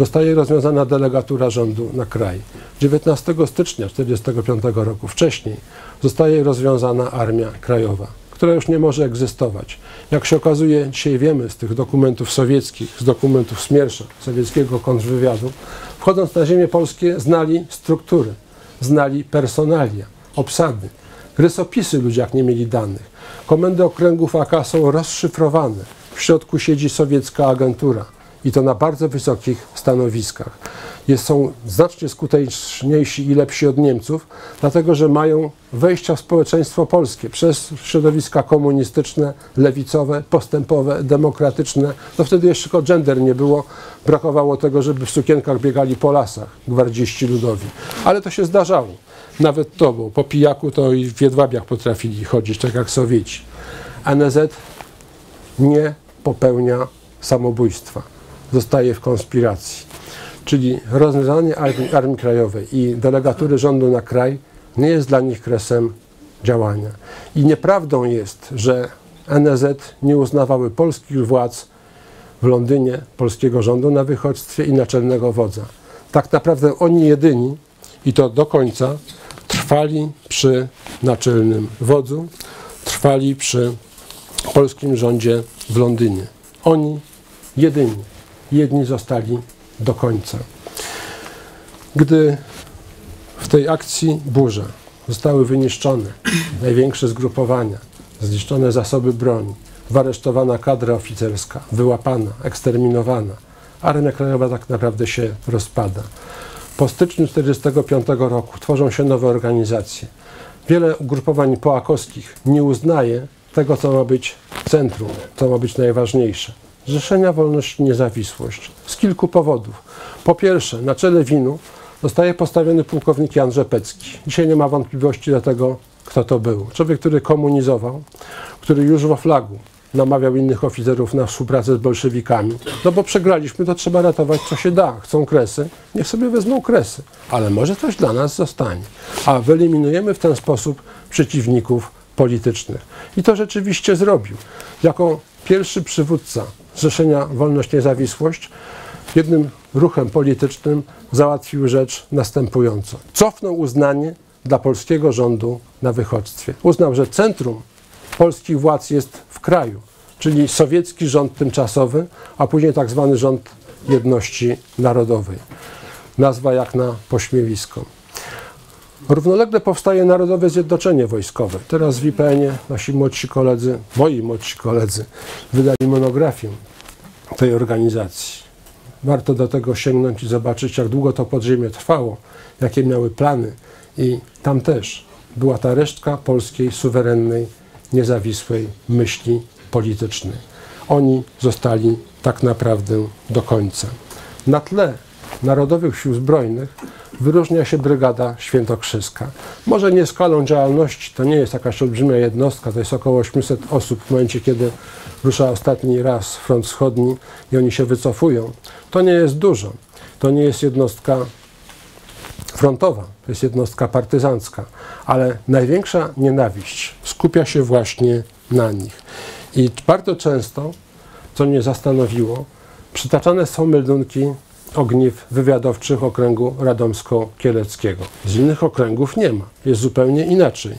zostaje rozwiązana delegatura rządu na kraj. 19 stycznia 1945 roku, wcześniej, zostaje rozwiązana Armia Krajowa, która już nie może egzystować. Jak się okazuje, dzisiaj wiemy z tych dokumentów sowieckich, z dokumentów Smiersza, sowieckiego kontrwywiadu, wchodząc na ziemię polskie, znali struktury, znali personalia, obsady. Rysopisy ludzie jak nie mieli danych. Komendy okręgów AK są rozszyfrowane. W środku siedzi sowiecka agentura i to na bardzo wysokich stanowiskach. Jest, są znacznie skuteczniejsi i lepsi od Niemców, dlatego że mają wejścia w społeczeństwo polskie przez środowiska komunistyczne, lewicowe, postępowe, demokratyczne. No wtedy jeszcze tylko gender nie było, brakowało tego, żeby w sukienkach biegali po lasach gwardziści ludowi. Ale to się zdarzało. Nawet to, bo po pijaku to i w jedwabiach potrafili chodzić, tak jak Sowieci. NZ nie popełnia samobójstwa zostaje w konspiracji. Czyli rozwiązanie Armii, Armii Krajowej i delegatury rządu na kraj nie jest dla nich kresem działania. I nieprawdą jest, że NZ nie uznawały polskich władz w Londynie, polskiego rządu na wychodźstwie i naczelnego wodza. Tak naprawdę oni jedyni, i to do końca, trwali przy naczelnym wodzu, trwali przy polskim rządzie w Londynie. Oni jedyni jedni zostali do końca. Gdy w tej akcji burza zostały wyniszczone największe zgrupowania, zniszczone zasoby broni, wyaresztowana kadra oficerska, wyłapana, eksterminowana, Armia Krajowa tak naprawdę się rozpada. Po styczniu 1945 roku tworzą się nowe organizacje. Wiele ugrupowań połakowskich nie uznaje tego, co ma być centrum, co ma być najważniejsze. Zrzeszenia Wolność i Niezawisłość z kilku powodów. Po pierwsze, na czele winu zostaje postawiony pułkownik Jan Rzepecki. Dzisiaj nie ma wątpliwości do tego, kto to był. Człowiek, który komunizował, który już w flagu namawiał innych oficerów na współpracę z bolszewikami. No bo przegraliśmy, to trzeba ratować co się da. Chcą kresy, niech sobie wezmą kresy. Ale może coś dla nas zostanie. A wyeliminujemy w ten sposób przeciwników politycznych. I to rzeczywiście zrobił. Jako pierwszy przywódca Zrzeszenia Wolność Niezawisłość jednym ruchem politycznym załatwił rzecz następującą. Cofnął uznanie dla polskiego rządu na wychodźstwie. Uznał, że centrum polskich władz jest w kraju, czyli sowiecki rząd tymczasowy, a później tak zwany rząd jedności narodowej. Nazwa jak na pośmiewisko. Równolegle powstaje Narodowe Zjednoczenie Wojskowe. Teraz w IPN-ie nasi młodsi koledzy, moi młodsi koledzy, wydali monografię tej organizacji. Warto do tego sięgnąć i zobaczyć, jak długo to podziemie trwało, jakie miały plany. I tam też była ta resztka polskiej, suwerennej, niezawisłej myśli politycznej. Oni zostali tak naprawdę do końca. Na tle Narodowych Sił Zbrojnych wyróżnia się Brygada Świętokrzyska. Może nie skalą działalności, to nie jest jakaś olbrzymia jednostka, to jest około 800 osób w momencie, kiedy rusza ostatni raz front wschodni i oni się wycofują. To nie jest dużo. To nie jest jednostka frontowa, to jest jednostka partyzancka, ale największa nienawiść skupia się właśnie na nich. I bardzo często, co mnie zastanowiło, przytaczane są meldunki ogniw wywiadowczych okręgu radomsko-kieleckiego. Z innych okręgów nie ma. Jest zupełnie inaczej.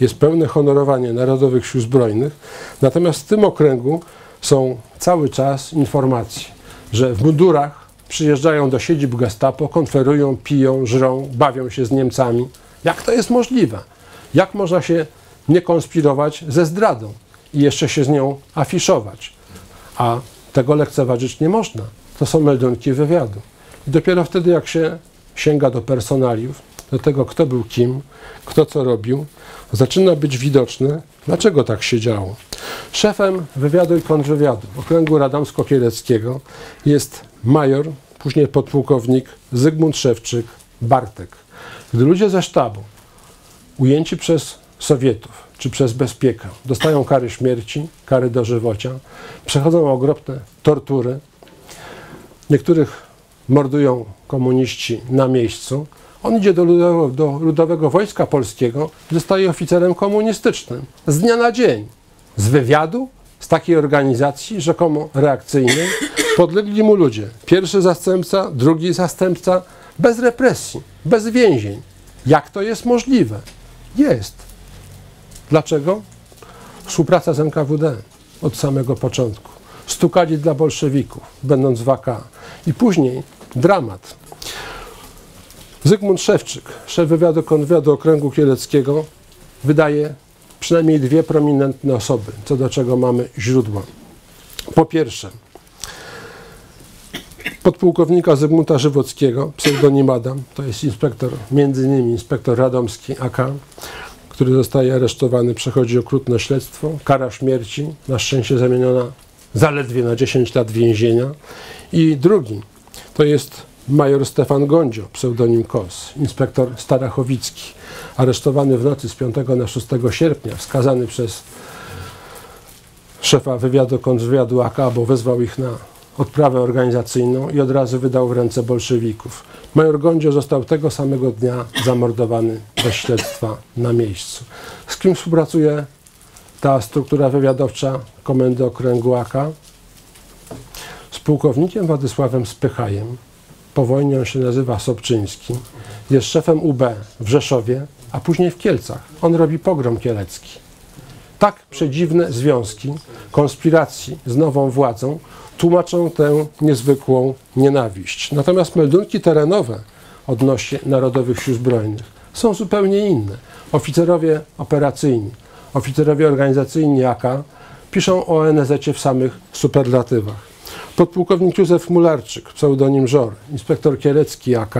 Jest pełne honorowanie Narodowych Sił Zbrojnych, natomiast w tym okręgu są cały czas informacje, że w mundurach przyjeżdżają do siedzib gestapo, konferują, piją, żrą, bawią się z Niemcami. Jak to jest możliwe? Jak można się nie konspirować ze zdradą i jeszcze się z nią afiszować? A tego lekceważyć nie można to są meldunki wywiadu. I dopiero wtedy, jak się sięga do personaliów, do tego, kto był kim, kto co robił, zaczyna być widoczne, dlaczego tak się działo. Szefem wywiadu i kontrwywiadu Okręgu Radomsko-Kieleckiego jest major, później podpułkownik Zygmunt Szewczyk Bartek. Gdy ludzie ze sztabu, ujęci przez Sowietów czy przez bezpiekę, dostają kary śmierci, kary dożywocia, przechodzą okropne tortury, niektórych mordują komuniści na miejscu, on idzie do ludowego, do ludowego Wojska Polskiego, zostaje oficerem komunistycznym z dnia na dzień. Z wywiadu, z takiej organizacji rzekomo reakcyjnej, podlegli mu ludzie. Pierwszy zastępca, drugi zastępca, bez represji, bez więzień. Jak to jest możliwe? Jest. Dlaczego? Współpraca z NKWD od samego początku. Stukali dla bolszewików, będąc w AK. I później dramat. Zygmunt Szewczyk, szef wywiadu kontrwywiadu Okręgu Kieleckiego, wydaje przynajmniej dwie prominentne osoby, co do czego mamy źródła. Po pierwsze, podpułkownika Zygmunta Żywockiego, pseudonim Adam, to jest inspektor, między innymi inspektor radomski AK, który zostaje aresztowany, przechodzi okrutne śledztwo, kara śmierci, na szczęście zamieniona zaledwie na 10 lat więzienia. I drugi, to jest major Stefan Gądzio, pseudonim Kos, inspektor Starachowicki, aresztowany w nocy z 5 na 6 sierpnia, wskazany przez szefa wywiadu kontrwywiadu AK, bo wezwał ich na odprawę organizacyjną i od razu wydał w ręce bolszewików. Major Gądzio został tego samego dnia zamordowany bez śledztwa na miejscu. Z kim współpracuje ta struktura wywiadowcza Komendy Okręgu AK? Z pułkownikiem Władysławem Spychajem. Po wojnie on się nazywa Sobczyński. Jest szefem UB w Rzeszowie, a później w Kielcach. On robi pogrom kielecki. Tak przedziwne związki konspiracji z nową władzą tłumaczą tę niezwykłą nienawiść. Natomiast meldunki terenowe odnośnie Narodowych Sił Zbrojnych są zupełnie inne. Oficerowie operacyjni, oficerowie organizacyjni AK piszą o NZ w samych superlatywach. Podpułkownik Józef Mularczyk, pseudonim Żor, inspektor kielecki AK,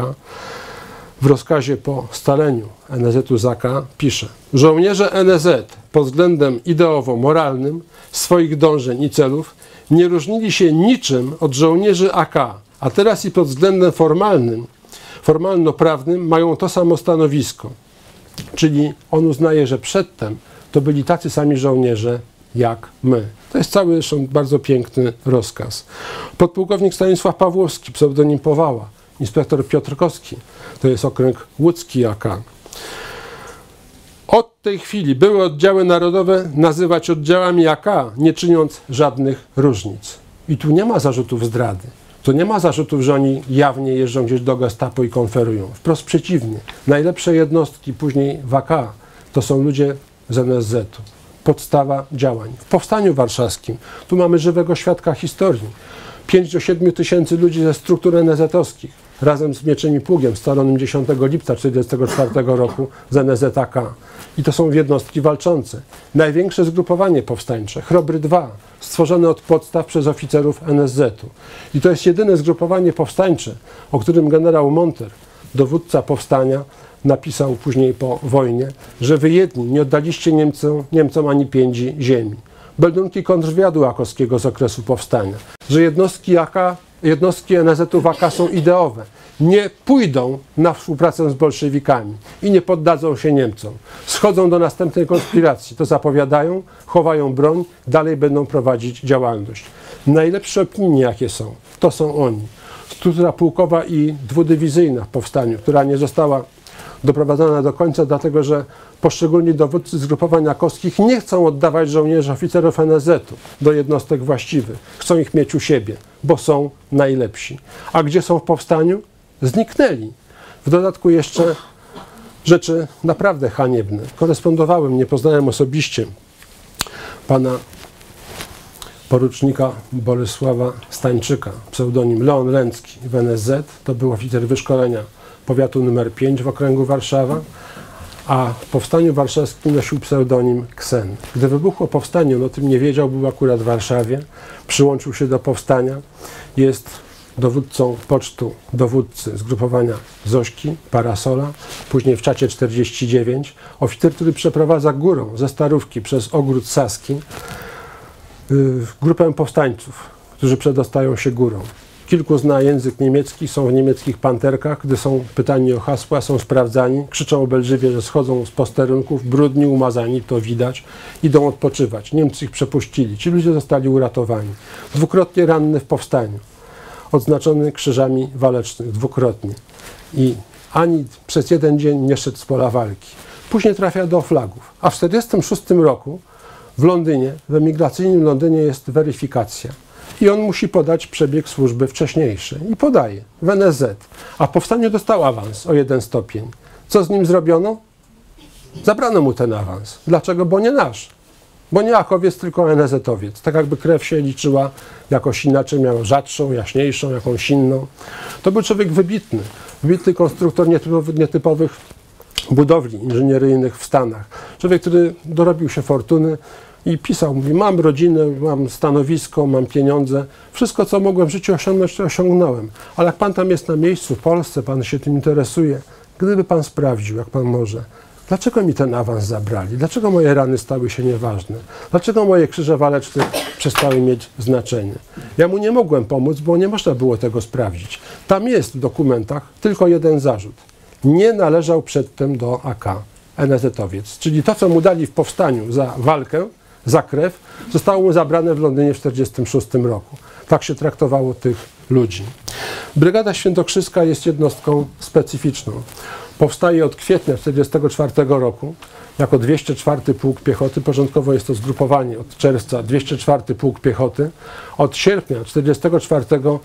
w rozkazie po staleniu NZ-u Zaka pisze Żołnierze NZ pod względem ideowo-moralnym swoich dążeń i celów nie różnili się niczym od żołnierzy AK, a teraz i pod względem formalnym, formalno-prawnym mają to samo stanowisko. Czyli on uznaje, że przedtem to byli tacy sami żołnierze jak my. To jest cały zresztą bardzo piękny rozkaz. Podpułkownik Stanisław Pawłowski, pseudonim Powała, inspektor Piotrkowski, to jest okręg łódzki AK. Od tej chwili były oddziały narodowe nazywać oddziałami AK, nie czyniąc żadnych różnic. I tu nie ma zarzutów zdrady. Tu nie ma zarzutów, że oni jawnie jeżdżą gdzieś do gestapo i konferują. Wprost przeciwnie. Najlepsze jednostki później w AK to są ludzie z NSZ-u. Podstawa działań. W Powstaniu Warszawskim tu mamy żywego świadka historii. 5 do 7 tysięcy ludzi ze struktur NZ-owskich razem z Mieczem i Pługiem stalonym 10 lipca 1944 roku z NZAK. I to są jednostki walczące. Największe zgrupowanie powstańcze, Chrobry II, stworzone od podstaw przez oficerów NSZ-u. I to jest jedyne zgrupowanie powstańcze, o którym generał Monter, dowódca powstania, napisał później po wojnie, że wy jedni nie oddaliście Niemcom, Niemcom ani piędzi ziemi. Beldunki kontrwywiadu akowskiego z okresu powstania, że jednostki jednostki NZ-u AK są ideowe. Nie pójdą na współpracę z bolszewikami i nie poddadzą się Niemcom. Schodzą do następnej konspiracji, to zapowiadają, chowają broń, dalej będą prowadzić działalność. Najlepsze opinie, jakie są, to są oni. Struktura pułkowa i dwudywizyjna w powstaniu, która nie została doprowadzona do końca, dlatego że poszczególni dowódcy zgrupowań nakowskich nie chcą oddawać żołnierzy oficerów NSZ-u do jednostek właściwych. Chcą ich mieć u siebie, bo są najlepsi. A gdzie są w powstaniu? Zniknęli. W dodatku jeszcze rzeczy naprawdę haniebne. Korespondowałem, nie poznałem osobiście pana porucznika Bolesława Stańczyka, pseudonim Leon Lęcki w NSZ. To był oficer wyszkolenia powiatu numer 5 w okręgu Warszawa, a w powstaniu warszawskim nosił pseudonim Ksen. Gdy wybuchło powstanie, on o tym nie wiedział, był akurat w Warszawie, przyłączył się do powstania, jest dowódcą pocztu dowódcy zgrupowania Zośki, Parasola, później w czacie 49, oficer, który przeprowadza górą ze Starówki przez Ogród Saski y, grupę powstańców, którzy przedostają się górą. Kilku zna język niemiecki, są w niemieckich panterkach, gdy są pytani o hasła, są sprawdzani, krzyczą obelżywie, że schodzą z posterunków, brudni, umazani, to widać, idą odpoczywać. Niemcy ich przepuścili. Ci ludzie zostali uratowani. Dwukrotnie ranny w powstaniu, odznaczony krzyżami walecznych, dwukrotnie. I ani przez jeden dzień nie szedł z pola walki. Później trafia do flagów. A w 1946 roku w Londynie, w emigracyjnym Londynie jest weryfikacja. I on musi podać przebieg służby wcześniejszy. I podaje w NSZ. A w powstaniu dostał awans o jeden stopień. Co z nim zrobiono? Zabrano mu ten awans. Dlaczego? Bo nie nasz. Bo nie Achowiec, tylko NZ-owiec. Tak jakby krew się liczyła jakoś inaczej, miał rzadszą, jaśniejszą, jakąś inną. To był człowiek wybitny. Wybitny konstruktor nietypowy- nietypowych budowli inżynieryjnych w Stanach. Człowiek, który dorobił się fortuny i pisał, mówi, mam rodzinę, mam stanowisko, mam pieniądze, wszystko, co mogłem w życiu osiągnąć, to osiągnąłem. Ale jak pan tam jest na miejscu, w Polsce, pan się tym interesuje, gdyby pan sprawdził, jak pan może, dlaczego mi ten awans zabrali? Dlaczego moje rany stały się nieważne? Dlaczego moje krzyże waleczne przestały mieć znaczenie? Ja mu nie mogłem pomóc, bo nie można było tego sprawdzić. Tam jest w dokumentach tylko jeden zarzut nie należał przedtem do AK, NZ-owiec. Czyli to, co mu dali w powstaniu za walkę, za krew, zostało mu zabrane w Londynie w 1946 roku. Tak się traktowało tych ludzi. Brygada Świętokrzyska jest jednostką specyficzną. Powstaje od kwietnia 1944 roku jako 204 Pułk Piechoty. Porządkowo jest to zgrupowanie od czerwca 204 Pułk Piechoty. Od sierpnia 1944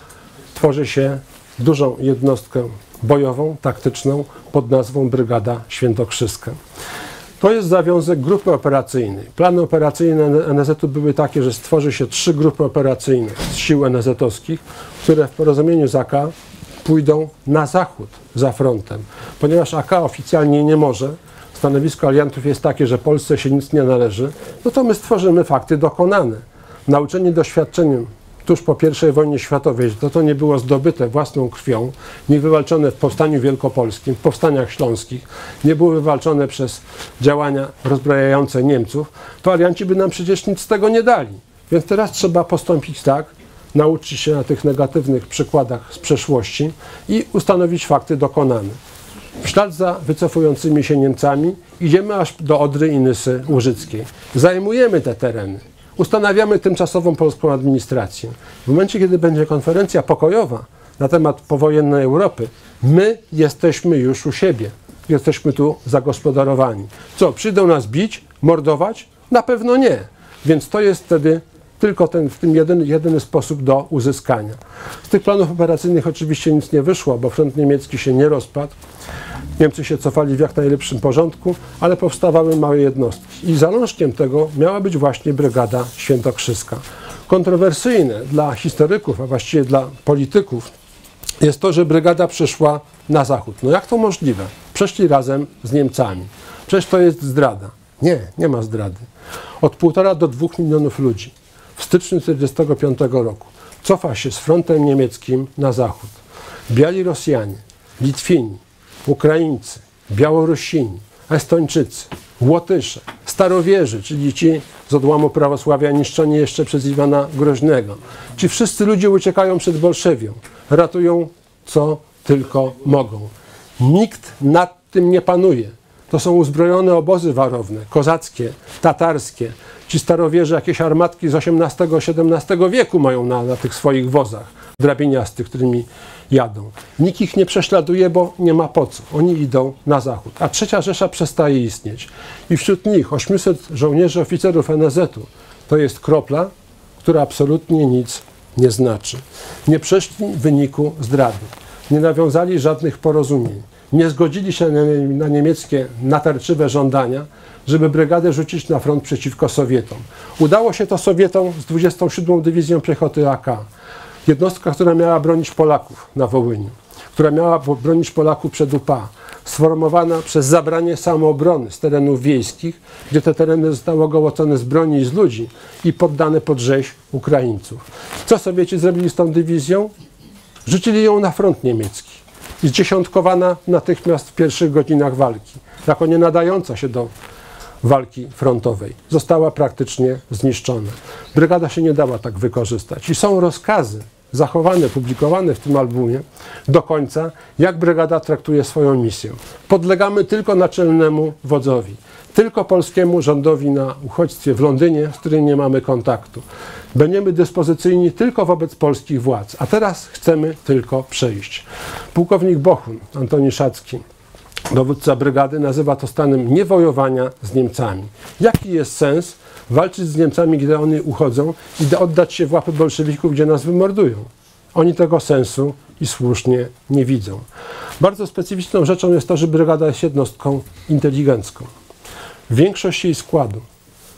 tworzy się dużą jednostkę bojową, taktyczną pod nazwą Brygada Świętokrzyska. To jest zawiązek grupy operacyjnej. Plany operacyjne NZ-u były takie, że stworzy się trzy grupy operacyjne z sił NZ-owskich, które w porozumieniu z AK pójdą na zachód za frontem. Ponieważ AK oficjalnie nie może, stanowisko aliantów jest takie, że Polsce się nic nie należy, no to my stworzymy fakty dokonane. Nauczeni doświadczeniem tuż po I wojnie światowej, to, to nie było zdobyte własną krwią, nie wywalczone w Powstaniu Wielkopolskim, w powstaniach śląskich, nie było wywalczone przez działania rozbrajające Niemców, to alianci by nam przecież nic z tego nie dali. Więc teraz trzeba postąpić tak, nauczyć się na tych negatywnych przykładach z przeszłości i ustanowić fakty dokonane. W ślad za wycofującymi się Niemcami idziemy aż do Odry i Nysy Łużyckiej. Zajmujemy te tereny. Ustanawiamy tymczasową polską administrację. W momencie, kiedy będzie konferencja pokojowa na temat powojennej Europy, my jesteśmy już u siebie. Jesteśmy tu zagospodarowani. Co, przyjdą nas bić, mordować? Na pewno nie. Więc to jest wtedy tylko ten, w tym jedyny, jedyny sposób do uzyskania. Z tych planów operacyjnych oczywiście nic nie wyszło, bo front niemiecki się nie rozpadł. Niemcy się cofali w jak najlepszym porządku, ale powstawały małe jednostki. I zalążkiem tego miała być właśnie Brygada Świętokrzyska. Kontrowersyjne dla historyków, a właściwie dla polityków, jest to, że brygada przyszła na zachód. No jak to możliwe? Przeszli razem z Niemcami. Przecież to jest zdrada. Nie, nie ma zdrady. Od półtora do dwóch milionów ludzi w styczniu 1945 roku cofa się z frontem niemieckim na zachód. Biali Rosjanie, Litwini, Ukraińcy, Białorusini, Estończycy, Łotysze, Starowierzy, czyli ci z odłamu prawosławia niszczeni jeszcze przez Iwana Groźnego. Ci wszyscy ludzie uciekają przed bolszewią, ratują co tylko mogą. Nikt nad tym nie panuje. To są uzbrojone obozy warowne, kozackie, tatarskie. Ci starowierze jakieś armatki z XVIII-XVII wieku mają na, na tych swoich wozach drabiniastych, którymi jadą. Nikt ich nie prześladuje, bo nie ma po co. Oni idą na zachód. A trzecia Rzesza przestaje istnieć. I wśród nich 800 żołnierzy, oficerów NZ-u to jest kropla, która absolutnie nic nie znaczy. Nie przeszli w wyniku zdrady. Nie nawiązali żadnych porozumień. Nie zgodzili się na, niemieckie natarczywe żądania, żeby brygadę rzucić na front przeciwko Sowietom. Udało się to Sowietom z 27. Dywizją Piechoty AK. Jednostka, która miała bronić Polaków na Wołyniu, która miała bronić Polaków przed UPA, sformowana przez zabranie samoobrony z terenów wiejskich, gdzie te tereny zostały ogołocone z broni i z ludzi i poddane pod rzeź Ukraińców. Co Sowieci zrobili z tą dywizją? Rzucili ją na front niemiecki. Zdziesiątkowana natychmiast w pierwszych godzinach walki, jako nie nadająca się do walki frontowej. Została praktycznie zniszczona. Brygada się nie dała tak wykorzystać. I są rozkazy zachowane, publikowane w tym albumie do końca, jak brygada traktuje swoją misję. Podlegamy tylko naczelnemu wodzowi, tylko polskiemu rządowi na uchodźstwie w Londynie, z którym nie mamy kontaktu. Będziemy dyspozycyjni tylko wobec polskich władz, a teraz chcemy tylko przejść. Pułkownik Bochun, Antoni Szacki, dowódca brygady, nazywa to stanem niewojowania z Niemcami. Jaki jest sens walczyć z Niemcami, gdy oni uchodzą i da- oddać się w łapy bolszewików, gdzie nas wymordują? Oni tego sensu i słusznie nie widzą. Bardzo specyficzną rzeczą jest to, że brygada jest jednostką inteligencką. Większość jej składu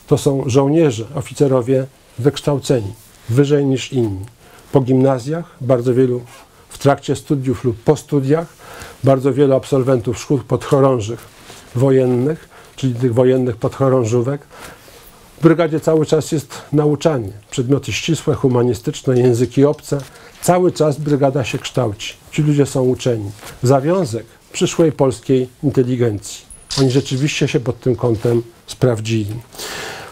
to są żołnierze, oficerowie wykształceni wyżej niż inni. Po gimnazjach, bardzo wielu w trakcie studiów lub po studiach, bardzo wielu absolwentów szkół podchorążych wojennych, czyli tych wojennych podchorążówek. W brygadzie cały czas jest nauczanie, przedmioty ścisłe, humanistyczne, języki obce. Cały czas brygada się kształci. Ci ludzie są uczeni. Zawiązek przyszłej polskiej inteligencji. Oni rzeczywiście się pod tym kątem sprawdzili.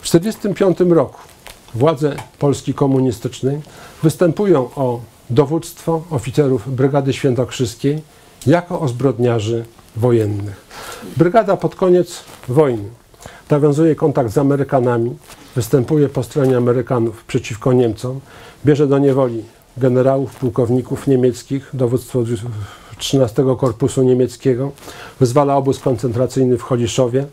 W 1945 roku władze Polski komunistycznej występują o dowództwo oficerów Brygady Świętokrzyskiej jako o zbrodniarzy wojennych. Brygada pod koniec wojny nawiązuje kontakt z Amerykanami, występuje po stronie Amerykanów przeciwko Niemcom, bierze do niewoli generałów, pułkowników niemieckich, dowództwo 13 Korpusu Niemieckiego, wyzwala obóz koncentracyjny w Choliszowie,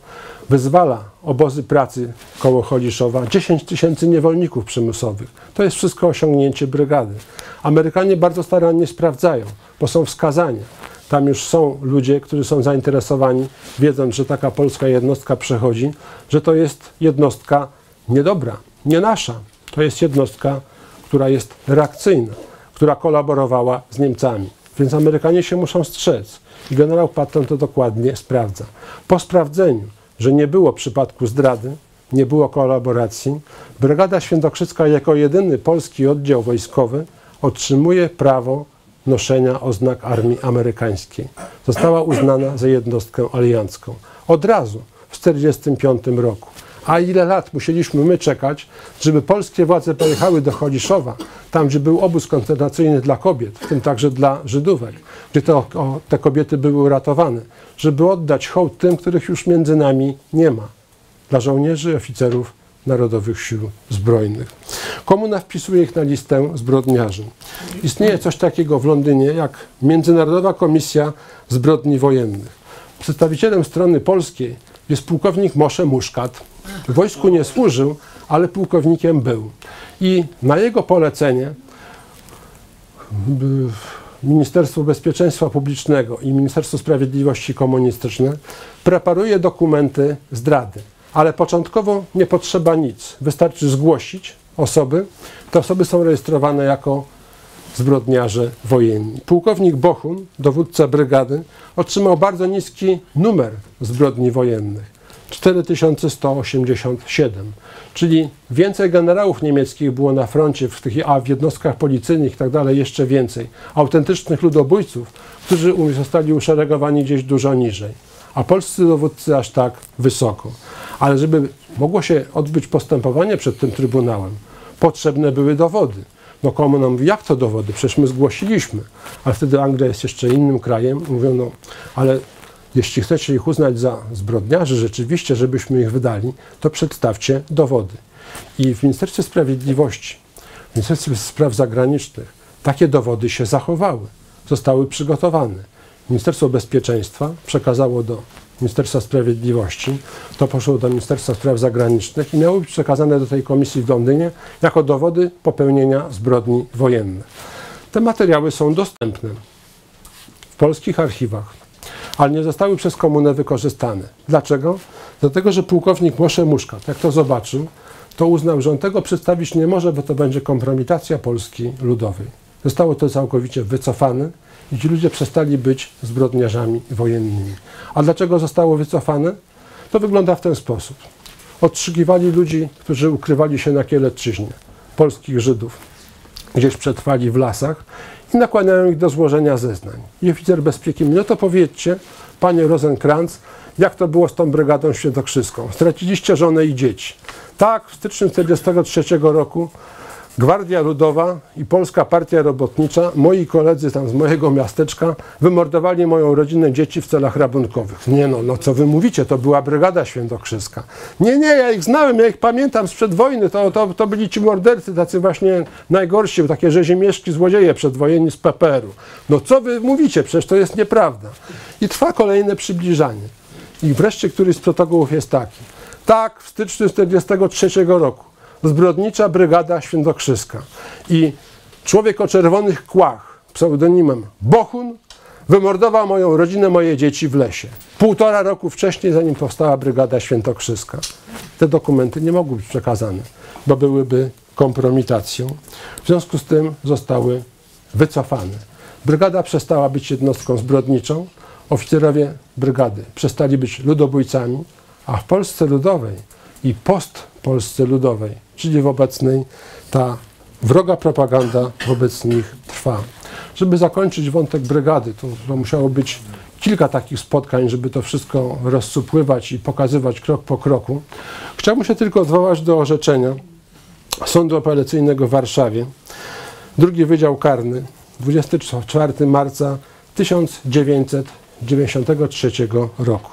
wyzwala obozy pracy koło Choliszowa, 10 tysięcy niewolników przymusowych. To jest wszystko osiągnięcie brygady. Amerykanie bardzo starannie sprawdzają, bo są wskazania. Tam już są ludzie, którzy są zainteresowani, wiedząc, że taka polska jednostka przechodzi, że to jest jednostka niedobra, nie nasza. To jest jednostka, która jest reakcyjna, która kolaborowała z Niemcami. Więc Amerykanie się muszą strzec. I generał Patton to dokładnie sprawdza. Po sprawdzeniu, że nie było przypadku zdrady, nie było kolaboracji, Brygada Świętokrzyska jako jedyny polski oddział wojskowy otrzymuje prawo noszenia oznak armii amerykańskiej. Została uznana za jednostkę aliancką. Od razu w 1945 roku. A ile lat musieliśmy my czekać, żeby polskie władze pojechały do Choliszowa, tam gdzie był obóz koncentracyjny dla kobiet, w tym także dla Żydówek, gdzie te, o, te kobiety były uratowane, żeby oddać hołd tym, których już między nami nie ma, dla żołnierzy oficerów Narodowych Sił Zbrojnych. Komuna wpisuje ich na listę zbrodniarzy. Istnieje coś takiego w Londynie jak Międzynarodowa Komisja Zbrodni Wojennych. Przedstawicielem strony polskiej jest pułkownik Mosze Muszkat. W wojsku nie służył, ale pułkownikiem był. I na jego polecenie Ministerstwo Bezpieczeństwa Publicznego i Ministerstwo Sprawiedliwości Komunistyczne preparuje dokumenty zdrady. Ale początkowo nie potrzeba nic. Wystarczy zgłosić osoby. Te osoby są rejestrowane jako zbrodniarze wojenni. Pułkownik Bochun, dowódca brygady, otrzymał bardzo niski numer zbrodni wojennych. 4187, czyli więcej generałów niemieckich było na froncie, w tych, a w jednostkach policyjnych i tak dalej jeszcze więcej. Autentycznych ludobójców, którzy zostali uszeregowani gdzieś dużo niżej. A polscy dowódcy aż tak wysoko. Ale żeby mogło się odbyć postępowanie przed tym Trybunałem, potrzebne były dowody. No komu nam mówi, jak to dowody? Przecież my zgłosiliśmy. Ale wtedy Anglia jest jeszcze innym krajem. Mówią, no, ale jeśli chcecie ich uznać za zbrodniarzy rzeczywiście, żebyśmy ich wydali, to przedstawcie dowody. I w Ministerstwie Sprawiedliwości, w Ministerstwie Spraw Zagranicznych takie dowody się zachowały, zostały przygotowane. Ministerstwo Bezpieczeństwa przekazało do Ministerstwa Sprawiedliwości, to poszło do Ministerstwa Spraw Zagranicznych i miały być przekazane do tej komisji w Londynie jako dowody popełnienia zbrodni wojennych. Te materiały są dostępne w polskich archiwach, ale nie zostały przez komunę wykorzystane. Dlaczego? Dlatego, że pułkownik Mosze Muszkat, jak to zobaczył, to uznał, że on tego przedstawić nie może, bo to będzie kompromitacja Polski Ludowej. Zostało to całkowicie wycofane i ci ludzie przestali być zbrodniarzami wojennymi. A dlaczego zostało wycofane? To wygląda w ten sposób. Odszukiwali ludzi, którzy ukrywali się na Kielecczyźnie, polskich Żydów. gdzieś przetrwali w lasach i nakłaniają ich do złożenia zeznań. I oficer bezpieki mówi, no to powiedzcie, panie Rosenkrantz, jak to było z tą brygadą świętokrzyską? Straciliście żonę i dzieci. Tak, w styczniu 1943 roku Gwardia Ludowa i Polska Partia Robotnicza, moi koledzy tam z mojego miasteczka, wymordowali moją rodzinę dzieci w celach rabunkowych. Nie no, no co wy mówicie, to była Brygada Świętokrzyska. Nie, nie, ja ich znałem, ja ich pamiętam sprzed wojny, to, to, to byli ci mordercy, tacy właśnie najgorsi, takie rzezimieszki, złodzieje przedwojenni z PPR-u. No co wy mówicie, przecież to jest nieprawda. I trwa kolejne przybliżanie. I wreszcie któryś z protokołów jest taki. Tak, w styczniu 1943 roku zbrodnicza brygada świętokrzyska i człowiek o czerwonych kłach, pseudonimem Bohun, wymordował moją rodzinę, moje dzieci w lesie. Półtora roku wcześniej, zanim powstała brygada świętokrzyska. Te dokumenty nie mogły być przekazane, bo byłyby kompromitacją. W związku z tym zostały wycofane. Brygada przestała być jednostką zbrodniczą, oficerowie brygady przestali być ludobójcami, a w Polsce Ludowej i post Polsce Ludowej, czyli obecnej, ta wroga propaganda wobec nich trwa. Żeby zakończyć wątek brygady, to, to musiało być kilka takich spotkań, żeby to wszystko rozsupływać i pokazywać krok po kroku. Chciałbym się tylko odwołać do orzeczenia Sądu Apelacyjnego w Warszawie, drugi Wydział Karny, 24 marca 1993 roku.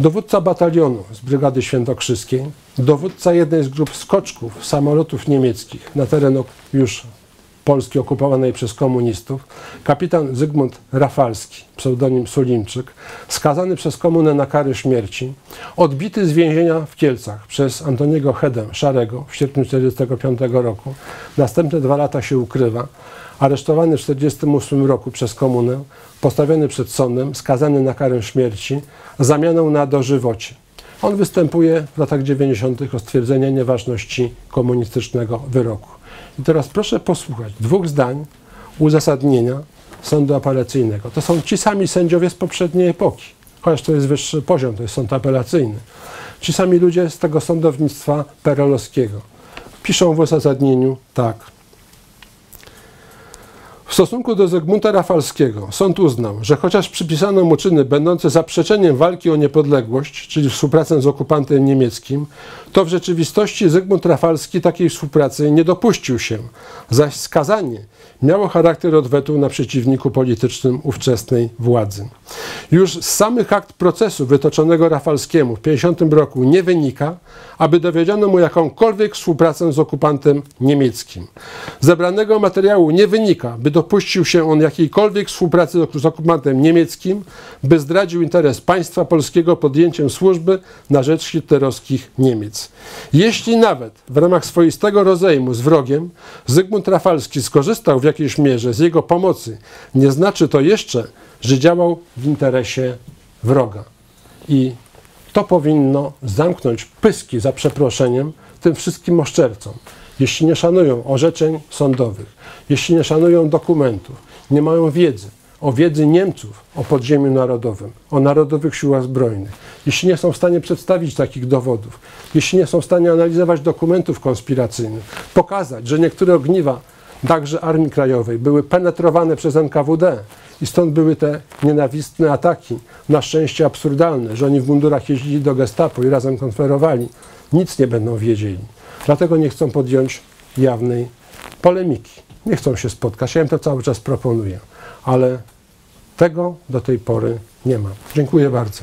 Dowódca batalionu z Brygady Świętokrzyskiej, dowódca jednej z grup skoczków samolotów niemieckich na teren już Polski okupowanej przez komunistów, kapitan Zygmunt Rafalski, pseudonim Sulimczyk, skazany przez komunę na karę śmierci, odbity z więzienia w Kielcach przez Antoniego Hedę Szarego w sierpniu 1945 roku, następne dwa lata się ukrywa, aresztowany w 1948 roku przez komunę, postawiony przed sądem, skazany na karę śmierci, zamianą na dożywocie. On występuje w latach 90. o stwierdzenie nieważności komunistycznego wyroku. I teraz proszę posłuchać dwóch zdań uzasadnienia sądu apelacyjnego. To są ci sami sędziowie z poprzedniej epoki, chociaż to jest wyższy poziom, to jest sąd apelacyjny. Ci sami ludzie z tego sądownictwa perelowskiego. Piszą w uzasadnieniu tak. W stosunku do Zygmunta Rafalskiego sąd uznał, że chociaż przypisano mu czyny będące zaprzeczeniem walki o niepodległość, czyli współpracę z okupantem niemieckim, to w rzeczywistości Zygmunt Rafalski takiej współpracy nie dopuścił się, zaś skazanie miało charakter odwetu na przeciwniku politycznym ówczesnej władzy. Już z samych akt procesu wytoczonego Rafalskiemu w 50 roku nie wynika, aby dowiedziono mu jakąkolwiek współpracę z okupantem niemieckim. Zebranego materiału nie wynika, by dopuścił się on jakiejkolwiek współpracy z okupantem niemieckim, by zdradził interes państwa polskiego podjęciem służby na rzecz hitlerowskich Niemiec. Jeśli nawet w ramach swoistego rozejmu z wrogiem Zygmunt Rafalski skorzystał w jakiejś mierze z jego pomocy, nie znaczy to jeszcze, że działał w interesie wroga. I to powinno zamknąć pyski za przeproszeniem tym wszystkim oszczercom. Jeśli nie szanują orzeczeń sądowych, jeśli nie szanują dokumentów, nie mają wiedzy o wiedzy Niemców o podziemiu narodowym, o narodowych siłach zbrojnych, jeśli nie są w stanie przedstawić takich dowodów, jeśli nie są w stanie analizować dokumentów konspiracyjnych, pokazać, że niektóre ogniwa także Armii Krajowej były penetrowane przez NKWD i stąd były te nienawistne ataki, na szczęście absurdalne, że oni w mundurach jeździli do gestapo i razem konferowali. Nic nie będą wiedzieli. Dlatego nie chcą podjąć jawnej polemiki. Nie chcą się spotkać. Ja im to cały czas proponuję, ale tego do tej pory nie ma. Dziękuję bardzo.